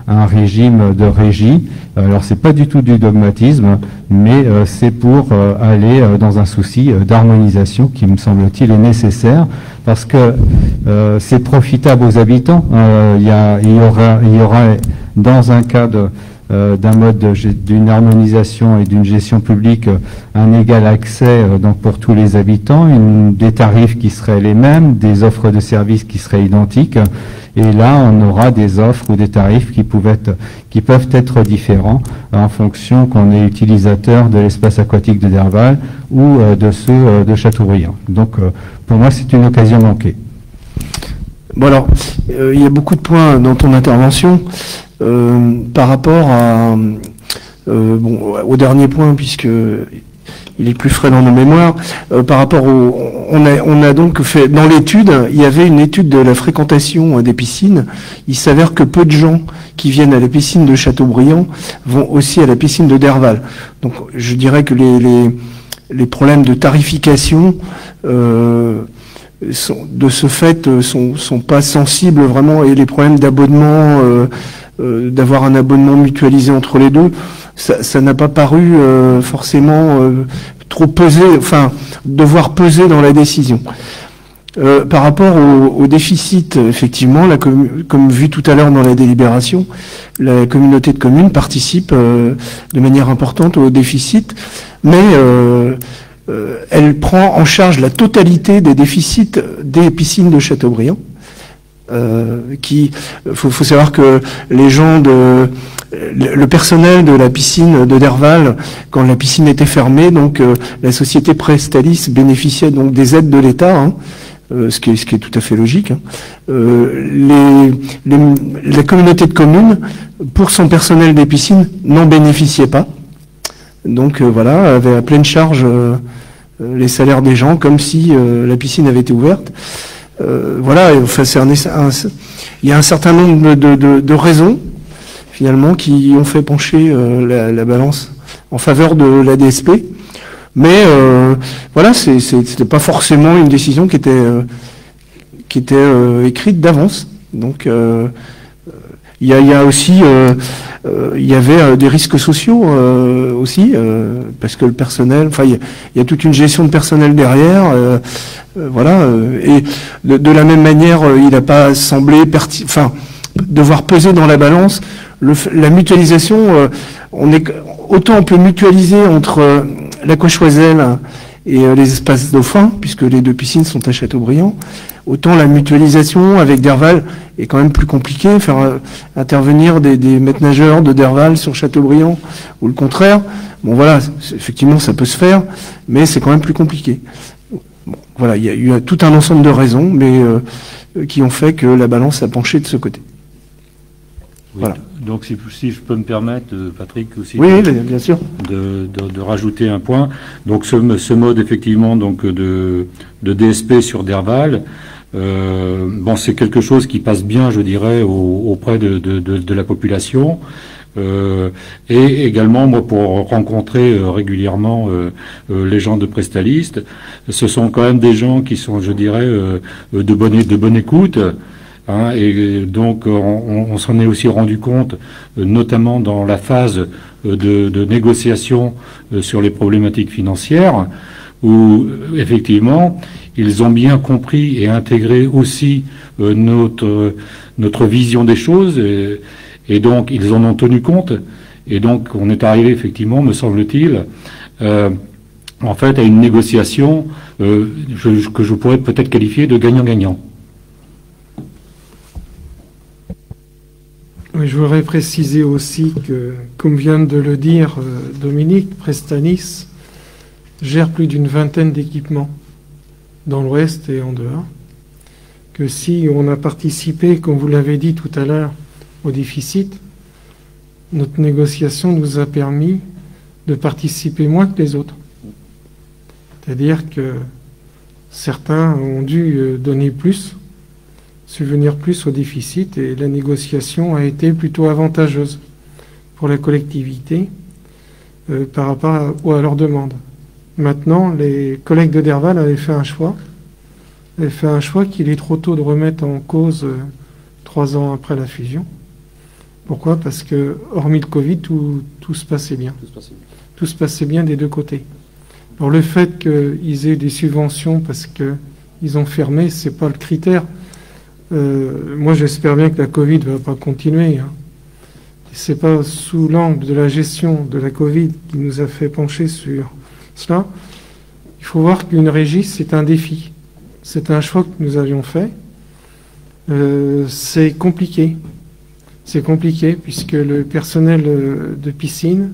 un régime de régie. Alors c'est pas du tout du dogmatisme, mais euh, c'est pour euh, aller euh, dans un souci d'harmonisation qui me semble-t-il est nécessaire parce que c'est profitable aux habitants. Il y, aura, il y aura dans un cas de d'un mode d'une harmonisation et d'une gestion publique un égal accès donc pour tous les habitants, des tarifs qui seraient les mêmes, des offres de services qui seraient identiques. Et là, on aura des offres ou des tarifs qui peuvent être différents en fonction qu'on est utilisateur de l'espace aquatique de Derval ou de ceux de Châteaubriand. Donc, pour moi, c'est une occasion manquée. Bon alors, il y a beaucoup de points dans ton intervention. Euh, par rapport à, euh, au dernier point, puisque il est plus frais dans nos mémoires. Euh, par rapport au, on a, on a donc fait dans l'étude, il y avait une étude de la fréquentation des piscines. Il s'avère que peu de gens qui viennent à la piscine de Châteaubriand vont aussi à la piscine de Derval. Donc, je dirais que les, problèmes de tarification de ce fait sont, sont pas sensibles vraiment et les problèmes d'abonnement euh, euh, d'avoir un abonnement mutualisé entre les deux, ça n'a pas paru euh, forcément euh, trop peser, enfin devoir peser dans la décision. par rapport au, déficit, effectivement, la comme vu tout à l'heure dans la délibération, la communauté de communes participe de manière importante au déficit, mais elle prend en charge la totalité des déficits des piscines de Châteaubriand. Euh, qui, faut, savoir que les gens de, le personnel de la piscine de Derval, quand la piscine était fermée, donc euh, la société Prestalis bénéficiait donc des aides de l'État. Hein, euh, ce, qui est, tout à fait logique. Hein. la communauté de communes, pour son personnel des piscines, n'en bénéficiait pas. Donc voilà, avait à pleine charge les salaires des gens, comme si la piscine avait été ouverte. Euh, voilà, enfin, il y a un certain nombre de, raisons finalement qui ont fait pencher euh, la, balance en faveur de la DSP. Mais euh, voilà, c'était pas forcément une décision qui était qui était écrite d'avance. Donc il y a, aussi il y avait des risques sociaux aussi parce que le personnel, enfin il y, a toute une gestion de personnel derrière. Euh, voilà. Euh, et de, la même manière, euh, il n'a pas semblé enfin, devoir peser dans la balance la mutualisation. on est, autant on peut mutualiser entre l'Aquachoiselle et les espaces dauphins, puisque les deux piscines sont à Châteaubriand. Autant la mutualisation avec Derval est quand même plus compliqué, faire intervenir des, des maîtres nageurs de Derval sur Châteaubriand ou le contraire. Bon voilà, effectivement ça peut se faire, mais c'est quand même plus compliqué. Voilà, il y a eu tout un ensemble de raisons, mais euh, qui ont fait que la balance a penché de ce côté. voilà. Donc si, je peux me permettre, euh, Patrick, aussi oui, bien sûr. De, rajouter un point. Donc ce, mode effectivement donc de, DSP sur Derval, euh, bon, c'est quelque chose qui passe bien, je dirais, auprès de, la population. Euh, et également, moi, pour rencontrer euh, régulièrement euh, les gens de Prestaliste, ce sont quand même des gens qui sont, je dirais, de bonne, de bonne écoute. Hein, et donc, on, s'en est aussi rendu compte, notamment dans la phase de, négociation sur les problématiques financières, où effectivement, ils ont bien compris et intégré aussi notre, notre vision des choses. Et donc, ils en ont tenu compte. Et donc, on est arrivé, effectivement, me semble-t-il, euh, en fait, à une négociation euh, que je pourrais peut-être qualifier de gagnant-gagnant. Je voudrais préciser aussi que, comme vient de le dire euh, Dominique, Prestanis gère plus d'une vingtaine d'équipements dans l'Ouest et en dehors. Que si on a participé, comme vous l'avez dit tout à l'heure, au déficit, notre négociation nous a permis de participer moins que les autres. C'est-à-dire que certains ont dû euh, donner plus, subvenir plus au déficit, et la négociation a été plutôt avantageuse pour la collectivité euh, par rapport à, à, leur demande. Maintenant, les collègues de Derval avaient fait un choix, avaient fait un choix qu'il est trop tôt de remettre en cause euh, trois ans après la fusion. Pourquoi? Parce que, hormis le Covid, tout, se passait bien. Tout se passait bien. des deux côtés. Alors le fait qu'ils aient des subventions parce qu'ils ont fermé, ce n'est pas le critère. Euh, moi, j'espère bien que la Covid ne va pas continuer. Hein. C'est pas sous l'angle de la gestion de la Covid qui nous a fait pencher sur cela. Il faut voir qu'une régie, c'est un défi. C'est un choix que nous avions fait. Euh, c'est compliqué. C'est compliqué puisque le personnel euh, de piscine,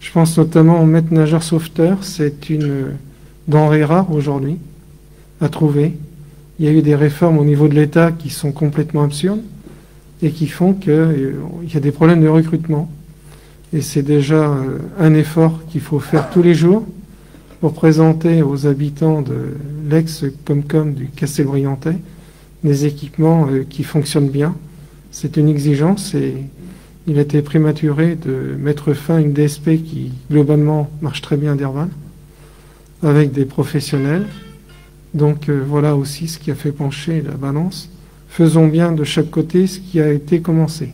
je pense notamment au maître nageur sauveteur, c'est une denrée rare aujourd'hui à trouver. Il y a eu des réformes au niveau de l'État qui sont complètement absurdes et qui font qu'il euh, y a des problèmes de recrutement. Et c'est déjà euh, un effort qu'il faut faire tous les jours pour présenter aux habitants de l'ex-Comcom du Castelbriantais des équipements euh, qui fonctionnent bien. C'est une exigence et il été prématuré de mettre fin à une DSP qui globalement marche très bien d'Herval avec des professionnels. Donc voilà aussi ce qui a fait pencher la balance faisons bien de chaque côté ce qui a été commencé.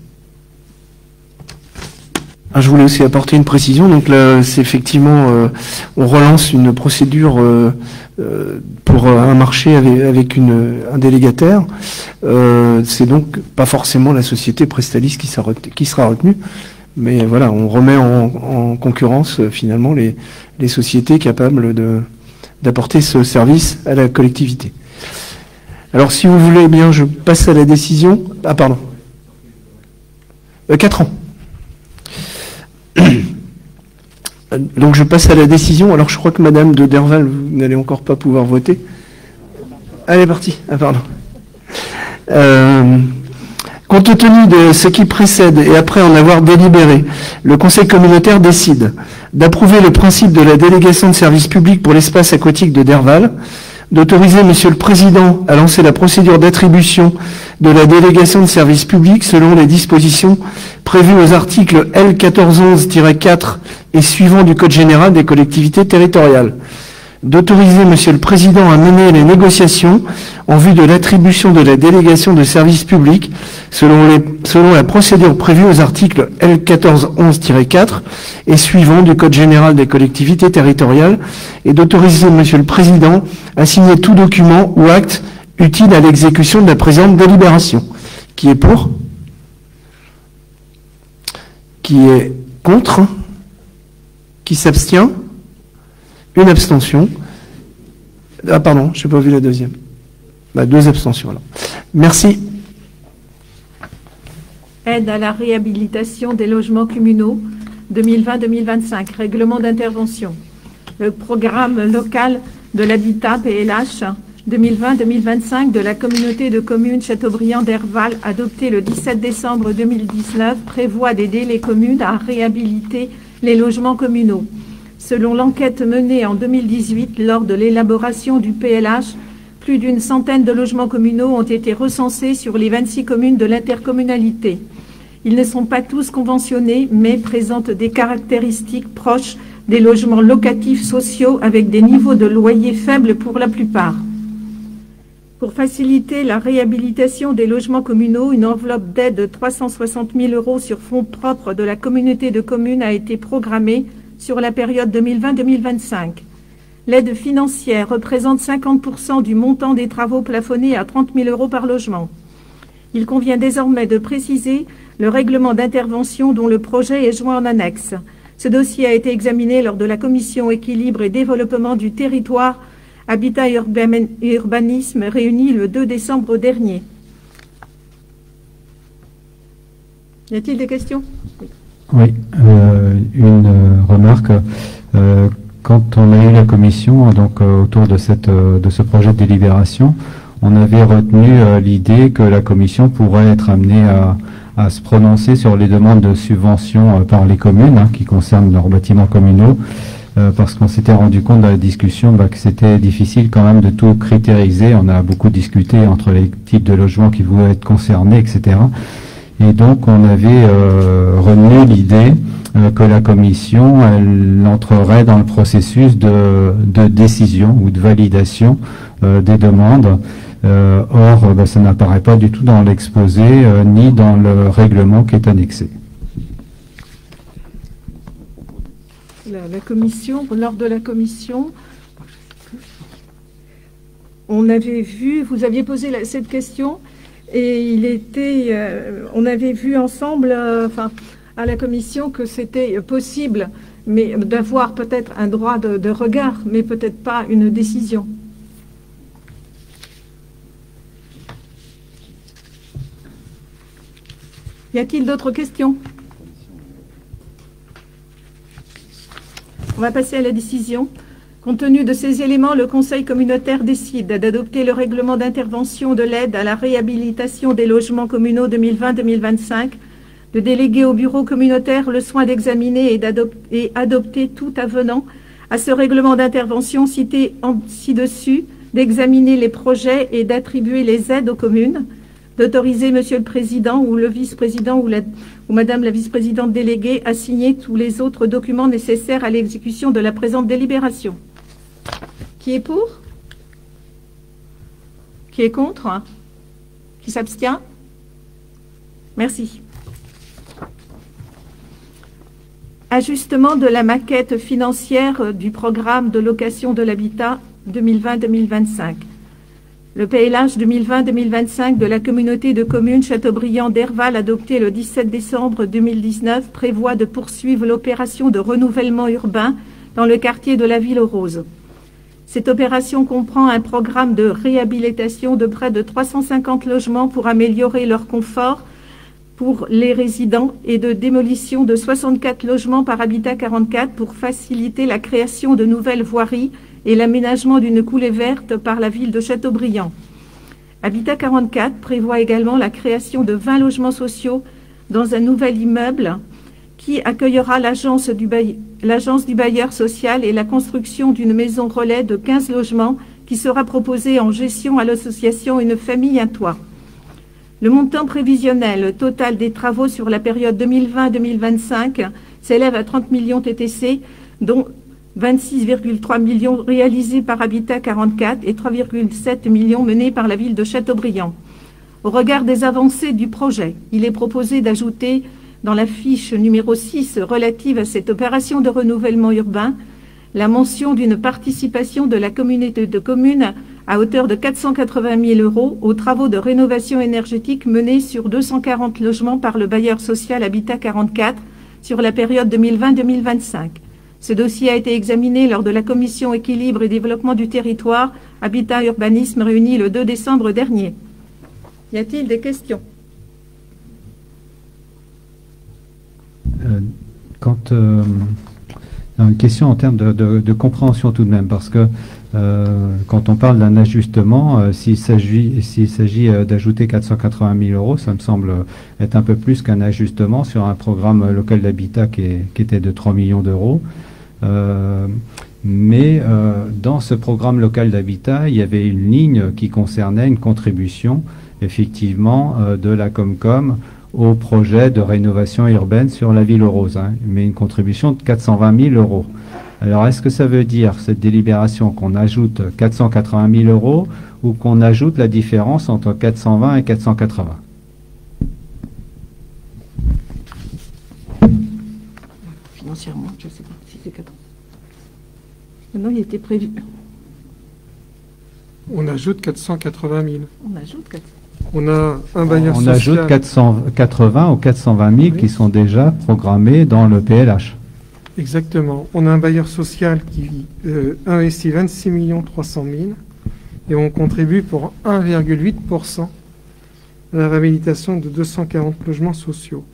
Ah, je voulais aussi apporter une précision. Donc là, c'est effectivement, euh, on relance une procédure euh, euh, pour un marché avec, un délégataire. c'est donc pas forcément la société Prestalis qui sera, retenue, mais voilà, on remet en, concurrence finalement les, sociétés capables d'apporter ce service à la collectivité. Alors, si vous voulez bien, je passe à la décision. Ah, pardon. Euh, 4 ans. Donc, je passe à la décision. Alors, je crois que Madame de Derval, vous n'allez encore pas pouvoir voter. Allez, parti. Ah, pardon. Euh, compte tenu de ce qui précède et après en avoir délibéré, le Conseil communautaire décide d'approuver le principe de la délégation de services publics pour l'espace aquatique de Derval d'autoriser Monsieur le Président à lancer la procédure d'attribution de la délégation de services publics selon les dispositions prévues aux articles L 1411-4 et suivants du Code général des collectivités territoriales d'autoriser Monsieur le Président à mener les négociations en vue de l'attribution de la délégation de services publics selon, les, selon la procédure prévue aux articles L 1411-4 et suivants du Code général des collectivités territoriales et d'autoriser Monsieur le Président à signer tout document ou acte utile à l'exécution de la présente délibération. Qui est pour? Qui est contre? Qui s'abstient? Une abstention. Ah pardon, je n'ai pas vu la deuxième. Bah, deux abstentions alors. Merci. Aide à la réhabilitation des logements communaux 2020-2025, règlement d'intervention. Le programme local de l'habitat PLH 2020-2025 de la communauté de communes Châteaubriand d'Herval, adopté le 17 décembre 2019, prévoit d'aider les communes à réhabiliter les logements communaux. Selon l'enquête menée en 2018 lors de l'élaboration du PLH, plus d'une centaine de logements communaux ont été recensés sur les 26 communes de l'intercommunalité. Ils ne sont pas tous conventionnés, mais présentent des caractéristiques proches des logements locatifs sociaux avec des niveaux de loyer faibles pour la plupart. Pour faciliter la réhabilitation des logements communaux, une enveloppe d'aide de 360 000 euros sur fonds propres de la communauté de communes a été programmée sur la période 2020-2025. L'aide financière représente 50% du montant des travaux plafonnés à 30 000 euros par logement. Il convient désormais de préciser le règlement d'intervention dont le projet est joint en annexe. Ce dossier a été examiné lors de la commission équilibre et développement du territoire Habitat et Urbanisme réunie le 2 décembre dernier. Y a-t-il des questions? Euh, une euh, remarque. Euh, quand on a eu la commission donc autour de cette de ce projet de délibération, on avait retenu l'idée que la commission pourrait être amenée à, à, se prononcer sur les demandes de subventions par les communes hein, qui concernent leurs bâtiments communaux, parce qu'on s'était rendu compte dans la discussion bah, que c'était difficile quand même de tout critériser. On a beaucoup discuté entre les types de logements qui pouvaient être concernés, etc. Et donc, on avait euh, remis l'idée euh, que la commission, elle entrerait dans le processus de, décision ou de validation euh, des demandes. or, ben, ça n'apparaît pas du tout dans l'exposé ni dans le règlement qui est annexé. La, commission, lors de la commission, on avait vu, vous aviez posé cette question, et il était, euh, on avait vu ensemble, euh, enfin, à la Commission que c'était possible, mais d'avoir peut-être un droit de, de regard, mais peut-être pas une décision. Y a-t-il d'autres questions? On va passer à la décision. Compte tenu de ces éléments, le Conseil communautaire décide d'adopter le règlement d'intervention de l'aide à la réhabilitation des logements communaux 2020-2025, de déléguer au bureau communautaire le soin d'examiner et adopter tout avenant à ce règlement d'intervention cité ci-dessus, d'examiner les projets et d'attribuer les aides aux communes, d'autoriser Monsieur le Président ou le vice-président ou, ou Madame la vice-présidente déléguée à signer tous les autres documents nécessaires à l'exécution de la présente délibération. Qui est pour? Qui est contre Qui s'abstient? Merci. Ajustement de la maquette financière du programme de location de l'habitat 2020-2025. Le PLH 2020-2025 de la communauté de communes Châteaubriand d'Herval adopté le 17 décembre 2019 prévoit de poursuivre l'opération de renouvellement urbain dans le quartier de la Ville aux Roses. Cette opération comprend un programme de réhabilitation de près de 350 logements pour améliorer leur confort pour les résidents et de démolition de 64 logements par Habitat 44 pour faciliter la création de nouvelles voiries et l'aménagement d'une coulée verte par la ville de Châteaubriand. Habitat 44 prévoit également la création de 20 logements sociaux dans un nouvel immeuble qui accueillera l'agence du, du, bailleur social et la construction d'une maison relais de 15 logements qui sera proposée en gestion à l'association Une famille, un toit. Le montant prévisionnel total des travaux sur la période 2020-2025 s'élève à 30 millions TTC, dont 26,3 millions réalisés par Habitat 44 et 3,7 millions menés par la ville de Châteaubriand. Au regard des avancées du projet, il est proposé d'ajouter dans la fiche numéro 6 relative à cette opération de renouvellement urbain la mention d'une participation de la communauté de communes à hauteur de 480 000 euros aux travaux de rénovation énergétique menés sur 240 logements par le bailleur social Habitat 44 sur la période 2020-2025. Ce dossier a été examiné lors de la commission équilibre et développement du territoire Habitat Urbanisme réunie le 2 décembre dernier. Y a-t-il des questions? Quand euh, une question en termes de, compréhension tout de même, parce que euh, quand on parle d'un ajustement, euh, s'il s'agit euh, d'ajouter 480 000 euros, ça me semble être un peu plus qu'un ajustement sur un programme local d'habitat qui, était de 3 millions d'euros. mais dans ce programme local d'habitat, il y avait une ligne qui concernait une contribution effectivement de la Comcom au projet de rénovation urbaine sur la ville aux Roses, hein, mais une contribution de 420 000 euros. Alors, est-ce que ça veut dire, cette délibération, qu'on ajoute 480 000 euros ou qu'on ajoute la différence entre 420 et 480 Financièrement, je ne sais pas si c'est 400. Non, il était prévu. On ajoute 480 000. On ajoute 400 on a un bailleur on ajoute 480 ou 420 000 qui sont déjà programmés dans le PLH. Exactement. On a un bailleur social qui euh, investit 26 300 000 et on contribue pour 1,8% à la réhabilitation de 240 logements sociaux.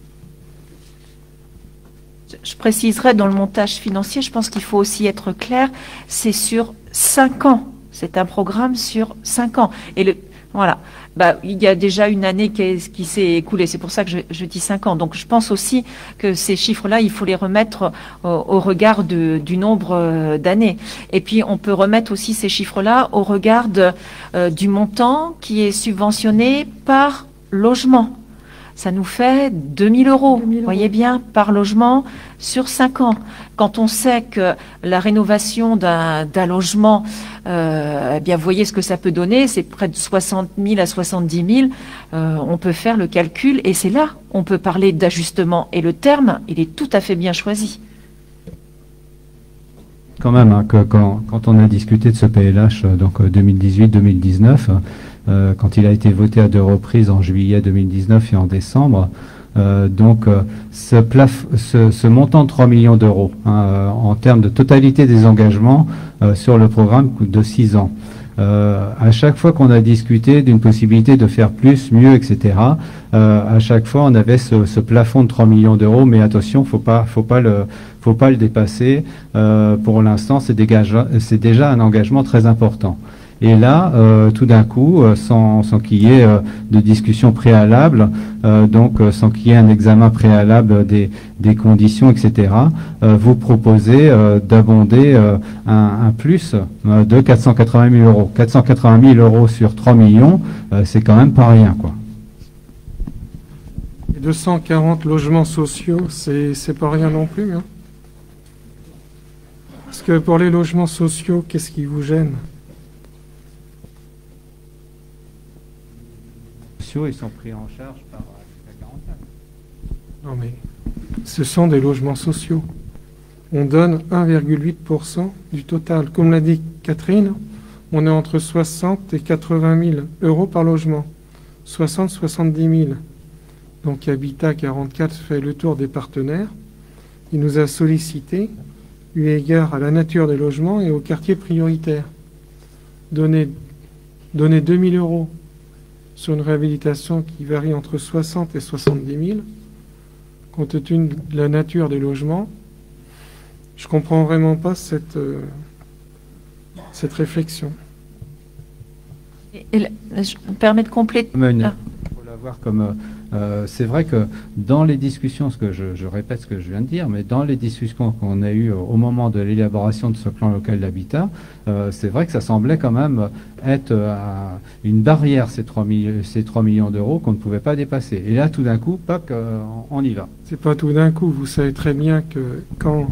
Je préciserai dans le montage financier, je pense qu'il faut aussi être clair, c'est sur 5 ans. C'est un programme sur 5 ans. Et le, voilà. Bah, il y a déjà une année qui, s'est écoulée. C'est pour ça que je, dis cinq ans. Donc, je pense aussi que ces chiffres-là, il faut les remettre au, regard du nombre euh, d'années. Et puis, on peut remettre aussi ces chiffres-là au regard euh, du montant qui est subventionné par logement ça nous fait 2000 euros, vous voyez bien, par logement sur 5 ans. Quand on sait que la rénovation d'un logement, euh, eh bien, vous voyez ce que ça peut donner, c'est près de 60 000 à 70 000, euh, on peut faire le calcul et c'est là, on peut parler d'ajustement. Et le terme, il est tout à fait bien choisi. Quand même, hein, que, quand, quand, on a discuté de ce PLH, euh, donc 2018-2019, euh, quand il a été voté à deux reprises en juillet 2019 et en décembre, donc ce, ce, montant de 3 millions d'euros hein, en termes de totalité des engagements sur le programme de 6 ans. Euh, à chaque fois qu'on a discuté d'une possibilité de faire plus, mieux, etc., euh, à chaque fois on avait ce, plafond de 3 millions d'euros, mais attention, faut pas, faut pas le, dépasser. Euh, pour l'instant, c'est déjà un engagement très important. Et là, euh, tout d'un coup, euh, sans, qu'il y ait euh, de discussion préalable, donc sans qu'il y ait un examen préalable des, conditions, etc., vous proposez d'abonder un, plus de 480 000 euros. 480 000 euros sur 3 millions, c'est quand même pas rien, quoi. 240 logements sociaux, c'est pas rien non plus. Hein? Parce que pour les logements sociaux, qu'est-ce qui vous gêne? Sont pris en charge par 44. Non mais ce sont des logements sociaux. On donne 1,8% du total. Comme l'a dit Catherine, on est entre 60 et 80 000 euros par logement. 60-70 000. Donc Habitat 44 fait le tour des partenaires. Il nous a sollicité, eu égard à la nature des logements et au quartier prioritaire. Donner, donner 2 000 euros sur une réhabilitation qui varie entre 60 et 70 000, compte tenu de la nature des logements, je comprends vraiment pas cette, euh, cette réflexion. Et, je me permets de compléter. Il faut la voir comme euh, c'est vrai que dans les discussions, ce que je, répète ce que je viens de dire, mais dans les discussions qu'on a eues au moment de l'élaboration de ce plan local d'habitat, euh, c'est vrai que ça semblait quand même être euh, une barrière, ces 3, ces 3 millions d'euros qu'on ne pouvait pas dépasser. Et là, tout d'un coup, pac, on y va. C'est pas tout d'un coup. Vous savez très bien que quand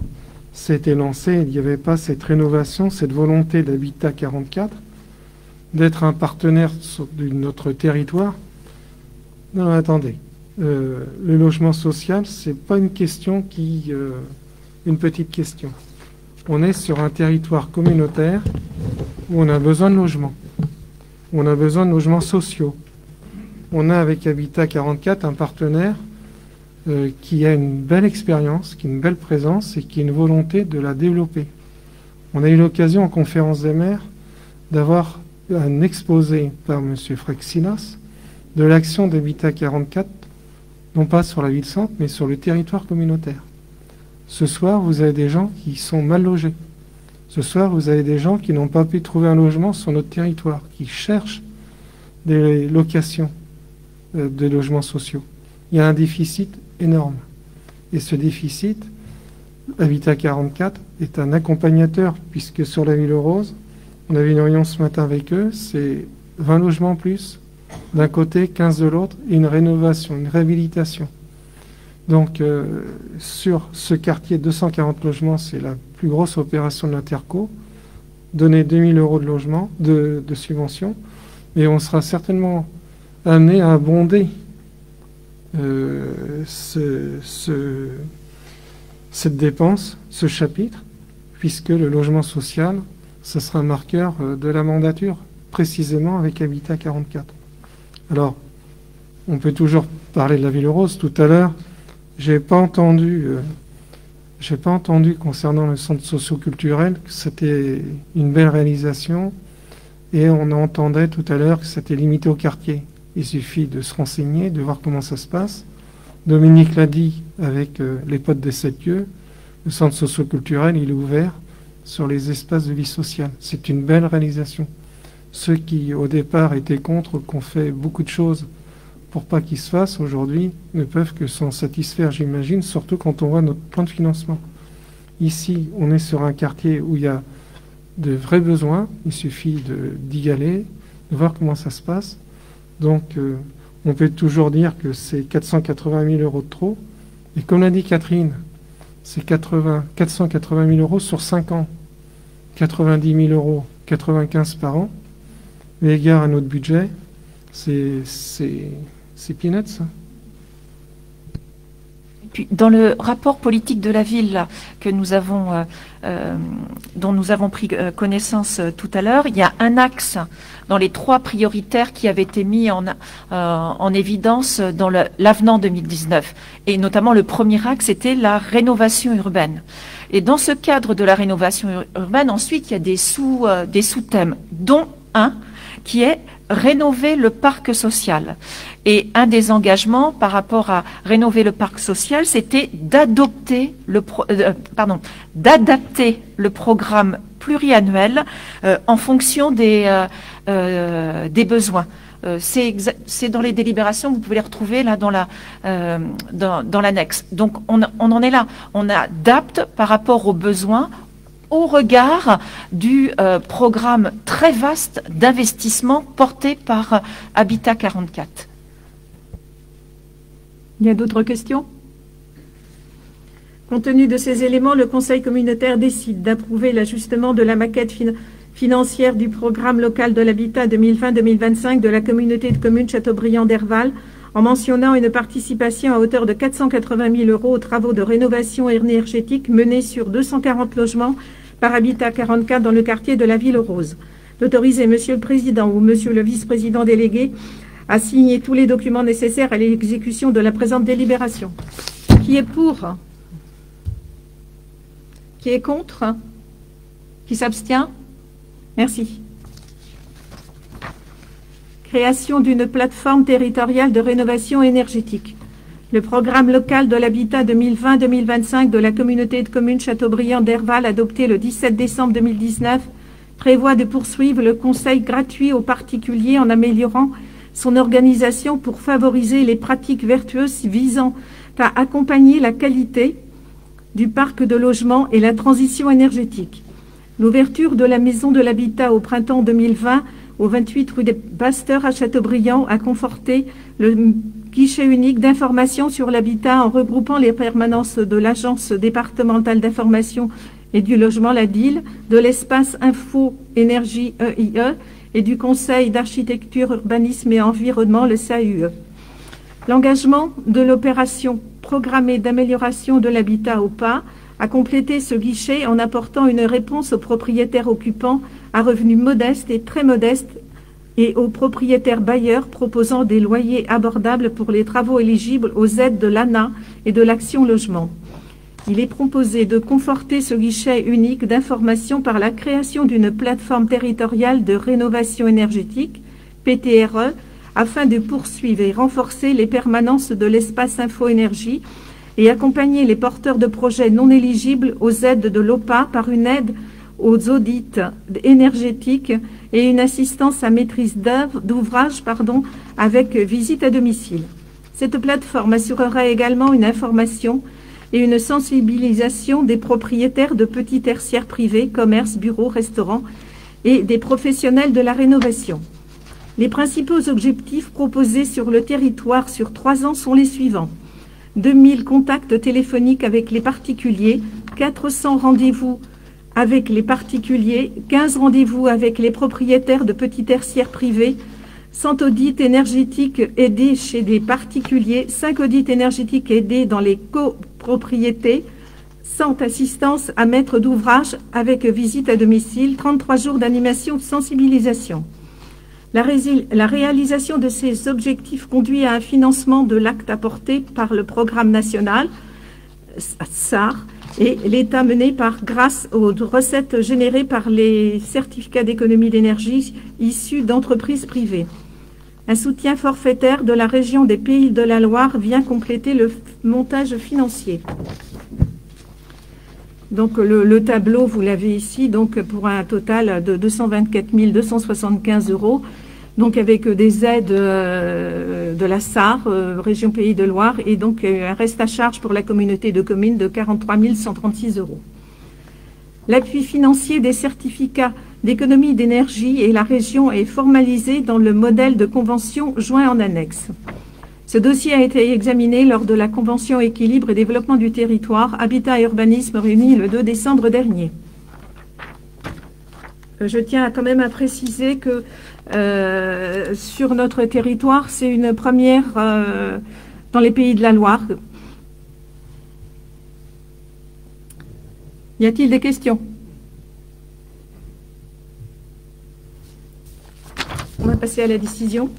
c'était lancé, il n'y avait pas cette rénovation, cette volonté d'Habitat 44 d'être un partenaire de notre territoire non, attendez. Euh, le logement social, c'est pas une question qui, euh, une petite question. On est sur un territoire communautaire où on a besoin de logements. On a besoin de logements sociaux. On a avec Habitat 44 un partenaire euh, qui a une belle expérience, qui a une belle présence et qui a une volonté de la développer. On a eu l'occasion en conférence des maires d'avoir un exposé par M. Frexinas de l'action d'Habitat 44, non pas sur la ville-centre, mais sur le territoire communautaire. Ce soir, vous avez des gens qui sont mal logés. Ce soir, vous avez des gens qui n'ont pas pu trouver un logement sur notre territoire, qui cherchent des locations euh, de logements sociaux. Il y a un déficit énorme. Et ce déficit, Habitat 44 est un accompagnateur, puisque sur la ville rose, on avait une réunion ce matin avec eux, c'est 20 logements plus, d'un côté, 15 de l'autre, une rénovation, une réhabilitation. Donc, euh, sur ce quartier, 240 logements, c'est la plus grosse opération de l'Interco. Donner 2000 euros de logement, de, subvention, et on sera certainement amené à abonder euh, cette dépense, ce chapitre, puisque le logement social, ce sera un marqueur euh, de la mandature, précisément avec Habitat 44. Alors, on peut toujours parler de la ville rose. Tout à l'heure, j'ai pas euh, pas entendu concernant le centre socio-culturel que c'était une belle réalisation, et on entendait tout à l'heure que c'était limité au quartier. Il suffit de se renseigner, de voir comment ça se passe. Dominique l'a dit avec euh, les potes des sept lieux, le centre socio-culturel, il est ouvert sur les espaces de vie sociale. C'est une belle réalisation ceux qui au départ étaient contre, qu'on fait beaucoup de choses pour pas qu'il se fasse aujourd'hui, ne peuvent que s'en satisfaire, j'imagine, surtout quand on voit notre plan de financement. Ici, on est sur un quartier où il y a de vrais besoins, il suffit d'y aller, de voir comment ça se passe. Donc, euh, on peut toujours dire que c'est 480 000 euros de trop. Et comme l'a dit Catherine, c'est 480 000 euros sur 5 ans. 90 000 euros, 95 par an égard à notre budget, c'est peanuts. Ça. Puis, dans le rapport politique de la ville que nous avons, euh, euh, dont nous avons pris euh, connaissance tout à l'heure, il y a un axe dans les trois prioritaires qui avaient été mis en, en évidence dans l'avenant 2019. Et notamment le premier axe était la rénovation urbaine. Et dans ce cadre de la rénovation urbaine, ensuite, il y a des sous, sous-thèmes, dont un qui est rénover le parc social. Et un des engagements par rapport à rénover le parc social, c'était euh, d'adapter le programme pluriannuel euh, en fonction des, euh, besoins. c'est dans les délibérations, vous pouvez les retrouver là dans la dans, l'annexe. Donc on, on en est là. On adapte par rapport aux besoins, au regard du programme très vaste d'investissement porté par Habitat 44. Il y a d'autres questions? Compte tenu de ces éléments, le Conseil communautaire décide d'approuver l'ajustement de la maquette financière du programme local de l'habitat 2020-2025 de la communauté de communes Châteaubriand d'Herval en mentionnant une participation à hauteur de 480 000 euros aux travaux de rénovation énergétique menés sur 240 logements par Habitat 44 dans le quartier de la Ville Rose. D'autoriser Monsieur le Président ou Monsieur le Vice-président délégué à signer tous les documents nécessaires à l'exécution de la présente délibération. Qui est pour? Qui est contre? Qui s'abstient? Merci. Création d'une plateforme territoriale de rénovation énergétique. Le programme local de l'habitat 2020-2025 de la communauté de communes Châteaubriand d'Herval, adopté le 17 décembre 2019, prévoit de poursuivre le conseil gratuit aux particuliers en améliorant son organisation pour favoriser les pratiques vertueuses visant à accompagner la qualité du parc de logement et la transition énergétique. L'ouverture de la maison de l'habitat au printemps 2020 au 28 rue des Pasteurs à Châteaubriand a conforté le guichet unique d'information sur l'habitat en regroupant les permanences de l'Agence départementale d'information et du logement, la DIL, de l'espace Info Énergie EIE et du Conseil d'architecture, urbanisme et environnement, le CAUE. L'engagement de l'opération programmée d'amélioration de l'habitat au pas a complété ce guichet en apportant une réponse aux propriétaires occupants à revenus modestes et très modestes et aux propriétaires bailleurs proposant des loyers abordables pour les travaux éligibles aux aides de l'ANA et de l'Action Logement. Il est proposé de conforter ce guichet unique d'information par la création d'une plateforme territoriale de rénovation énergétique, PTRE, afin de poursuivre et renforcer les permanences de l'espace info-énergie et accompagner les porteurs de projets non éligibles aux aides de l'OPA par une aide aux audits énergétiques et une assistance à maîtrise d'ouvrage avec visite à domicile. Cette plateforme assurera également une information et une sensibilisation des propriétaires de petits tertiaires privés, commerces, bureaux, restaurants et des professionnels de la rénovation. Les principaux objectifs proposés sur le territoire sur trois ans sont les suivants. 2000 contacts téléphoniques avec les particuliers, 400 rendez-vous avec les particuliers, 15 rendez-vous avec les propriétaires de petits tertiaires privés, 100 audits énergétiques aidés chez des particuliers, 5 audits énergétiques aidés dans les copropriétés, 100 assistances à maître d'ouvrage avec visite à domicile, 33 jours d'animation de sensibilisation. La, la, réalisation de ces objectifs conduit à un financement de l'acte apporté par le programme national SAR et l'État mené par grâce aux recettes générées par les certificats d'économie d'énergie issus d'entreprises privées. Un soutien forfaitaire de la région des Pays de la Loire vient compléter le montage financier. Donc le, tableau, vous l'avez ici, donc pour un total de 224 275 euros, donc avec des aides euh, de la SAR, euh, région Pays de Loire, et donc euh, un reste à charge pour la communauté de communes de 43 136 euros. L'appui financier des certificats d'économie d'énergie et la région est formalisé dans le modèle de convention joint en annexe. Ce dossier a été examiné lors de la convention équilibre et développement du territoire Habitat et urbanisme réunie le 2 décembre dernier. Euh, je tiens quand même à préciser que euh, sur notre territoire, c'est une première euh, dans les pays de la Loire. Y a-t-il des questions? On va passer à la décision.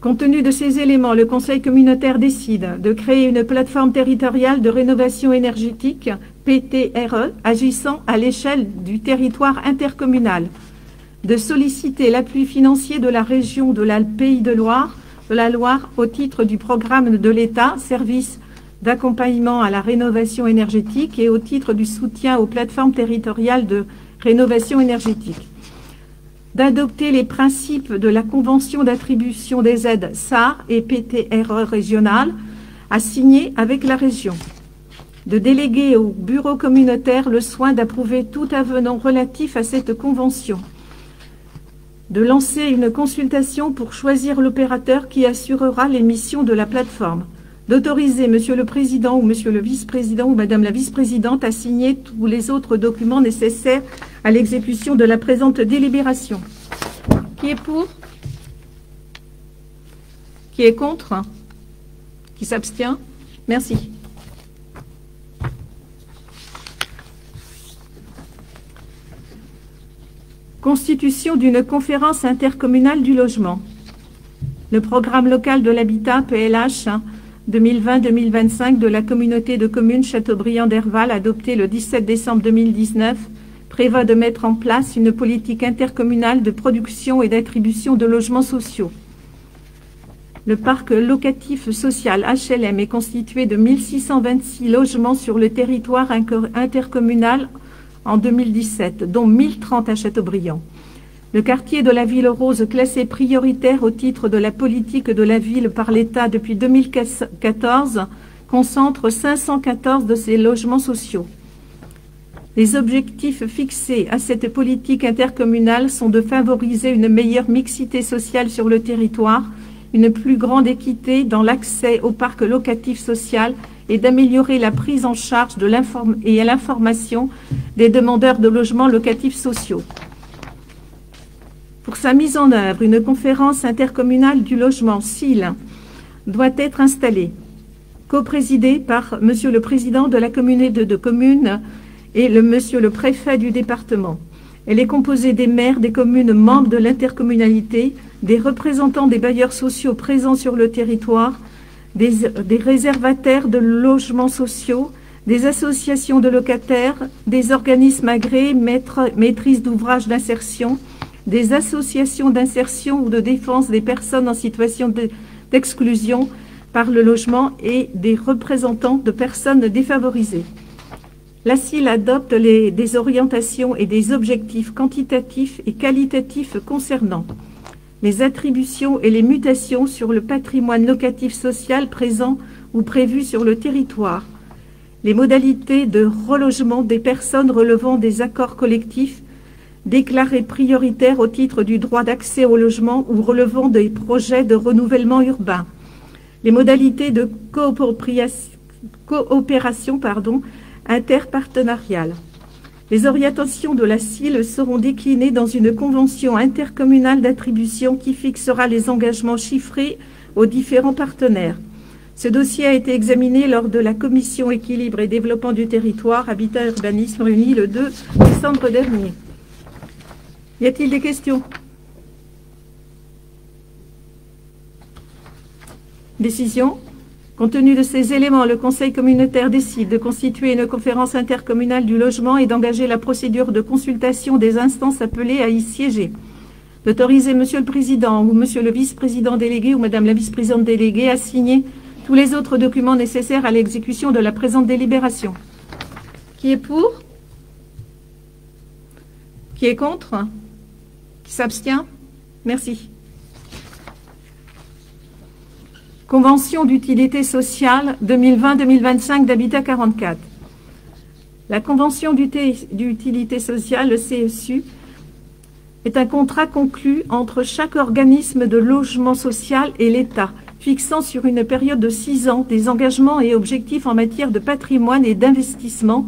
Compte tenu de ces éléments, le Conseil communautaire décide de créer une plateforme territoriale de rénovation énergétique, PTRE, agissant à l'échelle du territoire intercommunal, de solliciter l'appui financier de la région de la Pays de Loire, de la Loire au titre du programme de l'État, service d'accompagnement à la rénovation énergétique et au titre du soutien aux plateformes territoriales de rénovation énergétique d'adopter les principes de la Convention d'attribution des aides SAR et PTRE régionales à signer avec la région, de déléguer au bureau communautaire le soin d'approuver tout avenant relatif à cette convention, de lancer une consultation pour choisir l'opérateur qui assurera les missions de la plateforme, d'autoriser Monsieur le Président ou Monsieur le Vice-président ou Madame la Vice-présidente à signer tous les autres documents nécessaires à l'exécution de la présente délibération. Qui est pour? Qui est contre? Qui s'abstient? Merci. Constitution d'une conférence intercommunale du logement. Le programme local de l'habitat PLH 2020-2025 de la communauté de communes Châteaubriand d'Herval adopté le 17 décembre 2019 prévoit de mettre en place une politique intercommunale de production et d'attribution de logements sociaux. Le parc locatif social HLM est constitué de 1626 logements sur le territoire intercommunal en 2017, dont 1030 à Châteaubriand. Le quartier de la Ville Rose, classé prioritaire au titre de la politique de la ville par l'État depuis 2014, concentre 514 de ces logements sociaux. Les objectifs fixés à cette politique intercommunale sont de favoriser une meilleure mixité sociale sur le territoire, une plus grande équité dans l'accès au parc locatif social et d'améliorer la prise en charge et l'information des demandeurs de logements locatifs sociaux. Pour sa mise en œuvre, une conférence intercommunale du logement SIL doit être installée, coprésidée par Monsieur le Président de la communauté de communes et le monsieur le préfet du département. Elle est composée des maires des communes membres de l'intercommunalité, des représentants des bailleurs sociaux présents sur le territoire, des, réservataires de logements sociaux, des associations de locataires, des organismes agréés, maîtrises d'ouvrages d'insertion, des associations d'insertion ou de défense des personnes en situation d'exclusion par le logement et des représentants de personnes défavorisées. La CIL adopte des orientations et des objectifs quantitatifs et qualitatifs concernant les attributions et les mutations sur le patrimoine locatif social présent ou prévu sur le territoire, les modalités de relogement des personnes relevant des accords collectifs déclarés prioritaires au titre du droit d'accès au logement ou relevant des projets de renouvellement urbain, les modalités de coopération interpartenariale. Les orientations de la CIL seront déclinées dans une convention intercommunale d'attribution qui fixera les engagements chiffrés aux différents partenaires. Ce dossier a été examiné lors de la commission équilibre et développement du territoire Habitat Urbanisme réunie le 2 décembre dernier. Y a-t-il des questions? Décision Compte tenu de ces éléments, le Conseil communautaire décide de constituer une conférence intercommunale du logement et d'engager la procédure de consultation des instances appelées à y siéger. D'autoriser Monsieur le Président ou Monsieur le Vice-président délégué ou Madame la Vice-présidente déléguée à signer tous les autres documents nécessaires à l'exécution de la présente délibération. Qui est pour? Qui est contre? Qui s'abstient? Merci. Convention d'utilité sociale 2020-2025 d'Habitat 44. La Convention d'utilité sociale, le CSU, est un contrat conclu entre chaque organisme de logement social et l'État, fixant sur une période de six ans des engagements et objectifs en matière de patrimoine et d'investissement,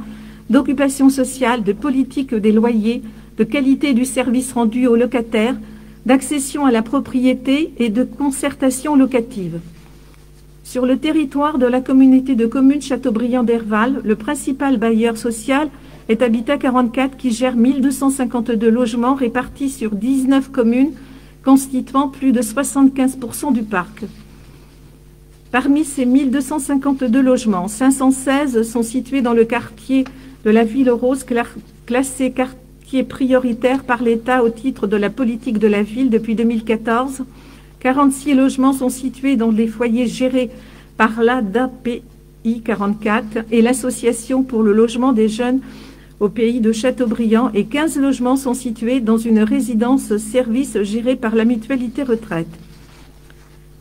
d'occupation sociale, de politique des loyers, de qualité du service rendu aux locataires, d'accession à la propriété et de concertation locative. Sur le territoire de la communauté de communes Châteaubriand-Derval, le principal bailleur social est Habitat 44 qui gère 1252 logements répartis sur 19 communes constituant plus de 75% du parc. Parmi ces 1252 logements, 516 sont situés dans le quartier de la Ville Rose, classé quartier prioritaire par l'État au titre de la politique de la ville depuis 2014. 46 logements sont situés dans les foyers gérés par l'ADAPI 44 et l'Association pour le logement des jeunes au pays de Châteaubriand et 15 logements sont situés dans une résidence-service gérée par la mutualité retraite.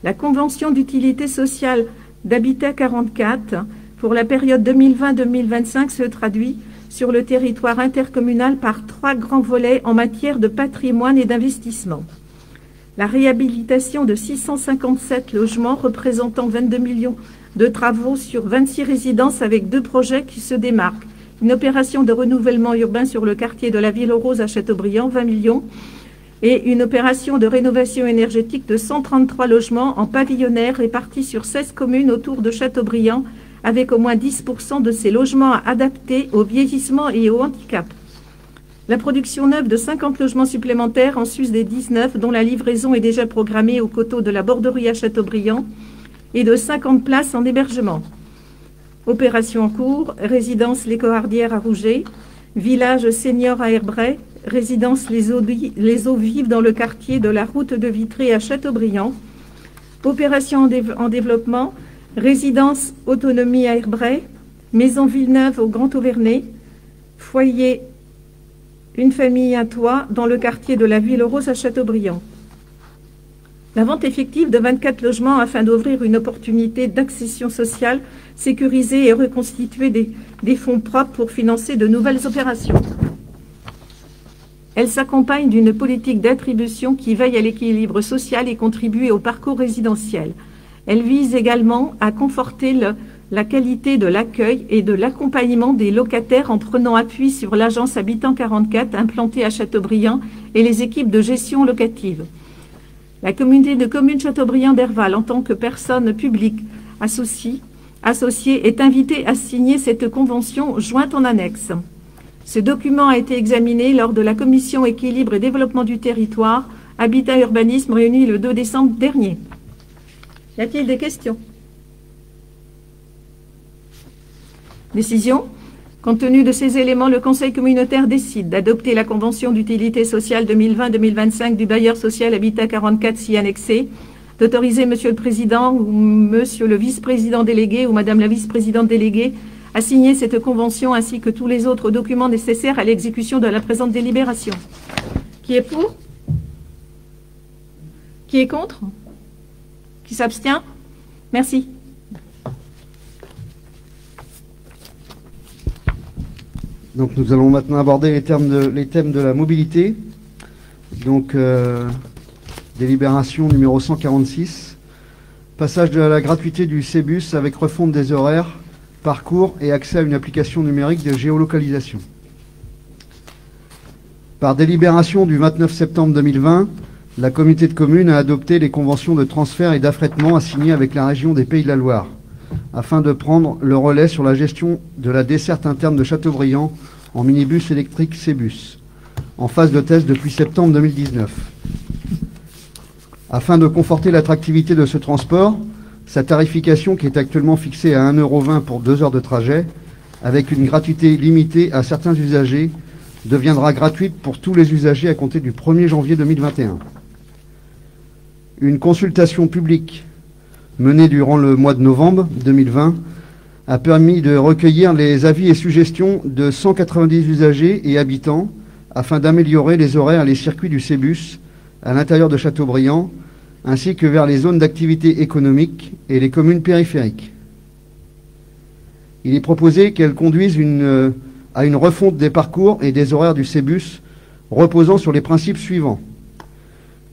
La convention d'utilité sociale d'Habitat 44 pour la période 2020-2025 se traduit sur le territoire intercommunal par trois grands volets en matière de patrimoine et d'investissement. La réhabilitation de 657 logements représentant 22 millions de travaux sur 26 résidences avec deux projets qui se démarquent une opération de renouvellement urbain sur le quartier de la Ville aux Roses à Châteaubriand, 20 millions, et une opération de rénovation énergétique de 133 logements en pavillonnaire répartis sur 16 communes autour de Châteaubriand, avec au moins 10% de ces logements adaptés au vieillissement et au handicap. La production neuve de 50 logements supplémentaires en sus des 19 dont la livraison est déjà programmée au coteau de la Borderie à Châteaubriand et de 50 places en hébergement. Opération en cours, résidence Les Cohardières à Rouget, village senior à Herbray, résidence les eaux, Vives dans le quartier de la route de Vitré à Châteaubriand, opération en développement, résidence autonomie à Herbray, maison Villeneuve au Grand Auvernay, foyer une famille à toit dans le quartier de la Ville Rose à Châteaubriand. La vente effective de 24 logements afin d'ouvrir une opportunité d'accession sociale sécuriser et reconstituer des, fonds propres pour financer de nouvelles opérations. Elle s'accompagne d'une politique d'attribution qui veille à l'équilibre social et contribue au parcours résidentiel. Elle vise également à conforter la qualité de l'accueil et de l'accompagnement des locataires en prenant appui sur l'agence Habitant 44 implantée à Châteaubriand et les équipes de gestion locative. La communauté de communes Châteaubriand-Derval, en tant que personne publique associée, associé est invité à signer cette convention jointe en annexe. Ce document a été examiné lors de la commission équilibre et développement du territoire, Habitat Urbanisme réunie le 2 décembre dernier. Y a-t-il des questions? Décision. Compte tenu de ces éléments, le Conseil communautaire décide d'adopter la Convention d'utilité sociale 2020-2025 du bailleur social Habitat 44 si annexé d'autoriser Monsieur le Président ou Monsieur le Vice-président délégué ou Madame la Vice-présidente déléguée à signer cette convention ainsi que tous les autres documents nécessaires à l'exécution de la présente délibération. Qui est pour? Qui est contre? Qui s'abstient? Merci. Donc nous allons maintenant aborder les, thèmes de la mobilité. Donc euh, Délibération numéro 146. Passage de la gratuité du CEBUS avec refonte des horaires, parcours et accès à une application numérique de géolocalisation. Par délibération du 29 septembre 2020, la communauté de communes a adopté les conventions de transfert et d'affrètement assignées avec la région des Pays de la Loire, afin de prendre le relais sur la gestion de la desserte interne de Châteaubriand en minibus électrique CEBUS, en phase de test depuis septembre 2019. Afin de conforter l'attractivité de ce transport, sa tarification, qui est actuellement fixée à 1,20€ pour deux heures de trajet, avec une gratuité limitée à certains usagers, deviendra gratuite pour tous les usagers à compter du 1er janvier 2021. Une consultation publique menée durant le mois de novembre 2020 a permis de recueillir les avis et suggestions de 190 usagers et habitants afin d'améliorer les horaires et les circuits du CEBUS à l'intérieur de Châteaubriand, ainsi que vers les zones d'activité économique et les communes périphériques. Il est proposé qu'elles conduisent à une refonte des parcours et des horaires du CEBUS reposant sur les principes suivants.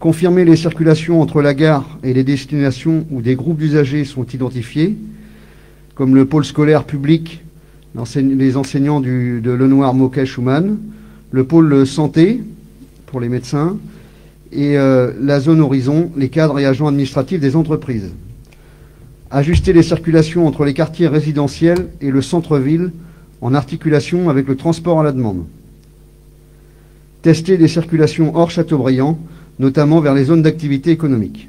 Confirmer les circulations entre la gare et les destinations où des groupes d'usagers sont identifiés, comme le pôle scolaire public, les enseignants du, de Lenoir, Moquet, Schumann, le pôle santé pour les médecins, et euh, la zone horizon, les cadres et agents administratifs des entreprises. Ajuster les circulations entre les quartiers résidentiels et le centre-ville en articulation avec le transport à la demande. Tester les circulations hors Châteaubriand, notamment vers les zones d'activité économique.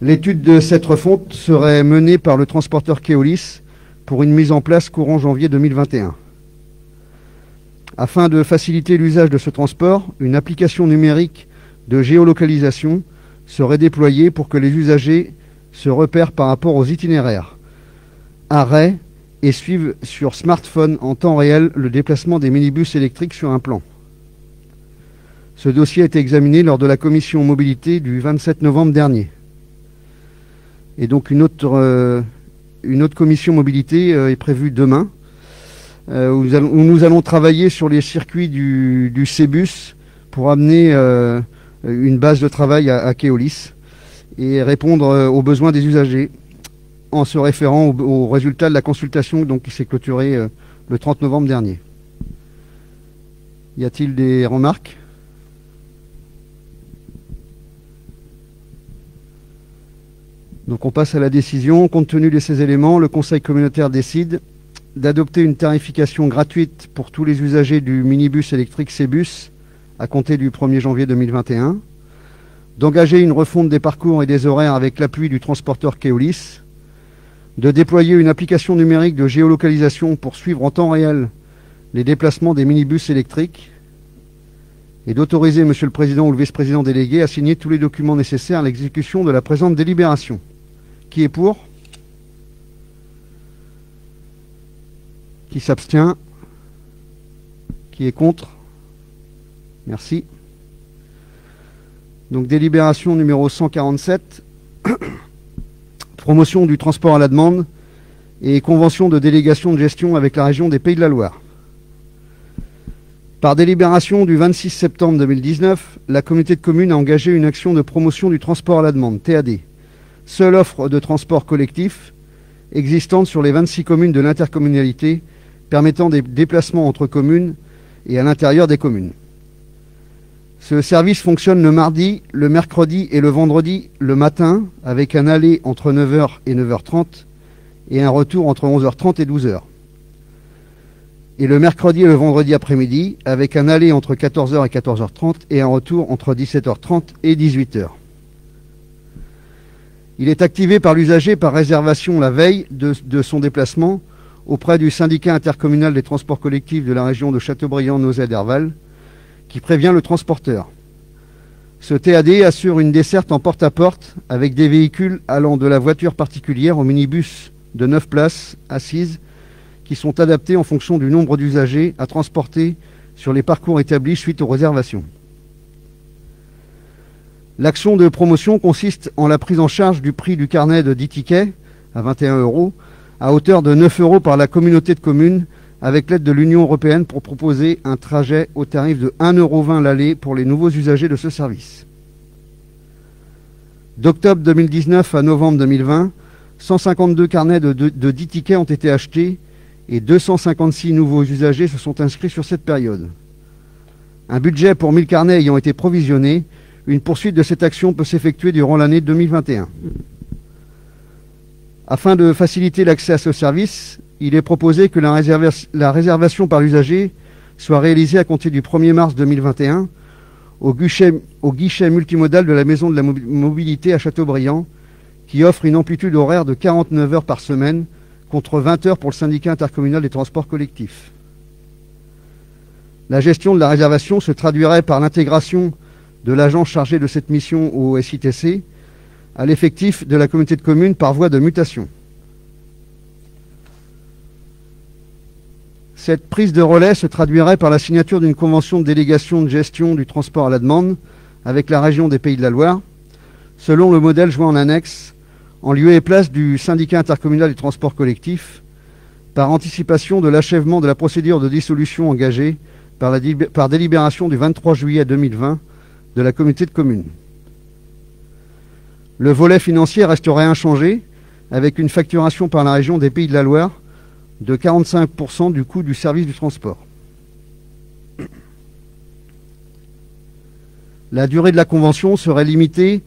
L'étude de cette refonte serait menée par le transporteur Keolis pour une mise en place courant janvier 2021. Afin de faciliter l'usage de ce transport, une application numérique de géolocalisation serait déployée pour que les usagers se repèrent par rapport aux itinéraires, arrêts et suivent sur smartphone en temps réel le déplacement des minibus électriques sur un plan. Ce dossier a été examiné lors de la commission mobilité du 27 novembre dernier. Et donc une autre, euh, une autre commission mobilité euh, est prévue demain, euh, où, nous allons, travailler sur les circuits du, du pour amener une base de travail à, Keolis et répondre aux besoins des usagers en se référant aux au résultats de la consultation donc, qui s'est clôturée le 30 novembre dernier. Y a-t-il des remarques? Donc on passe à la décision. Compte tenu de ces éléments, le Conseil communautaire décide d'adopter une tarification gratuite pour tous les usagers du minibus électrique Cébus à compter du 1er janvier 2021, d'engager une refonte des parcours et des horaires avec l'appui du transporteur Keolis, de déployer une application numérique de géolocalisation pour suivre en temps réel les déplacements des minibus électriques, et d'autoriser Monsieur le Président ou le Vice-président délégué à signer tous les documents nécessaires à l'exécution de la présente délibération. Qui est pour Qui s'abstient Qui est contre Merci. Donc délibération numéro 147, promotion du transport à la demande et convention de délégation de gestion avec la région des Pays de la Loire. Par délibération du 26 septembre 2019, la communauté de communes a engagé une action de promotion du transport à la demande, TAD, seule offre de transport collectif existante sur les 26 communes de l'intercommunalité permettant des déplacements entre communes et à l'intérieur des communes. Ce service fonctionne le mardi, le mercredi et le vendredi le matin avec un aller entre 9h et 9h30 et un retour entre 11h30 et 12h. Et le mercredi et le vendredi après-midi avec un aller entre 14h et 14h30 et un retour entre 17h30 et 18h. Il est activé par l'usager par réservation la veille de, son déplacement auprès du syndicat intercommunal des transports collectifs de la région de Châteaubriand-Nauzet-Derval qui prévient le transporteur. Ce TAD assure une desserte en porte-à-porte -porte avec des véhicules allant de la voiture particulière au minibus de 9 places assises qui sont adaptés en fonction du nombre d'usagers à transporter sur les parcours établis suite aux réservations. L'action de promotion consiste en la prise en charge du prix du carnet de 10 tickets à 21 euros à hauteur de 9 euros par la communauté de communes avec l'aide de l'Union européenne pour proposer un trajet au tarif de 1,20 euros l'aller pour les nouveaux usagers de ce service. D'octobre 2019 à novembre 2020, 152 carnets de, de, de 10 tickets ont été achetés et 256 nouveaux usagers se sont inscrits sur cette période. Un budget pour 1000 carnets ayant été provisionné, une poursuite de cette action peut s'effectuer durant l'année 2021. Afin de faciliter l'accès à ce service, il est proposé que la, réserva la réservation par l'usager soit réalisée à compter du 1er mars 2021 au guichet, au guichet multimodal de la Maison de la Mobilité à Châteaubriand, qui offre une amplitude horaire de 49 heures par semaine contre 20 heures pour le syndicat intercommunal des transports collectifs. La gestion de la réservation se traduirait par l'intégration de l'agent chargé de cette mission au SITC à l'effectif de la communauté de communes par voie de mutation. Cette prise de relais se traduirait par la signature d'une convention de délégation de gestion du transport à la demande avec la région des Pays de la Loire, selon le modèle joint en annexe, en lieu et place du syndicat intercommunal des transports collectifs, par anticipation de l'achèvement de la procédure de dissolution engagée par délibération du 23 juillet 2020 de la communauté de communes. Le volet financier resterait inchangé, avec une facturation par la région des Pays de la Loire de 45% du coût du service du transport. La durée de la convention serait limitée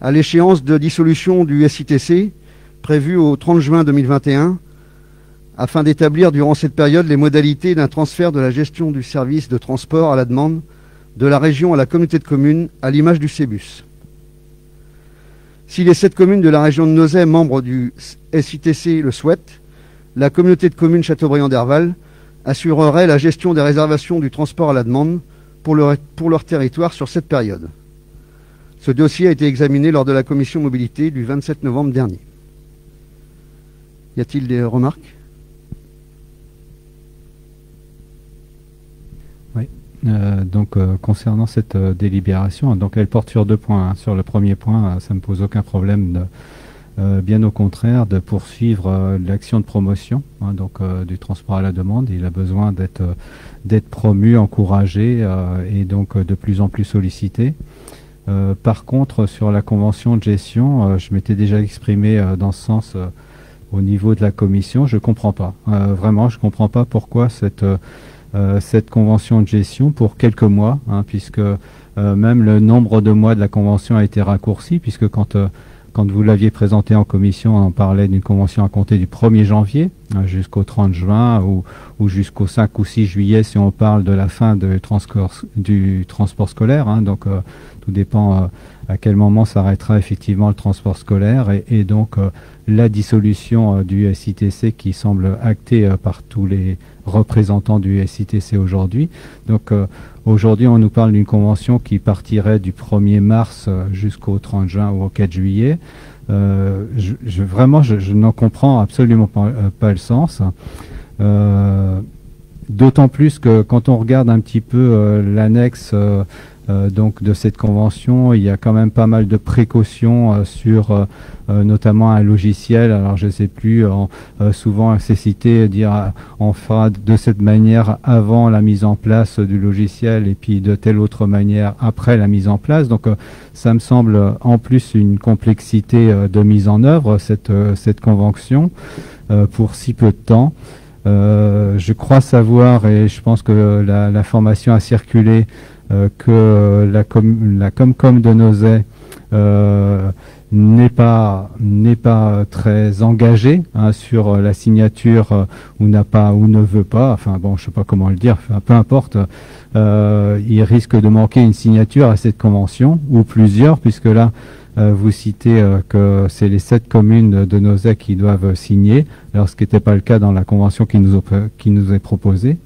à l'échéance de dissolution du SITC prévue au 30 juin 2021 afin d'établir durant cette période les modalités d'un transfert de la gestion du service de transport à la demande de la région à la communauté de communes à l'image du CEBUS. Si les sept communes de la région de Nozay, membres du SITC, le souhaitent, la communauté de communes Châteaubriand-Derval assurerait la gestion des réservations du transport à la demande pour leur, pour leur territoire sur cette période. Ce dossier a été examiné lors de la commission mobilité du 27 novembre dernier. Y a-t-il des remarques Oui. Euh, donc euh, concernant cette euh, délibération, donc elle porte sur deux points. hein. Sur le premier point, ça ne pose aucun problème, bien au contraire, de poursuivre l'action de promotion hein, donc du transport à la demande. Il a besoin d'être promu, encouragé et donc de plus en plus sollicité. Par contre, sur la convention de gestion, je m'étais déjà exprimé dans ce sens au niveau de la commission. Je comprends pas. Vraiment, je comprends pas pourquoi cette cette convention de gestion pour quelques mois, hein, puisque euh, même le nombre de mois de la convention a été raccourci, puisque quand euh, quand vous l'aviez présenté en commission, on parlait d'une convention à compter du 1er janvier hein, jusqu'au 30 juin ou, ou jusqu'au 5 ou 6 juillet si on parle de la fin de transport, du transport scolaire. hein. donc euh, tout dépend euh, à quel moment s'arrêtera effectivement le transport scolaire et, et donc euh, la dissolution euh, du SITC qui semble actée euh, par tous les représentants du SITC aujourd'hui. Donc euh, aujourd'hui on nous parle d'une convention qui partirait du 1er mars euh, jusqu'au 30 juin ou au 4 juillet. Euh, je, je- vraiment, je, n'en comprends absolument pas, euh, pas le sens. Euh, D'autant plus que quand on regarde un petit peu l'annexe donc de cette convention, il y a quand même pas mal de précautions euh, sur euh, euh, notamment un logiciel. Alors je sais plus, en- euh, souvent c'est cité dire on fera de cette manière avant la mise en place du logiciel et puis de telle autre manière après la mise en place. Donc euh, ça me semble euh, en plus une complexité euh, de mise en œuvre cette euh, cette convention euh, pour si peu de temps. Euh, je crois savoir, et je pense que la, la formation a circulé, euh, que la, com la Comcom de Nozay euh, n'est pas n'est pas très engagée hein, sur la signature euh, ou n'a pas ou ne veut pas. Enfin bon, je sais pas comment le dire. Enfin, peu importe. Euh, il risque de manquer une signature à cette convention ou plusieurs, puisque là euh, vous citez euh, que c'est les sept communes de, Nozay qui doivent euh, signer, alors ce qui n'était pas le cas dans la convention qui nous, qui nous est proposée.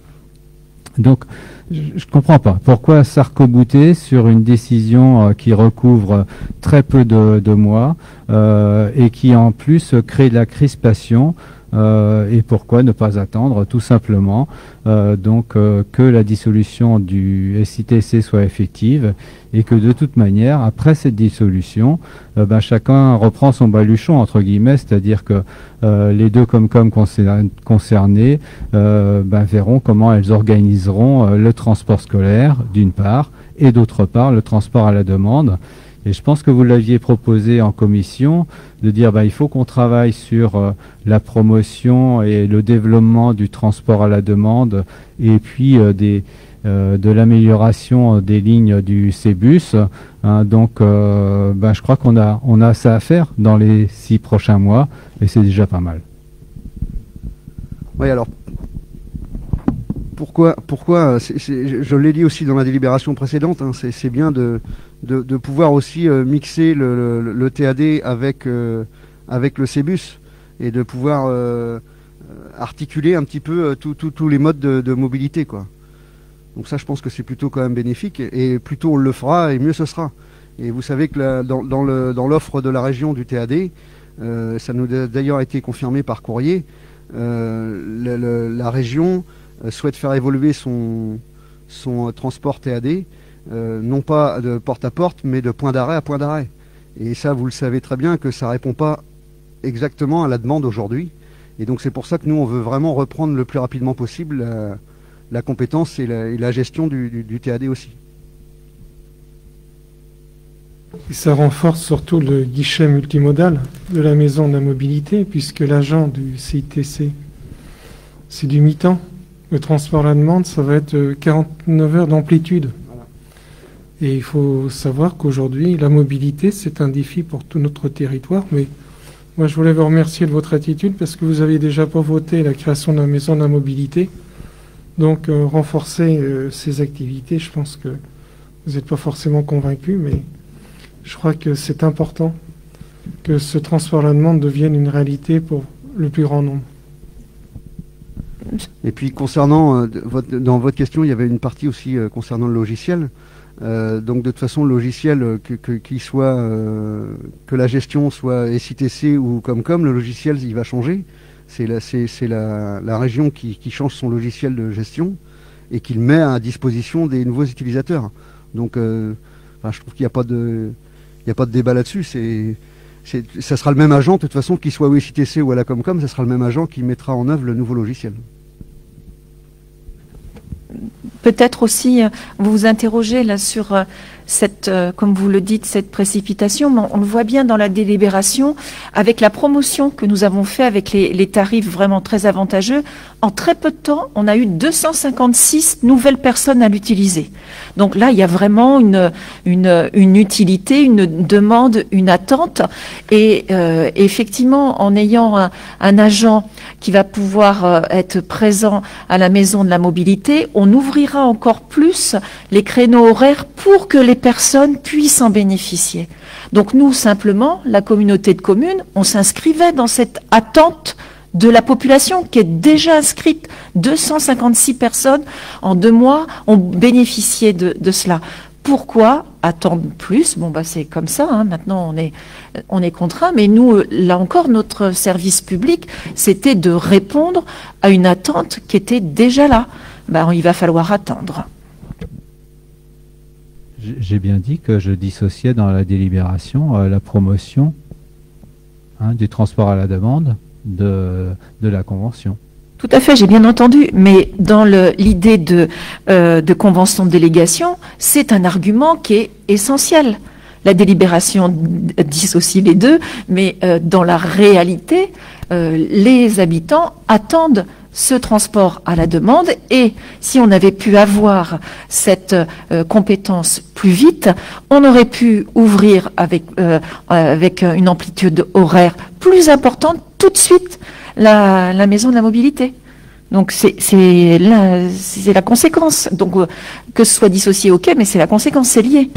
Donc, je ne comprends pas. Pourquoi s'arc-bouter sur une décision euh, qui recouvre très peu de, de mois euh, et qui en plus crée de la crispation euh, et pourquoi ne pas attendre tout simplement euh, donc euh, que la dissolution du SITC soit effective et que de toute manière après cette dissolution ben, chacun reprend son baluchon entre guillemets c'est-à-dire que les deux Comcom concer- concernés ben, verront comment elles organiseront le transport scolaire d'une part et d'autre part le transport à la demande et je pense que vous l'aviez proposé en commission de dire bah, il faut qu'on travaille sur euh, la promotion et le développement du transport à la demande et puis euh, euh, de l'amélioration des lignes du CBUS. hein. donc bah, je crois qu'on a, a ça à faire dans les six prochains mois et c'est déjà pas mal. Oui, alors pourquoi, pourquoi euh, je- l'ai dit aussi dans la délibération précédente, hein, c'est bien de, pouvoir aussi euh, mixer le, TAD avec, euh, avec le CEBUS et de pouvoir articuler un petit peu tous les modes de, mobilité. Donc ça, je pense que c'est plutôt quand même bénéfique et plus tôt on le fera et mieux ce sera. Et vous savez que dans, l'offre de la région du TAD, ça nous a d'ailleurs été confirmé par courrier, la région souhaite faire évoluer son, son euh, transport TAD, euh, non pas de porte à porte, mais de point d'arrêt à point d'arrêt. Et ça, vous le savez très bien que ça répond pas exactement à la demande aujourd'hui. Et donc c'est pour ça que nous, on veut vraiment reprendre le plus rapidement possible la, compétence et la, gestion du, du- du TAD aussi. Et ça renforce surtout le guichet multimodal de la maison de la mobilité, puisque l'agent du CITC, c'est du mi-temps. Le transport à la demande, ça va être euh, 49 heures d'amplitude. Et il faut savoir qu'aujourd'hui, la mobilité, c'est un défi pour tout notre territoire. Mais moi, je voulais vous remercier de votre attitude parce que vous avez déjà voté la création de maison de la mobilité. Donc, euh, renforcer euh, ces activités, je pense que vous n'êtes pas forcément convaincu, mais je crois que c'est important que ce transport à la demande devienne une réalité pour le plus grand nombre. Et puis concernant, euh, dans votre question, il y avait une partie aussi euh, concernant le logiciel. Euh, donc de toute façon, le logiciel, que, que- qu'il la gestion soit SITC ou Comcom, le logiciel, il va changer. C'est la, la, la région qui, qui change son logiciel de gestion et qui le met à disposition des nouveaux utilisateurs. Donc, je trouve qu'il n'y a pas de, a pas de débat là-dessus. C'est, ça sera le même agent, de toute façon, qu'il soit au SITC ou à la Comcom, ça sera le même agent qui mettra en œuvre le nouveau logiciel. Peut-être aussi, euh, vous vous interrogez là sur euh, euh, comme vous le dites, cette précipitation, mais on, le voit bien dans la délibération, avec la promotion que nous avons fait avec les, tarifs vraiment très avantageux. En très peu de temps, on a eu 256 nouvelles personnes à l'utiliser. Donc là, il y a vraiment une, utilité, une demande, une attente. Et euh, effectivement, en ayant un, un agent qui va pouvoir euh, être présent à la maison de la mobilité, on ouvrira encore plus les créneaux horaires pour que les personnes puissent en bénéficier. Donc nous, simplement, la communauté de communes, on s'inscrivait dans cette attente de la population qui est déjà inscrite. 256 personnes en deux mois ont bénéficié de, cela. Pourquoi attendre plus? Bon, bah, c'est comme ça. hein. Maintenant, on est, on est contraint. Mais nous, euh, là encore, notre service public, c'était de répondre à une attente qui était déjà là. Bah, il va falloir attendre. J'ai bien dit que je dissociais dans la délibération euh, la promotion hein, du transport à la demande de, la convention. Tout à fait, j'ai bien entendu, mais dans l'idée de, euh, de convention de délégation, c'est un argument qui est essentiel. La délibération dissocie les deux, mais euh, dans la réalité, les habitants attendent ce transport à la demande et si on avait pu avoir cette euh, compétence plus vite, on aurait pu ouvrir avec, euh, avec une amplitude horaire plus importante tout de suite la, maison de la mobilité. Donc c'est la, la conséquence. Donc euh, que ce soit dissocié, ok, mais c'est la conséquence, c'est lié.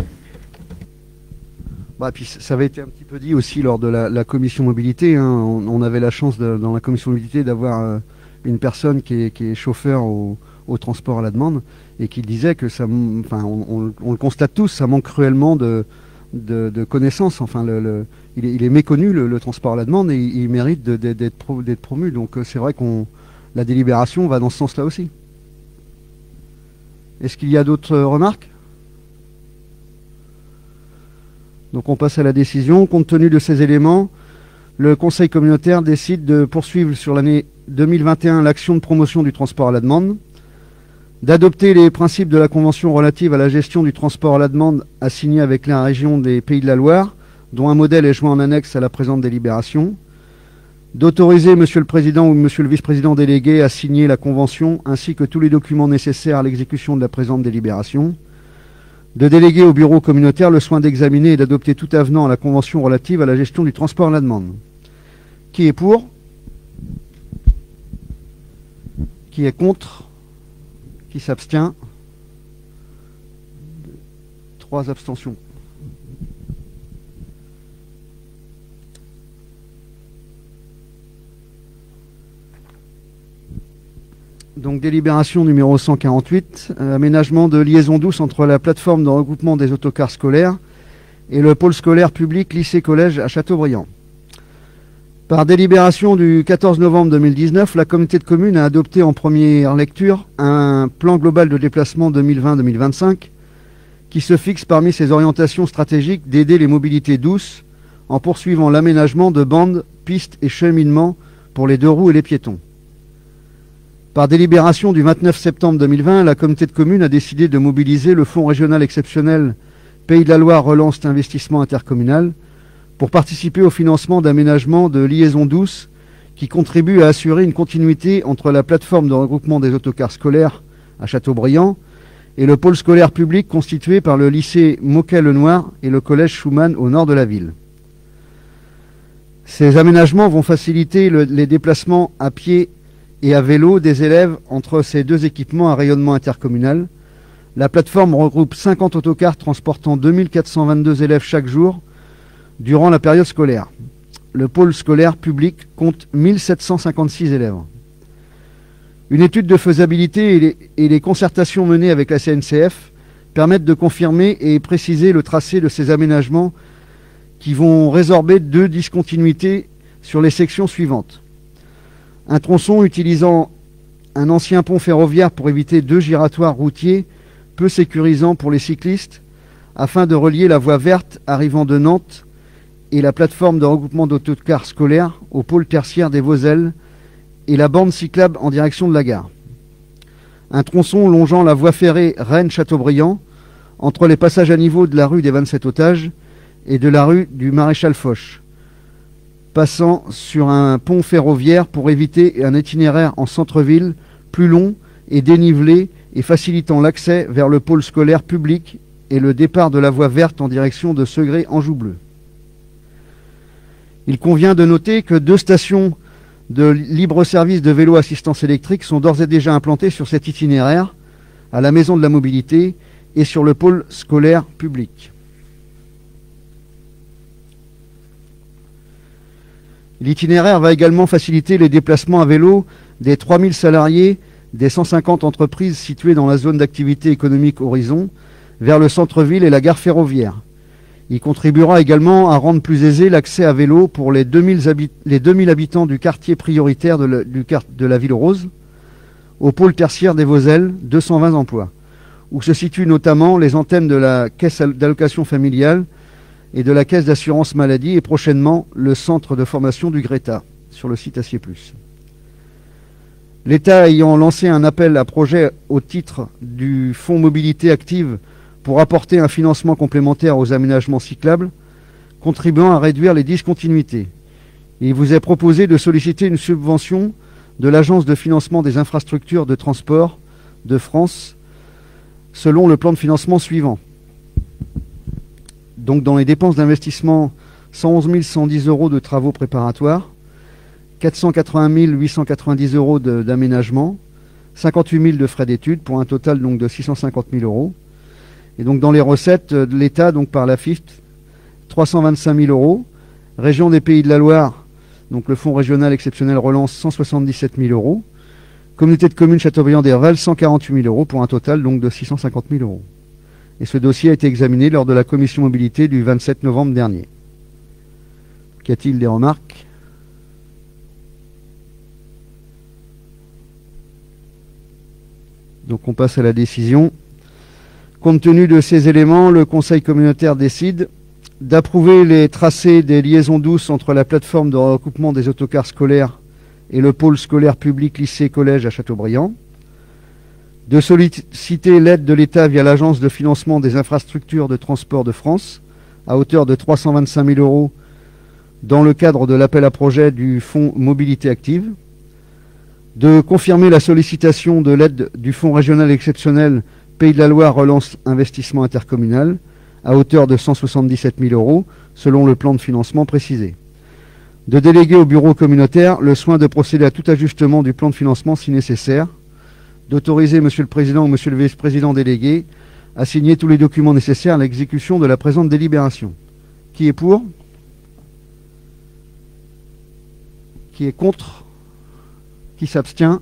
Bah, puis ça avait été un petit peu dit aussi lors de la, commission mobilité. hein. On, avait la chance dans la commission mobilité d'avoir une personne qui est, chauffeur au, transport à la demande et qui disait que ça, enfin, on, le constate tous, ça manque cruellement de, connaissances. Enfin, le, il, est, méconnu le, transport à la demande et il, mérite d'être promu. Donc euh, c'est vrai qu'on la délibération va dans ce sens-là aussi. Est-ce qu'il y a d'autres euh, remarques? Donc on passe à la décision. Compte tenu de ces éléments, le Conseil communautaire décide de poursuivre sur l'année 2021 l'action de promotion du transport à la demande, d'adopter les principes de la Convention relative à la gestion du transport à la demande assignée avec la région des Pays de la Loire, dont un modèle est joint en annexe à la présente délibération, d'autoriser Monsieur le Président ou Monsieur le Vice-président délégué à signer la Convention ainsi que tous les documents nécessaires à l'exécution de la présente délibération, de déléguer au bureau communautaire le soin d'examiner et d'adopter tout avenant à la Convention relative à la gestion du transport à la demande. Qui est pour? Qui est contre Qui s'abstient Trois abstentions. Donc délibération numéro 148, euh, aménagement de liaison douce entre la plateforme de regroupement des autocars scolaires et le pôle scolaire public lycée-collège à Châteaubriand. Par délibération du 14 novembre 2019, la communauté de communes a adopté en première lecture un plan global de déplacement 2020-2025 qui se fixe parmi ses orientations stratégiques d'aider les mobilités douces en poursuivant l'aménagement de bandes, pistes et cheminements pour les deux roues et les piétons. Par délibération du 29 septembre 2020, la communauté de communes a décidé de mobiliser le Fonds régional exceptionnel Pays de la Loire relance d'investissement intercommunal pour participer au financement d'aménagements de liaisons douces qui contribuent à assurer une continuité entre la plateforme de regroupement des autocars scolaires à Châteaubriand et le pôle scolaire public constitué par le lycée Moquet-Lenoir et le collège Schumann au nord de la ville. Ces aménagements vont faciliter le- les déplacements à pied et à vélo des élèves entre ces deux équipements à rayonnement intercommunal. La plateforme regroupe 50 autocars transportant 2422 élèves chaque jour durant la période scolaire. Le pôle scolaire public compte 1756 élèves. Une étude de faisabilité et les, concertations menées avec la CNCF permettent de confirmer et préciser le tracé de ces aménagements qui vont résorber deux discontinuités sur les sections suivantes. Un tronçon utilisant un ancien pont ferroviaire pour éviter deux giratoires routiers peu sécurisants pour les cyclistes afin de relier la voie verte arrivant de Nantes et la plateforme de regroupement d'autocars scolaires au pôle tertiaire des Voselles et la bande cyclable en direction de la gare. Un tronçon longeant la voie ferrée Rennes-Châteaubriand entre les passages à niveau de la rue des 27 otages et de la rue du Maréchal Foch, passant sur un pont ferroviaire pour éviter un itinéraire en centre-ville plus long et dénivelé et facilitant l'accès vers le pôle scolaire public et le départ de la voie verte en direction de Segré Anjou Bleu. Il convient de noter que deux stations de libre-service de vélo assistance électrique sont d'ores et déjà implantées sur cet itinéraire, à la Maison de la Mobilité et sur le pôle scolaire public. L'itinéraire va également faciliter les déplacements à vélo des 3000 salariés des 150 entreprises situées dans la zone d'activité économique Horizon vers le centre-ville et la gare ferroviaire. Il contribuera également à rendre plus aisé l'accès à vélo pour les 2000, habit- les 2000 habitants du quartier prioritaire de la, ville rose, au pôle tertiaire des Voselles, 220 emplois, où se situent notamment les antennes de la caisse al- d'allocation familiale et de la caisse d'assurance maladie et prochainement le centre de formation du Greta sur le site Acier. L'État ayant lancé un appel à projet au titre du Fonds Mobilité Active pour apporter un financement complémentaire aux aménagements cyclables, contribuant à réduire les discontinuités. Il vous est proposé de solliciter une subvention de l'Agence de financement des infrastructures de transport de France selon le plan de financement suivant. Donc dans les dépenses d'investissement, 111 110 euros de travaux préparatoires, 480 890 euros d'aménagement, 58 000 de frais d'études pour un total donc de 650 000 euros. Et donc dans les recettes euh, de l'État, donc par la FIFT, 325 000 euros. Région des Pays de la Loire, donc le Fonds régional exceptionnel relance 177 000 euros. Communauté de communes Châteaubriand d'Herval 148 000 euros pour un total donc de 650 000 euros. Et ce dossier a été examiné lors de la commission mobilité du 27 novembre dernier. Qu'y a-t-il des remarques? Donc on passe à la décision. Compte tenu de ces éléments, le Conseil communautaire décide d'approuver les tracés des liaisons douces entre la plateforme de recoupement des autocars scolaires et le pôle scolaire public lycée-collège à Châteaubriand, de solliciter l'aide de l'État via l'Agence de financement des infrastructures de transport de France à hauteur de 325 000 euros dans le cadre de l'appel à projet du Fonds Mobilité Active, de confirmer la sollicitation de l'aide du Fonds régional exceptionnel Pays de la Loire Relance Investissement Intercommunal à hauteur de 177 000 euros selon le plan de financement précisé. De déléguer au bureau communautaire le soin de procéder à tout ajustement du plan de financement si nécessaire, d'autoriser Monsieur le Président ou Monsieur le Vice-président délégué à signer tous les documents nécessaires à l'exécution de la présente délibération. Qui est pour? Qui est contre? Qui s'abstient?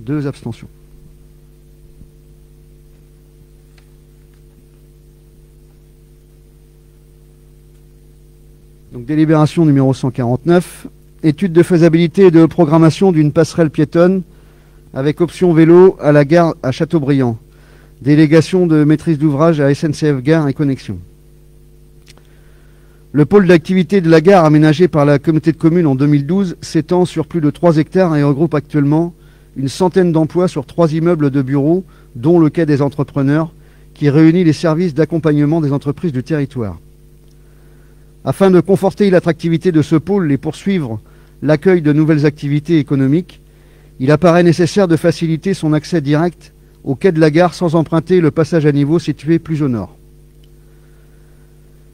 Deux abstentions. Délibération numéro 149, étude de faisabilité et de programmation d'une passerelle piétonne avec option vélo à la gare à Châteaubriand. Délégation de maîtrise d'ouvrage à SNCF Gare et Connexion. Le pôle d'activité de la gare aménagé par la communauté de communes en 2012 s'étend sur plus de 3 hectares et regroupe actuellement une centaine d'emplois sur trois immeubles de bureaux, dont le quai des entrepreneurs, qui réunit les services d'accompagnement des entreprises du territoire. Afin de conforter l'attractivité de ce pôle et poursuivre l'accueil de nouvelles activités économiques, il apparaît nécessaire de faciliter son accès direct au quai de la gare sans emprunter le passage à niveau situé plus au nord.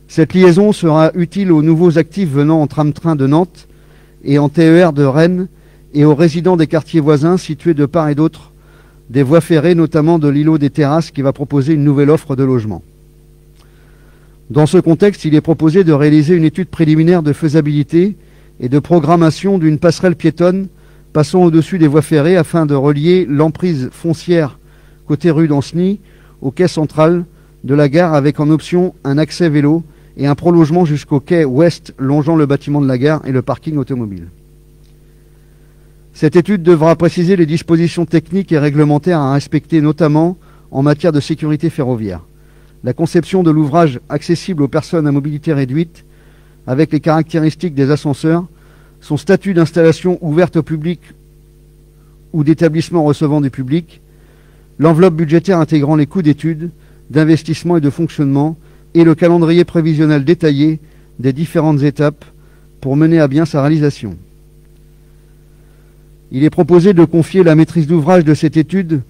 Cette liaison sera utile aux nouveaux actifs venant en tram-train de Nantes et en TER de Rennes et aux résidents des quartiers voisins situés de part et d'autre des voies ferrées, notamment de l'îlot des Terrasses qui va proposer une nouvelle offre de logement. Dans ce contexte, il est proposé de réaliser une étude préliminaire de faisabilité et de programmation d'une passerelle piétonne passant au-dessus des voies ferrées afin de relier l'emprise foncière côté rue d'Anceny au quai central de la gare avec en option un accès vélo et un prolongement jusqu'au quai ouest longeant le bâtiment de la gare et le parking automobile. Cette étude devra préciser les dispositions techniques et réglementaires à respecter, notamment en matière de sécurité ferroviaire. La conception de l'ouvrage accessible aux personnes à mobilité réduite, avec les caractéristiques des ascenseurs, son statut d'installation ouverte au public ou d'établissement recevant du public, l'enveloppe budgétaire intégrant les coûts d'études, d'investissement et de fonctionnement, et le calendrier prévisionnel détaillé des différentes étapes pour mener à bien sa réalisation. Il est proposé de confier la maîtrise d'ouvrage de cette étude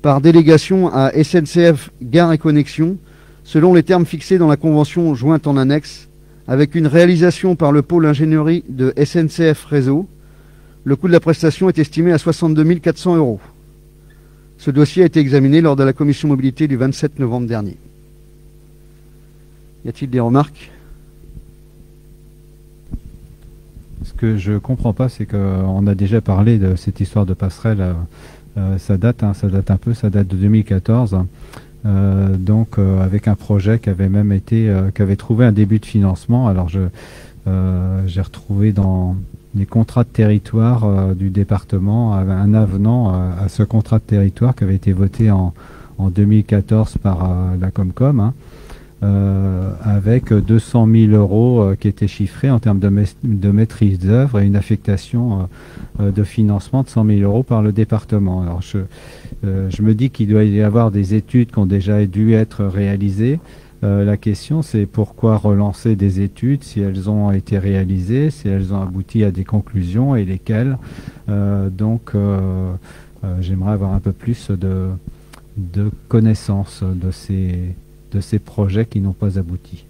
par délégation à SNCF Gare et Connexion, selon les termes fixés dans la convention jointe en annexe, avec une réalisation par le pôle ingénierie de SNCF Réseau. Le coût de la prestation est estimé à 62 400 euros. Ce dossier a été examiné lors de la commission mobilité du 27 novembre dernier. Y a-t-il des remarques? Ce que je ne comprends pas, c'est qu'on a déjà parlé de cette histoire de passerelle. Euh, euh, ça date, hein, ça date un peu, ça date de 2014. Euh, donc avec un projet qui avait même été, qui avait trouvé un début de financement. Alors je, j'ai retrouvé dans les contrats de territoire du département un avenant à ce contrat de territoire qui avait été voté en, 2014 par la Comcom. Hein. Euh, avec 200 000 euros euh, qui étaient chiffrés en termes de, maîtrise d'œuvre et une affectation euh, de financement de 100 000 euros par le département. Alors je, je me dis qu'il doit y avoir des études qui ont déjà dû être réalisées. la question, c'est pourquoi relancer des études si elles ont été réalisées, si elles ont abouti à des conclusions et lesquelles. donc, j'aimerais avoir un peu plus de connaissances de ces, de ces projets qui n'ont pas abouti.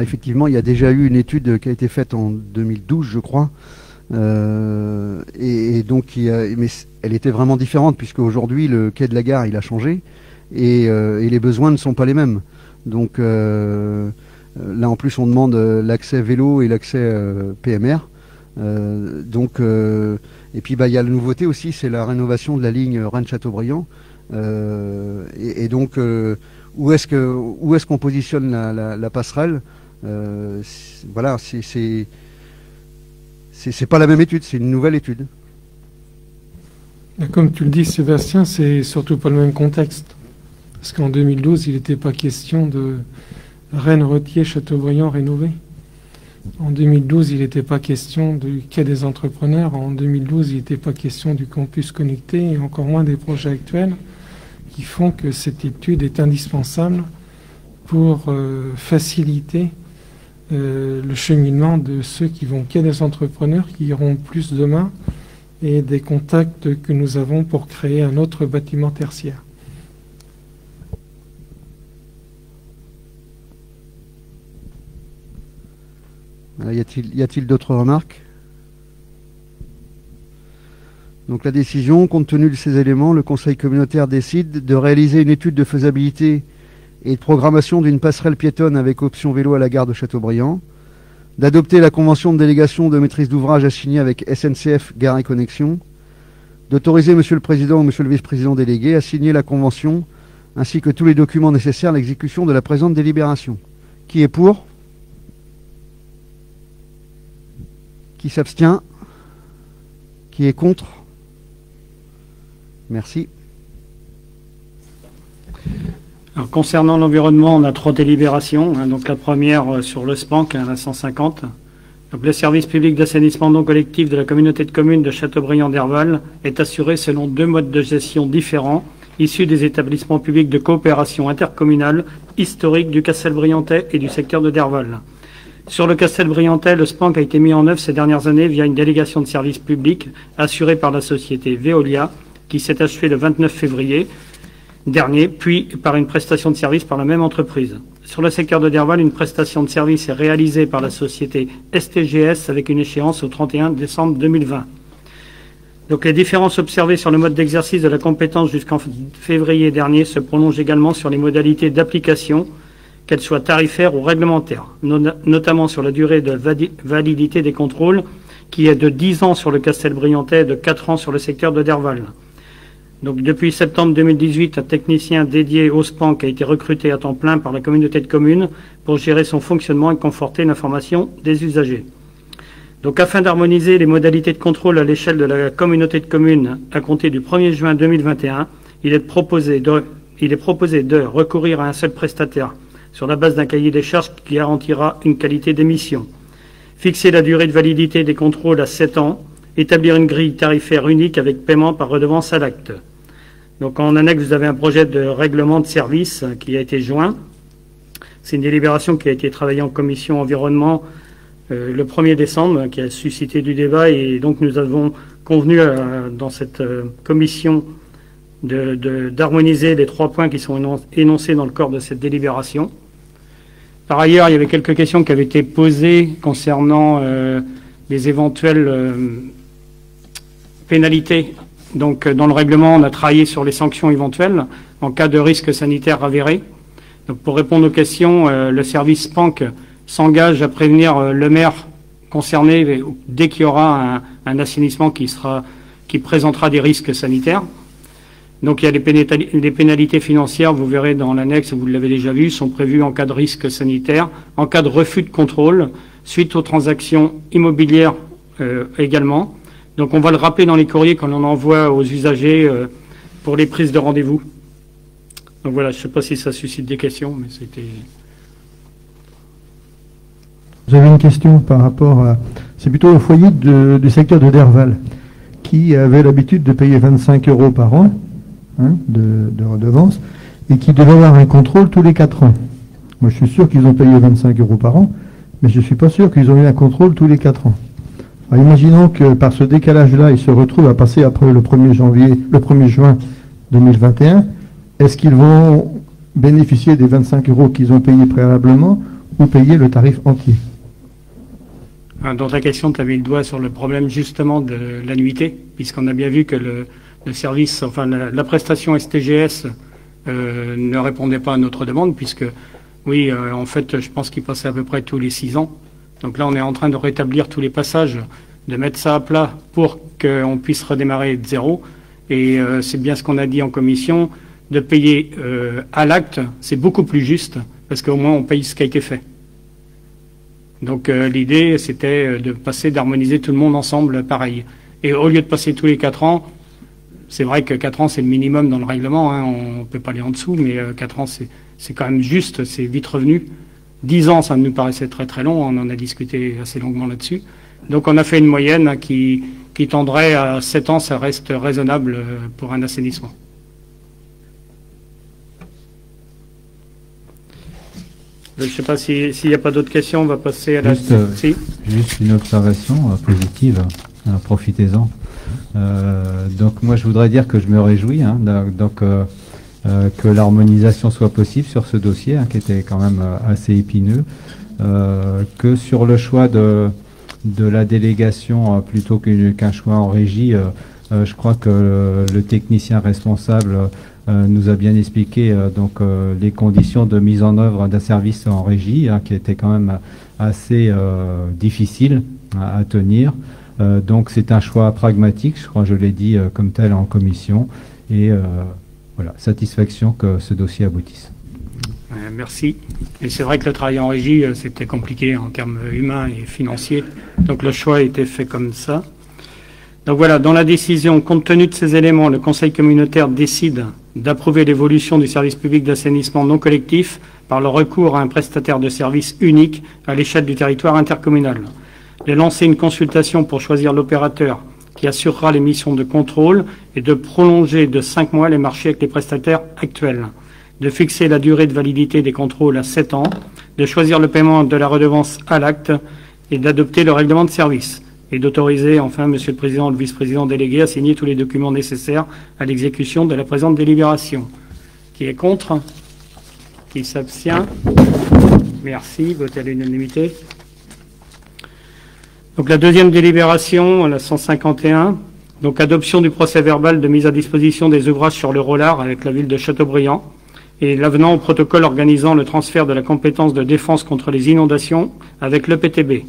Effectivement, il y a déjà eu une étude qui a été faite en 2012, je crois. Euh, et, donc, mais elle était vraiment différente puisque aujourd'hui le quai de la gare il a changé et, euh, les besoins ne sont pas les mêmes. Donc euh, là en plus on demande l'accès vélo et l'accès PMR. donc et puis bah il y a la nouveauté aussi, c'est la rénovation de la ligne Rennes-Châteaubriand. et, donc où est-ce que où est-ce qu'on positionne la, passerelle euh, Voilà, c'est c'est pas la même étude, c'est une nouvelle étude. Comme tu le dis, Sébastien, c'est surtout pas le même contexte. Parce qu'en 2012, il n'était pas question de Rennes-Retier-Châteaubriand rénové. En 2012, il n'était pas question du quai des entrepreneurs. En 2012, il n'était pas question du campus connecté et encore moins des projets actuels qui font que cette étude est indispensable pour euh, faciliter euh, le cheminement de ceux qui vont qu'il des entrepreneurs qui iront plus demain et des contacts que nous avons pour créer un autre bâtiment tertiaire. Euh, y a-t-il d'autres remarques? Donc la décision, compte tenu de ces éléments, le Conseil communautaire décide de réaliser une étude de faisabilité et de programmation d'une passerelle piétonne avec option vélo à la gare de Châteaubriand, d'adopter la convention de délégation de maîtrise d'ouvrage assignée avec SNCF Gare et Connexion, d'autoriser Monsieur le Président ou Monsieur le Vice-président délégué à signer la convention ainsi que tous les documents nécessaires à l'exécution de la présente délibération. Qui est pour? Qui s'abstient? Qui est contre? Merci. concernant l'environnement, on a trois délibérations. Hein. donc la première euh, sur le SPANC, hein, la 150. le service public d'assainissement non collectif de la communauté de communes de Châteaubriand-Derval est assuré selon deux modes de gestion différents, issus des établissements publics de coopération intercommunale historiques du Castel-Briantais et du secteur de Derval. Sur le Castel-Briantais, le SPANC a été mis en œuvre ces dernières années via une délégation de service public assurée par la société Veolia qui s'est achevé le 29 février dernier, puis par une prestation de service par la même entreprise. Sur le secteur de Derval, une prestation de service est réalisée par la société STGS avec une échéance au 31 décembre 2020. Donc les différences observées sur le mode d'exercice de la compétence jusqu'en février dernier se prolongent également sur les modalités d'application, qu'elles soient tarifaires ou réglementaires, notamment sur la durée de validité des contrôles, qui est de 10 ans sur le Castelbriantais et de 4 ans sur le secteur de Derval. Donc, depuis septembre 2018, un technicien dédié au SPANC a été recruté à temps plein par la communauté de communes pour gérer son fonctionnement et conforter l'information des usagers. Donc, afin d'harmoniser les modalités de contrôle à l'échelle de la communauté de communes à compter du 1er juin 2021, il est proposé de, il est proposé de recourir à un seul prestataire sur la base d'un cahier des charges qui garantira une qualité d'émission. Fixer la durée de validité des contrôles à 7 ans, établir une grille tarifaire unique avec paiement par redevance à l'acte. Donc en annexe, vous avez un projet de règlement de service qui a été joint. C'est une délibération qui a été travaillée en commission environnement euh, le 1er décembre, qui a suscité du débat, et donc nous avons convenu euh, dans cette euh, commission d'harmoniser les trois points qui sont énoncés dans le corps de cette délibération. Par ailleurs, il y avait quelques questions qui avaient été posées concernant les éventuelles pénalités. Donc, dans le règlement, on a travaillé sur les sanctions éventuelles en cas de risque sanitaire avéré. Pour répondre aux questions, le service PANC s'engage à prévenir euh, le maire concerné dès qu'il y aura un, assainissement qui, présentera des risques sanitaires. Donc il y a les pénalités, financières, vous verrez dans l'annexe, vous l'avez déjà vu, sont prévues en cas de risque sanitaire, en cas de refus de contrôle, suite aux transactions immobilières euh, également. Donc on va le rappeler dans les courriers quand on envoie aux usagers euh, pour les prises de rendez-vous. Donc voilà, je ne sais pas si ça suscite des questions, mais c'était... J'avais une question par rapport à. C'est plutôt au foyer du secteur de Derval, qui avait l'habitude de payer 25 euros par an hein, de, redevance et qui devait avoir un contrôle tous les 4 ans. Moi, je suis sûr qu'ils ont payé 25 euros par an, mais je ne suis pas sûr qu'ils ont eu un contrôle tous les 4 ans. Imaginons que par ce décalage-là, ils se retrouvent à passer après le 1er janvier, le 1er juin 2021. Est-ce qu'ils vont bénéficier des 25 euros qu'ils ont payés préalablement ou payer le tarif entier? Dans ta question, tu avais le doigt sur le problème justement de l'annuité, puisqu'on a bien vu que le, service, enfin la, prestation STGS euh, ne répondait pas à notre demande, puisque oui, euh, en fait, je pense qu'il passait à peu près tous les six ans. Donc là, on est en train de rétablir tous les passages, de mettre ça à plat pour qu'on puisse redémarrer de zéro. Et euh, c'est bien ce qu'on a dit en commission, de payer à l'acte, c'est beaucoup plus juste, parce qu'au moins on paye ce qui a été fait. Donc euh, l'idée, c'était euh, de passer, d'harmoniser tout le monde ensemble pareil. Et au lieu de passer tous les quatre ans, c'est vrai que quatre ans, c'est le minimum dans le règlement, hein, on ne peut pas aller en dessous, mais euh, quatre ans, c'est quand même juste, c'est vite revenu. Dix ans, ça nous paraissait très très long, on en a discuté assez longuement là-dessus. Donc on a fait une moyenne qui, qui tendrait à sept ans, ça reste raisonnable pour un assainissement. Je ne sais pas s'il n'y a pas d'autres questions, on va passer à la... Juste, euh, juste une observation euh, positive, euh, profitez-en. donc moi je voudrais dire que je me réjouis hein, donc, que l'harmonisation soit possible sur ce dossier hein, qui était quand même assez épineux, que sur le choix de, la délégation plutôt qu'un choix en régie, je crois que le technicien responsable euh, nous a bien expliqué euh, donc euh, les conditions de mise en œuvre d'un service en régie, hein, qui était quand même assez difficile à, tenir. donc c'est un choix pragmatique, je crois que je l'ai dit comme tel en commission, et voilà, satisfaction que ce dossier aboutisse. Merci. Et c'est vrai que le travail en régie, c'était compliqué en termes humains et financiers. Donc le choix a été fait comme ça. Donc voilà, dans la décision, compte tenu de ces éléments, le Conseil communautaire décide d'approuver l'évolution du service public d'assainissement non collectif par le recours à un prestataire de service unique à l'échelle du territoire intercommunal, de lancer une consultation pour choisir l'opérateur qui assurera les missions de contrôle et de prolonger de cinq mois les marchés avec les prestataires actuels, de fixer la durée de validité des contrôles à sept ans, de choisir le paiement de la redevance à l'acte et d'adopter le règlement de service et d'autoriser enfin Monsieur le Président, le vice-président délégué à signer tous les documents nécessaires à l'exécution de la présente délibération. Qui est contre? Qui s'abstient? Merci, voté à l'unanimité. Donc la deuxième délibération, la 151, donc adoption du procès verbal de mise à disposition des ouvrages sur le Rollard avec la ville de Châteaubriand et l'avenant au protocole organisant le transfert de la compétence de défense contre les inondations avec l'EPTB.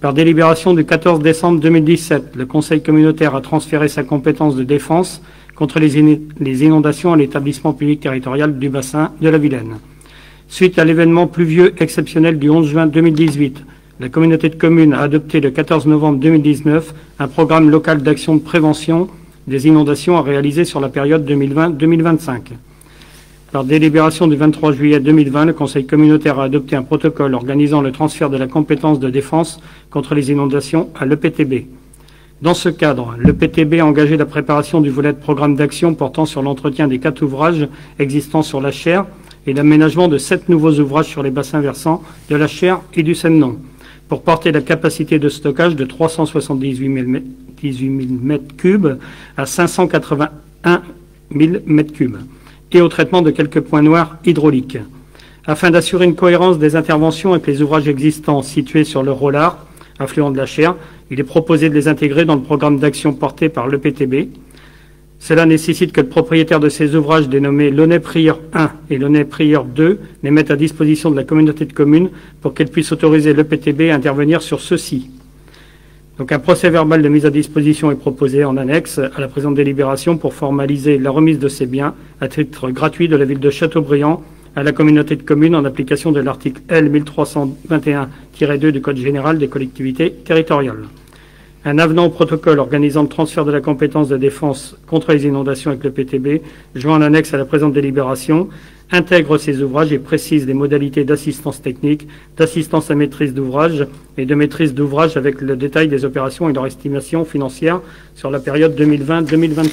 Par délibération du 14 décembre 2017, le Conseil communautaire a transféré sa compétence de défense contre les, inondations à l'établissement public territorial du bassin de la Vilaine. Suite à l'événement pluvieux exceptionnel du 11 juin 2018, la communauté de communes a adopté le 14 novembre 2019 un programme local d'action de prévention des inondations à réaliser sur la période 2020-2025. Par délibération du 23 juillet 2020, le Conseil communautaire a adopté un protocole organisant le transfert de la compétence de défense contre les inondations à l'EPTB. Dans ce cadre, l'EPTB a engagé la préparation du volet de programme d'action portant sur l'entretien des quatre ouvrages existants sur la chaire et l'aménagement de sept nouveaux ouvrages sur les bassins versants de la chaire et du Semnon pour porter la capacité de stockage de 378 000 m3 à 581 000 m3 et au traitement de quelques points noirs hydrauliques. Afin d'assurer une cohérence des interventions avec les ouvrages existants situés sur le Rollard, affluent de la Cher, il est proposé de les intégrer dans le programme d'action porté par l'EPTB. Cela nécessite que le propriétaire de ces ouvrages dénommés Launay Prieur 1 et Launay Prieur 2 les mette à disposition de la communauté de communes pour qu'elle puisse autoriser l'EPTB à intervenir sur ceux-ci. Donc un procès verbal de mise à disposition est proposé en annexe à la présente délibération pour formaliser la remise de ces biens à titre gratuit de la ville de Châteaubriand à la communauté de communes en application de l'article L 1321-2 du Code général des collectivités territoriales un avenant au protocole organisant le transfert de la compétence de défense contre les inondations avec le PTB, joint en annexe à la présente délibération, intègre ces ouvrages et précise les modalités d'assistance technique, d'assistance à maîtrise d'ouvrage et de maîtrise d'ouvrage avec le détail des opérations et leur estimation financière sur la période 2020-2026.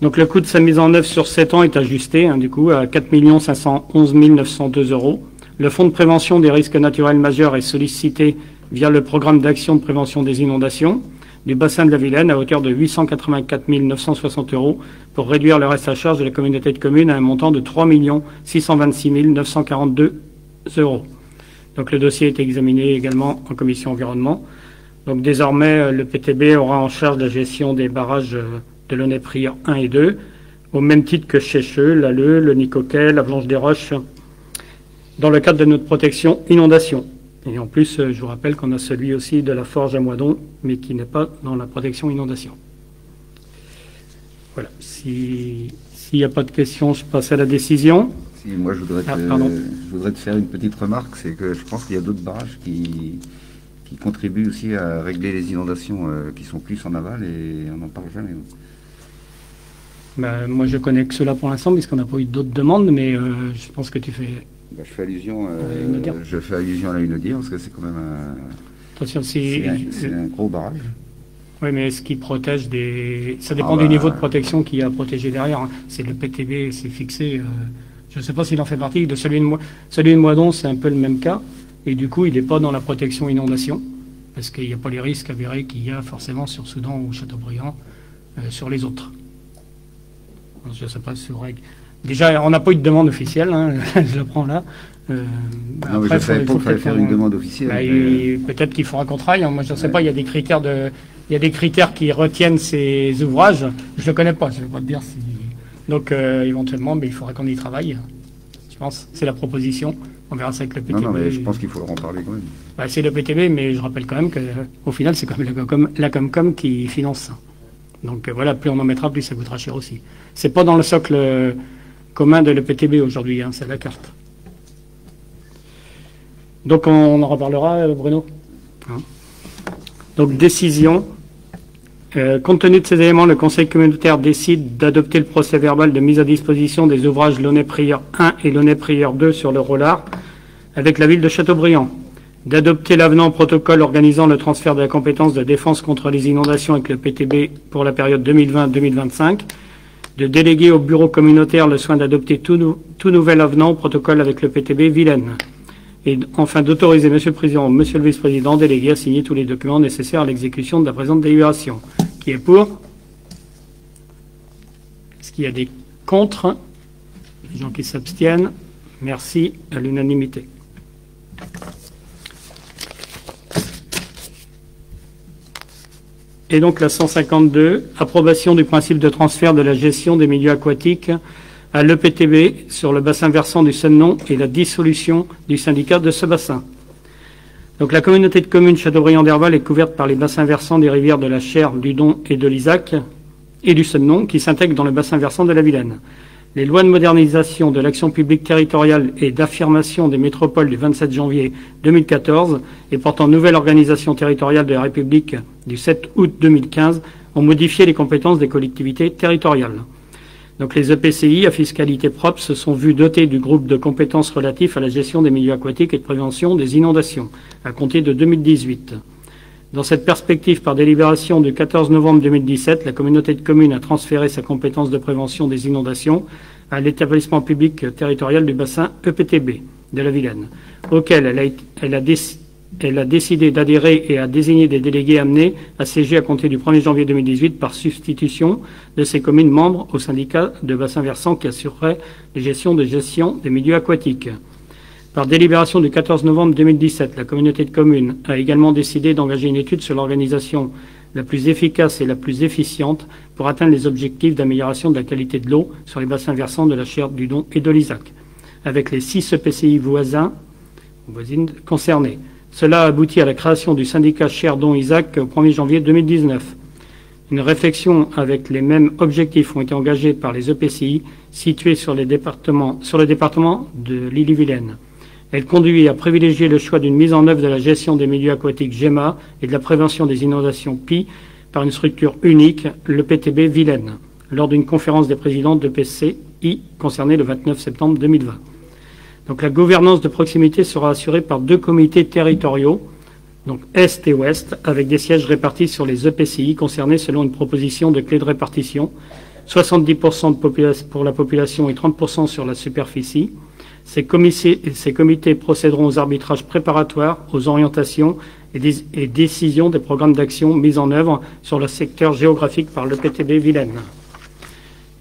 Donc le coût de sa mise en œuvre sur 7 ans est ajusté, hein, à 4 511 902 euros. Le Fonds de prévention des risques naturels majeurs est sollicité via le programme d'action de prévention des inondations du bassin de la Vilaine à hauteur de 884 960 euros pour réduire le reste à charge de la communauté de communes à un montant de 3 626 942 euros. Donc le dossier est examiné également en commission environnement. Donc désormais, le PTB aura en charge la gestion des barrages de l'Onet-Prieur 1 et 2, au même titre que Checheux, l'Alleux, le Nicoquet, la Blanche des Roches, dans le cadre de notre protection inondation. Et en plus, euh, je vous rappelle qu'on a celui aussi de la forge à Moidon, mais qui n'est pas dans la protection inondation. Voilà. S'il n'y a pas de questions, je passe à la décision. Si, moi, je voudrais, ah, je voudrais te faire une petite remarque, c'est que je pense qu'il y a d'autres barrages qui, qui contribuent aussi à régler les inondations euh, qui sont plus en aval et on n'en parle jamais. Ben, moi, je connais que cela pour l'instant, puisqu'on n'a pas eu d'autres demandes, mais euh, je pense que tu fais bah, je, fais allusion, euh, je fais allusion à la Unodière parce que c'est quand même un, Attention, c'est un, gros barrage. Oui, mais ce qui protège des. Ça dépend ah du bah, niveau de protection qu'il y a à protéger derrière. Hein. C'est le PTB, c'est fixé. Euh, je ne sais pas s'il en fait partie. De celui de, Mo... celui de Moidon, c'est un peu le même cas. Et du coup, il n'est pas dans la protection inondation. Parce qu'il n'y a pas les risques avérés qu'il y a forcément sur Soudan ou Châteaubriand euh, sur les autres. Je ne sais pas si c'est vrai. Déjà, on n'a pas eu de demande officielle, hein, je le prends là. Euh, non, après, je ne savais faire une demande officielle. Bah, peut-être qu'il faudra qu'on travaille. Hein. Moi, je ne sais pas, il y a des critères de, il y a des critères qui retiennent ces ouvrages. Je ne le connais pas, je ne vais pas te dire si. Donc, euh, éventuellement, mais il faudrait qu'on y travaille. Je pense, c'est la proposition. On verra ça avec le PTB. Non, non, mais je pense qu'il faut leur en parler quand même. Bah, c'est le PTB, mais je rappelle quand même qu'au final, c'est quand même la, la Comcom qui finance ça. Donc voilà, plus on en mettra, plus ça coûtera cher aussi. C'est pas dans le socle commun de l'EPTB aujourd'hui, hein, c'est la carte. Donc on, en reparlera, euh, Bruno. Hein. Donc décision. Euh, compte tenu de ces éléments, le Conseil communautaire décide d'adopter le procès verbal de mise à disposition des ouvrages Launay Prieur 1 et Launay Prieur 2 sur le Rollard avec la ville de Châteaubriand, d'adopter l'avenant protocole organisant le transfert de la compétence de défense contre les inondations avec le PTB pour la période 2020-2025 de déléguer au bureau communautaire le soin d'adopter tout, nouvel avenant au protocole avec le PTB Vilaine. Et enfin d'autoriser Monsieur le Président, Monsieur le Vice-président délégué à signer tous les documents nécessaires à l'exécution de la présente délibération. Qui est pour? Est-ce qu'il y a des contre? Des gens qui s'abstiennent? Merci à l'unanimité. Et donc la 152, approbation du principe de transfert de la gestion des milieux aquatiques à l'EPTB sur le bassin versant du Seine-Nom et la dissolution du syndicat de ce bassin. Donc la communauté de communes Châteaubriand-Derval est couverte par les bassins versants des rivières de la Cher, du Don et de l'Isaac et du Seine-Nom qui s'intègrent dans le bassin versant de la Vilaine. Les lois de modernisation de l'action publique territoriale et d'affirmation des métropoles du 27 janvier 2014 et portant nouvelle organisation territoriale de la République du 7 août 2015 ont modifié les compétences des collectivités territoriales. Donc les EPCI à fiscalité propre se sont vus dotés du groupe de compétences relatifs à la gestion des milieux aquatiques et de prévention des inondations à compter de 2018. Dans cette perspective, par délibération du 14 novembre 2017, la communauté de communes a transféré sa compétence de prévention des inondations à l'établissement public territorial du bassin EPTB de la Vilaine, auquel elle a, a, elle a décidé d'adhérer et a désigné des délégués amenés à siéger à compter du 1er janvier 2018 par substitution de ces communes membres au syndicat de bassin versant qui assurerait les gestions de gestion des milieux aquatiques. Par délibération du 14 novembre 2017, la communauté de communes a également décidé d'engager une étude sur l'organisation la plus efficace et la plus efficiente pour atteindre les objectifs d'amélioration de la qualité de l'eau sur les bassins versants de la Cher, du Don et de l'Isaac, avec les six EPCI voisins voisines concernés. Cela a abouti à la création du syndicat Cher, Don, Isaac au 1er janvier 2019. Une réflexion avec les mêmes objectifs ont été engagés par les EPCI situés sur, le département de l'Ille-et-Vilaine. Elle conduit à privilégier le choix d'une mise en œuvre de la gestion des milieux aquatiques GEMA et de la prévention des inondations PI par une structure unique, le PTB Vilaine, lors d'une conférence des présidents de PCI concernée le 29 septembre 2020. Donc la gouvernance de proximité sera assurée par deux comités territoriaux, donc Est et Ouest, avec des sièges répartis sur les EPCI concernés selon une proposition de clé de répartition, 70% de pour la population et 30% sur la superficie. Ces comités, procéderont aux arbitrages préparatoires, aux orientations et, décisions des programmes d'action mis en œuvre sur le secteur géographique par l'EPTB Vilaine.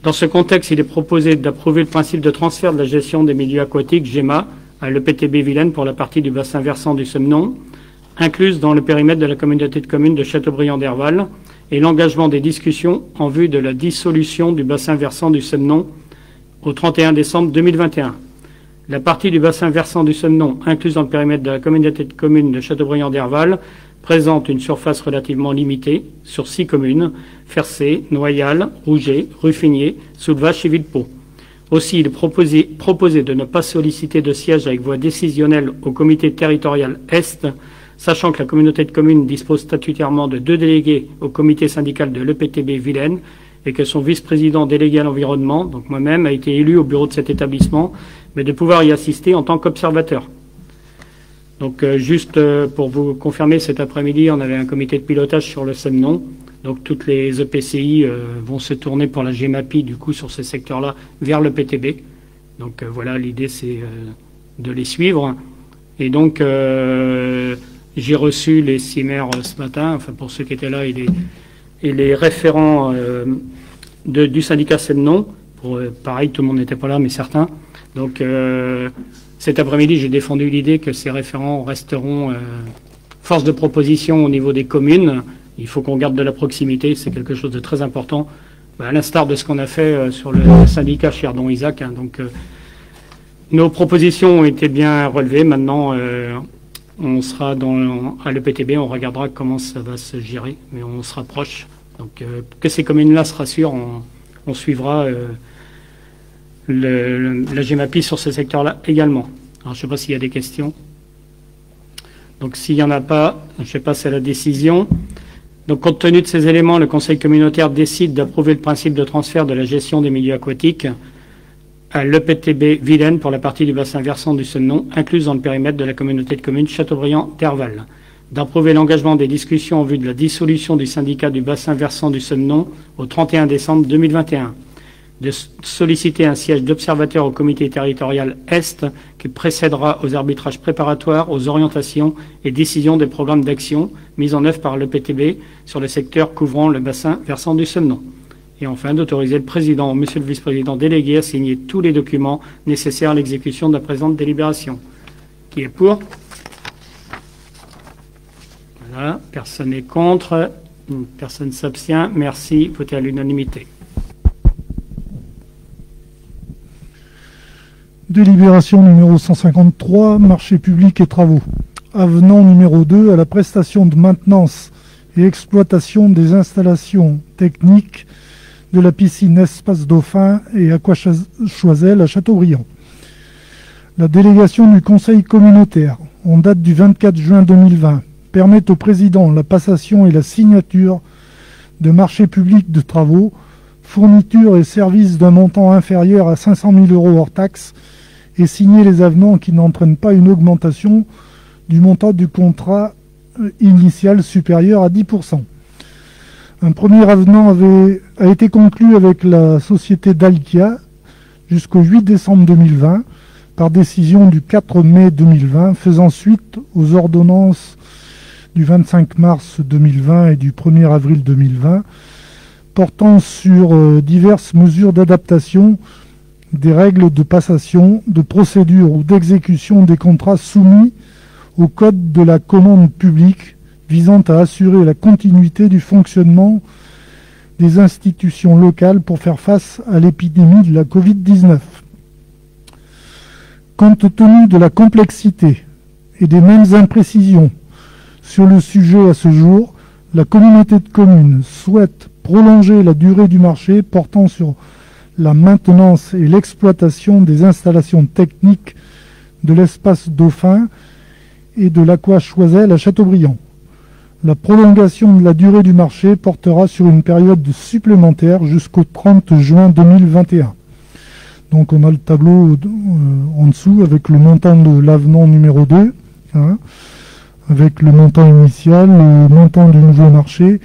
Dans ce contexte, il est proposé d'approuver le principe de transfert de la gestion des milieux aquatiques GEMA à l'EPTB Vilaine pour la partie du bassin versant du Semnon, incluse dans le périmètre de la communauté de communes de Châteaubriand-Derval, et l'engagement des discussions en vue de la dissolution du bassin versant du Semnon au 31 décembre 2021. La partie du bassin versant du Semnon, incluse dans le périmètre de la communauté de communes de Châteaubriand-Derval, présente une surface relativement limitée sur six communes Fercé, Noyal, Rouget, Ruffinier, Soulevache et Villepot. Aussi, il est proposé, proposé, de ne pas solliciter de siège avec voix décisionnelle au comité territorial Est, sachant que la communauté de communes dispose statutairement de deux délégués au comité syndical de l'EPTB Vilaine et que son vice-président délégué à l'environnement, donc moi-même, a été élu au bureau de cet établissement mais de pouvoir y assister en tant qu'observateur. Donc euh, juste euh, pour vous confirmer, cet après-midi, on avait un comité de pilotage sur le Semnon. Donc toutes les EPCI euh, vont se tourner pour la GMAPI, du coup, sur ces secteurs-là, vers le PTB. Donc voilà, l'idée, c'est de les suivre. Et donc, j'ai reçu les six maires ce matin, enfin pour ceux qui étaient là, et les, et les référents du syndicat Semnon. Pareil, tout le monde n'était pas là, mais certains. Donc cet après-midi, j'ai défendu l'idée que ces référents resteront euh, force de proposition au niveau des communes. Il faut qu'on garde de la proximité, c'est quelque chose de très important, à l'instar de ce qu'on a fait euh, sur le syndicat Cherdon Isaac. Hein. donc nos propositions ont été bien relevées. Maintenant, on sera dans, à l'EPTB, on regardera comment ça va se gérer, mais on se rapproche. Donc que ces communes-là se rassurent, on suivra le, la GMAPI sur ce secteur-là également. Alors, je ne sais pas s'il y a des questions. Donc, s'il n'y en a pas, je passe à la décision. Donc, compte tenu de ces éléments, le Conseil communautaire décide d'approuver le principe de transfert de la gestion des milieux aquatiques à l'EPTB Vilaine pour la partie du bassin versant du Seine-Nom, incluse dans le périmètre de la communauté de communes Châteaubriand-Derval. D'approuver l'engagement des discussions en vue de la dissolution du syndicat du bassin versant du Seine-Nom au 31 décembre 2021 de solliciter un siège d'observateur au comité territorial Est qui précédera aux arbitrages préparatoires, aux orientations et décisions des programmes d'action mis en œuvre par le PTB sur le secteur couvrant le bassin versant du Semnon. Et enfin, d'autoriser le président ou monsieur le vice-président délégué à signer tous les documents nécessaires à l'exécution de la présente délibération. Qui est pour? Voilà, personne n'est contre, personne s'abstient. Merci, voté à l'unanimité. Délibération numéro 153, marché public et travaux. Avenant numéro 2 à la prestation de maintenance et exploitation des installations techniques de la piscine Espace Dauphin et Aquachoisel à Châteaubriand. La délégation du Conseil communautaire, en date du 24 juin 2020, permet au président la passation et la signature de marchés publics de travaux, fournitures et services d'un montant inférieur à 500 000 euros hors taxes et signer les avenants qui n'entraînent pas une augmentation du montant du contrat euh, initial supérieur à 10%. Un premier avenant avait, a été conclu avec la société Dalkia jusqu'au 8 décembre 2020 par décision du 4 mai 2020 faisant suite aux ordonnances du 25 mars 2020 et du 1er avril 2020 portant sur euh, diverses mesures d'adaptation des règles de passation, de procédure ou d'exécution des contrats soumis au Code de la commande publique visant à assurer la continuité du fonctionnement des institutions locales pour faire face à l'épidémie de la Covid-19. Compte tenu de la complexité et des mêmes imprécisions sur le sujet à ce jour, la communauté de communes souhaite prolonger la durée du marché portant sur la maintenance et l'exploitation des installations techniques de l'espace Dauphin et de l'Aqua Choisel à Châteaubriand. La prolongation de la durée du marché portera sur une période supplémentaire jusqu'au 30 juin 2021. Donc on a le tableau euh, en dessous avec le montant de l'avenant numéro 2, hein, avec le montant initial, le montant du nouveau marché,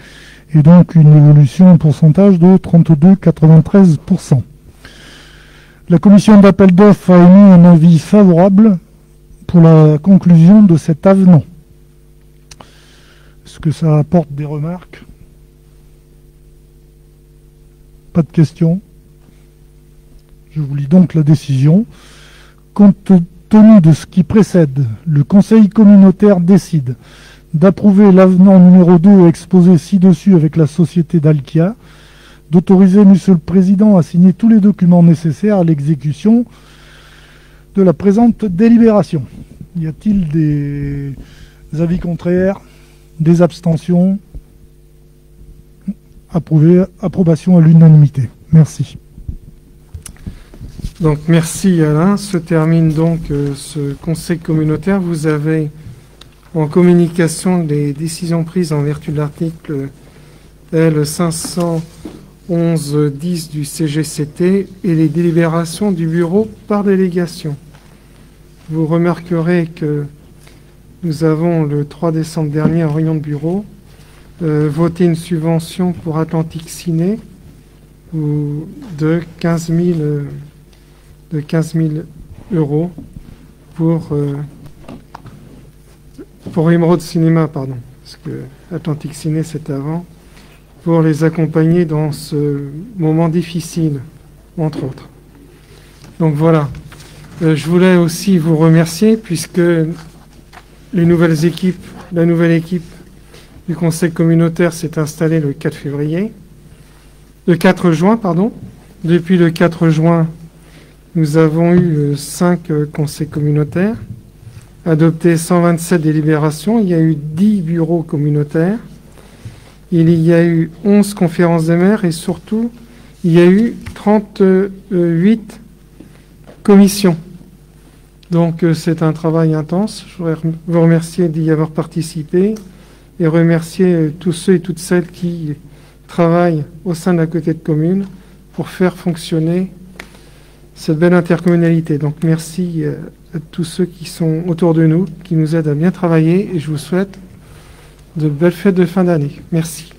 et donc une évolution en pourcentage de 32,93%. La commission d'appel d'offres a émis un avis favorable pour la conclusion de cet avenant. Est-ce que ça apporte des remarques? Pas de questions? Je vous lis donc la décision. Compte tenu de ce qui précède, le Conseil communautaire décide d'approuver l'avenant numéro 2 exposé ci-dessus avec la société d'Alkia, d'autoriser Monsieur le Président à signer tous les documents nécessaires à l'exécution de la présente délibération. Y a-t-il des avis contraires, des abstentions? Approuvé, approbation à l'unanimité. Merci. Donc merci Alain. Se termine donc euh, ce conseil communautaire. Vous avez en communication les décisions prises en vertu de l'article L 511-10 du CGCT et les délibérations du bureau par délégation. Vous remarquerez que nous avons le 3 décembre dernier en réunion de bureau euh, voté une subvention pour Atlantique Ciné de 15 000, euh, de 15 euros pour, euh, pour Emerald Cinéma, pardon, parce que Atlantique Ciné c'était avant, pour les accompagner dans ce moment difficile, entre autres. Donc voilà. je voulais aussi vous remercier puisque les nouvelles équipes, la nouvelle équipe du conseil communautaire s'est installée le 4 février, le 4 juin, pardon. Depuis le 4 juin, nous avons eu 5 euh, conseils communautaires, adopté 127 délibérations, il y a eu 10 bureaux communautaires, il y a eu 11 conférences des maires et surtout, il y a eu 38 commissions. Donc euh, c'est un travail intense. Je voudrais vous remercier d'y avoir participé et remercier euh, tous ceux et toutes celles qui travaillent au sein de la côté de commune pour faire fonctionner cette belle intercommunalité. Donc merci euh, à tous ceux qui sont autour de nous, qui nous aident à bien travailler et je vous souhaite de belles fêtes de fin d'année. Merci.